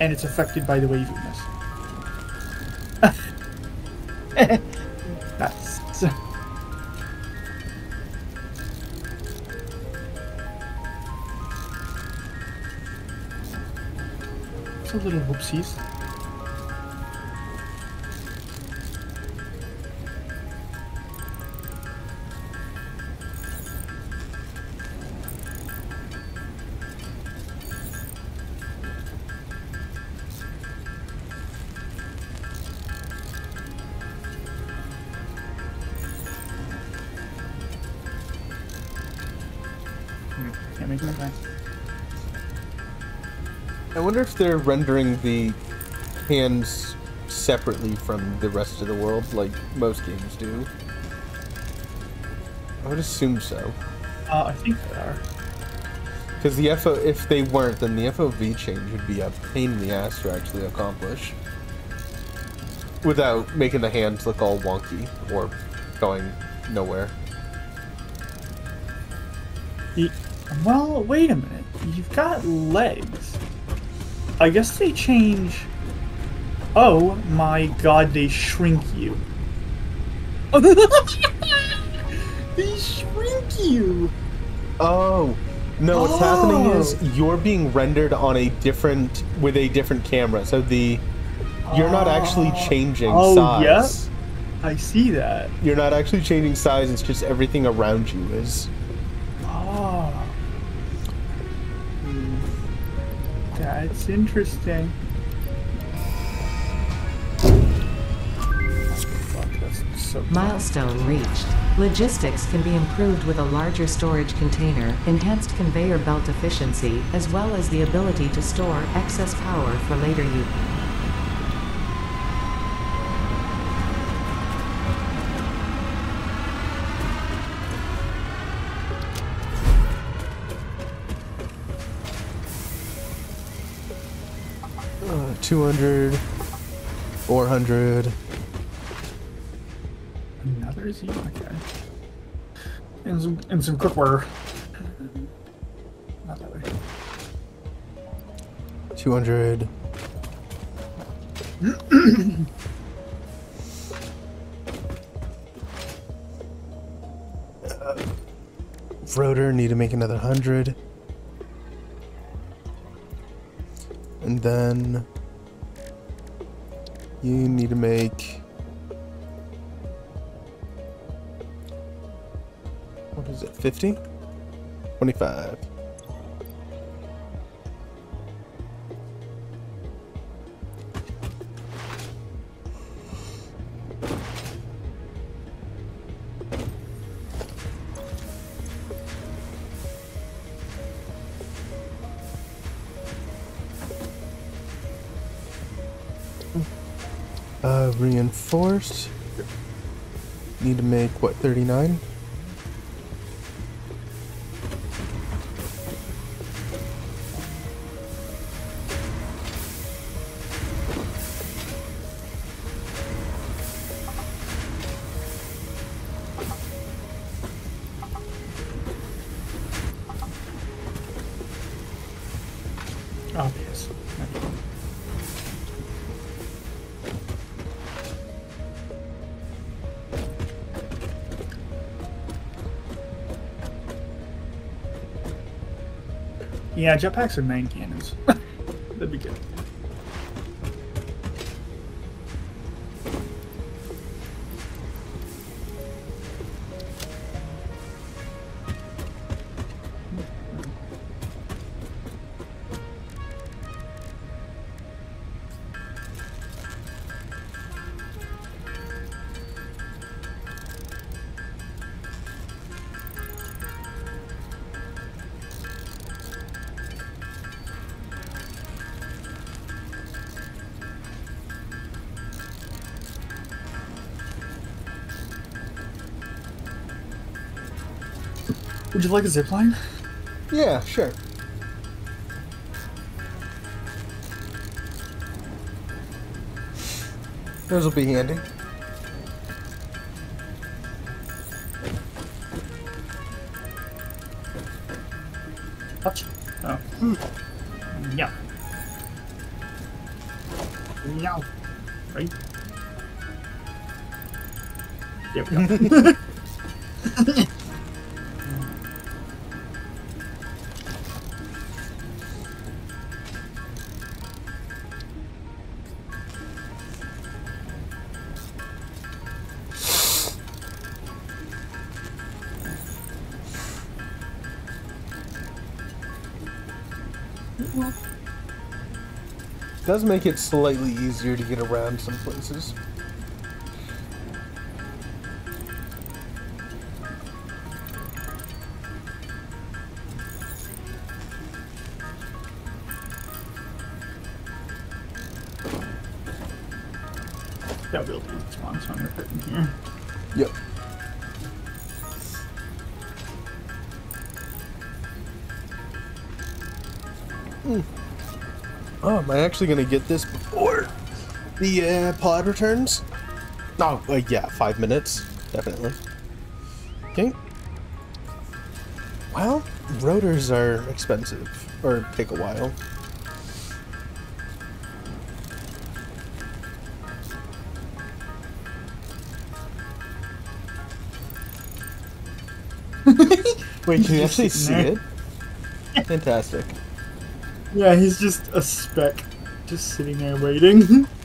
and it's affected by the waviness. Little if they're rendering the hands separately from the rest of the world, like most games do. I would assume so. Uh, I think they are. Because the FO, if they weren't, then the FOV change would be a pain in the ass to actually accomplish. Without making the hands look all wonky or going nowhere. Well, wait a minute. You've got legs. I guess they change. Oh my god, they shrink you. they shrink you! Oh, no, what's happening is Oh. you're being rendered on a different, with a different camera. So the, you're not actually oh. changing Oh, size. I see that. You're not actually changing size, it's just everything around you is. That's interesting. Milestone reached. Logistics can be improved with a larger storage container, enhanced conveyor belt efficiency, as well as the ability to store excess power for later use. 200, 400. Another Z. Okay. And some and some cookware. Not that way. 200. Uh, Rotor, need to make another 100. And then you need to make what is it 50 25 reinforced. Need to make what 39? Yeah, jetpacks are main cannons. That'd be good. Like a zipline? Yeah, sure. Those will be handy. Touch. Oh. Hmm. Yeah. Yeah. Right. There we go. Does make it slightly easier to get around some places. Actually gonna get this before the uh, pod returns? Oh, uh, yeah, five minutes, definitely. Okay. Well, rotors are expensive, or take a while. Wait, can you actually see it? Fantastic. Yeah, he's just a speck, just sitting there waiting.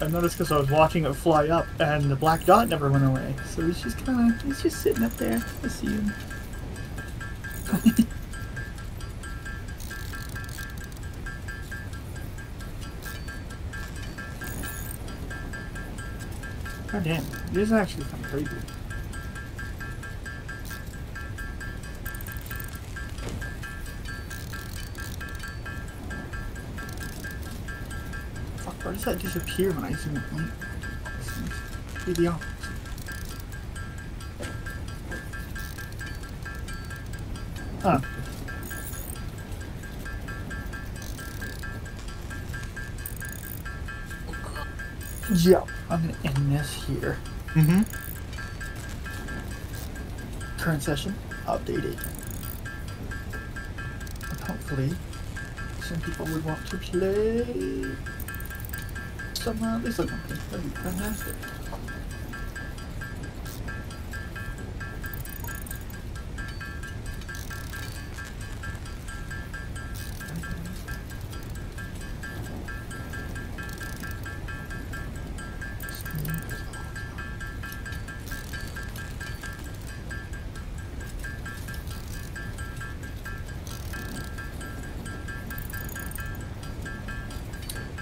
I noticed because I was watching it fly up, and the black dot never went away. So he's just kind of, he's just sitting up there. I see him. God damn, this is actually kind of crazy. does that disappear when I zoom in? Do. Huh. Yeah, I'm gonna end this here. Mm-hmm. Current session updated. Hopefully, some people would want to play some uh, Lethal Company. That'd be fantastic.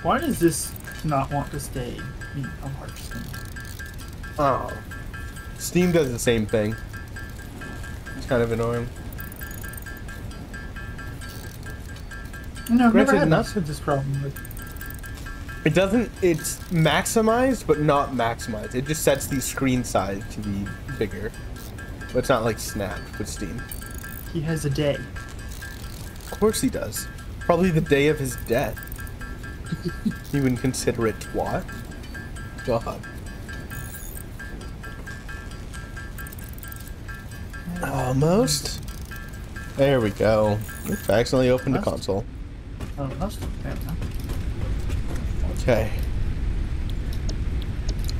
Why does this not want to stay in a large? Oh. Steam does the same thing. It's kind of annoying. No, I've never Granted, had not- this, this problem with. It doesn't. It's maximized, but not maximized. It just sets the screen size to be bigger. But it's not like Snap with Steam. He has a day. Of course he does. Probably the day of his death. You wouldn't consider it twat? God. Almost. There we go. Oops, I accidentally opened the console. Most of them. huh? Okay.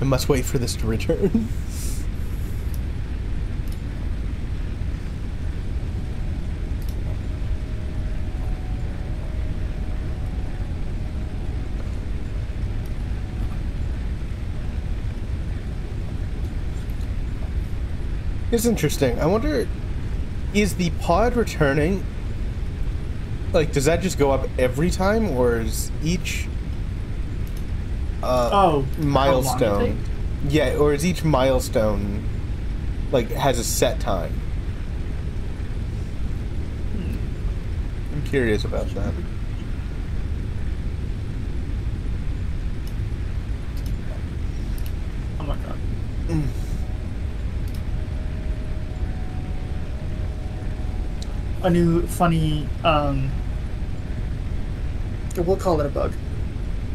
I must wait for this to return. It's interesting. I wonder, is the pod returning? Like, does that just go up every time, or is each uh, Oh, milestone? Yeah, or is each milestone like has a set time? I'm curious about that. Oh my god. A new funny, um, we'll call it a bug.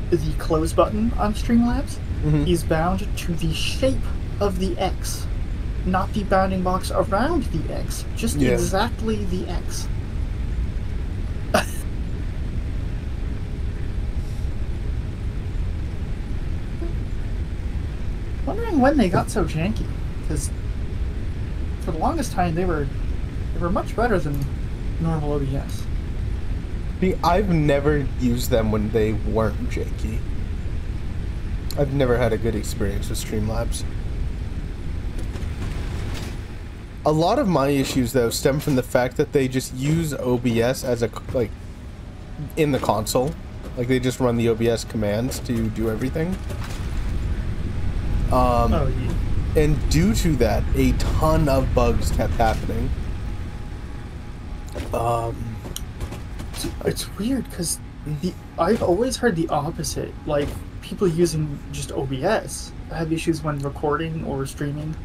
The close button on Streamlabs Mhm. is bound to the shape of the X, not the bounding box around the X, just Yeah. exactly the X. Wondering when they got so janky, because for the longest time they were they were much better than normal OBS. See, I've never used them when they weren't janky. I've never had a good experience with Streamlabs. A lot of my issues, though, stem from the fact that they just use OBS as a like in the console, like they just run the OBS commands to do everything. Um, Oh yeah. and due to that, a ton of bugs kept happening. Um, It's, weird because the I've always heard the opposite. Like people using just OBS have issues when recording or streaming,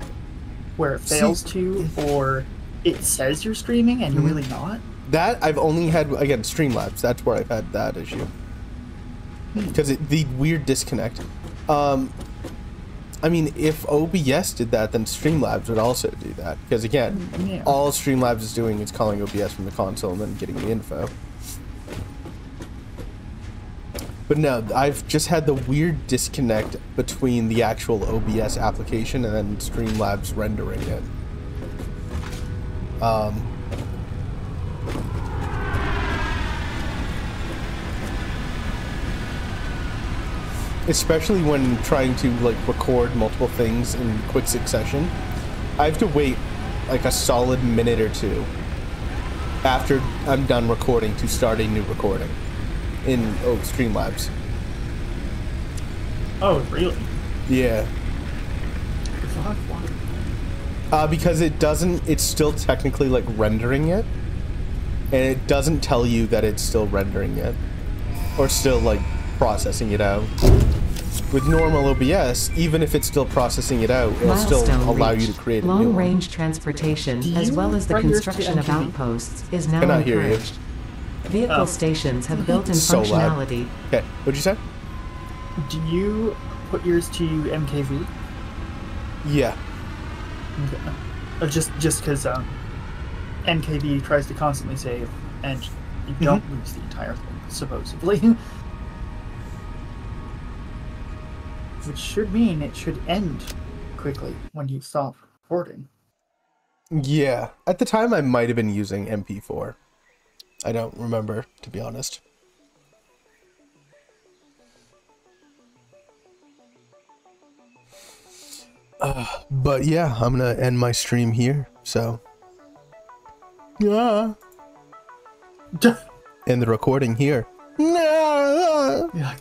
where it See- fails to, or it says you're streaming and you're Mhm. really not. That I've only had again Streamlabs. That's where I've had that issue because the weird disconnect. Um, I mean, if OBS did that, then Streamlabs would also do that because again, Yeah. all Streamlabs is doing is calling OBS from the console and then getting the info. But no, I've just had the weird disconnect between the actual OBS application and then Streamlabs rendering it. Um, especially when trying to like record multiple things in quick succession i have to wait like a solid minute or two after i'm done recording to start a new recording in oh, streamlabs Oh really? yeah Fuck, why? uh, because it doesn't it's still technically like rendering it and it doesn't tell you that it's still rendering it or still like processing it out with normal obs even if it's still processing it out it'll still Milestone allow you to create a new one. Long-range transportation, as well as the run yours to construction of outposts, is now Cannot hear you. encouraged. Vehicle Oh. stations have built-in So loud. functionality. Okay, what'd you say? Do you put yours to MKV? Yeah. Okay. Uh, just just because um, MKV tries to constantly save, and you don't lose the entire thing, supposedly. Which should mean it should end quickly when you stop recording. Yeah. At the time, I might have been using MP4. I don't remember, to be honest. Uh, but yeah, I'm gonna end my stream here. So, yeah, end the recording here. yeah,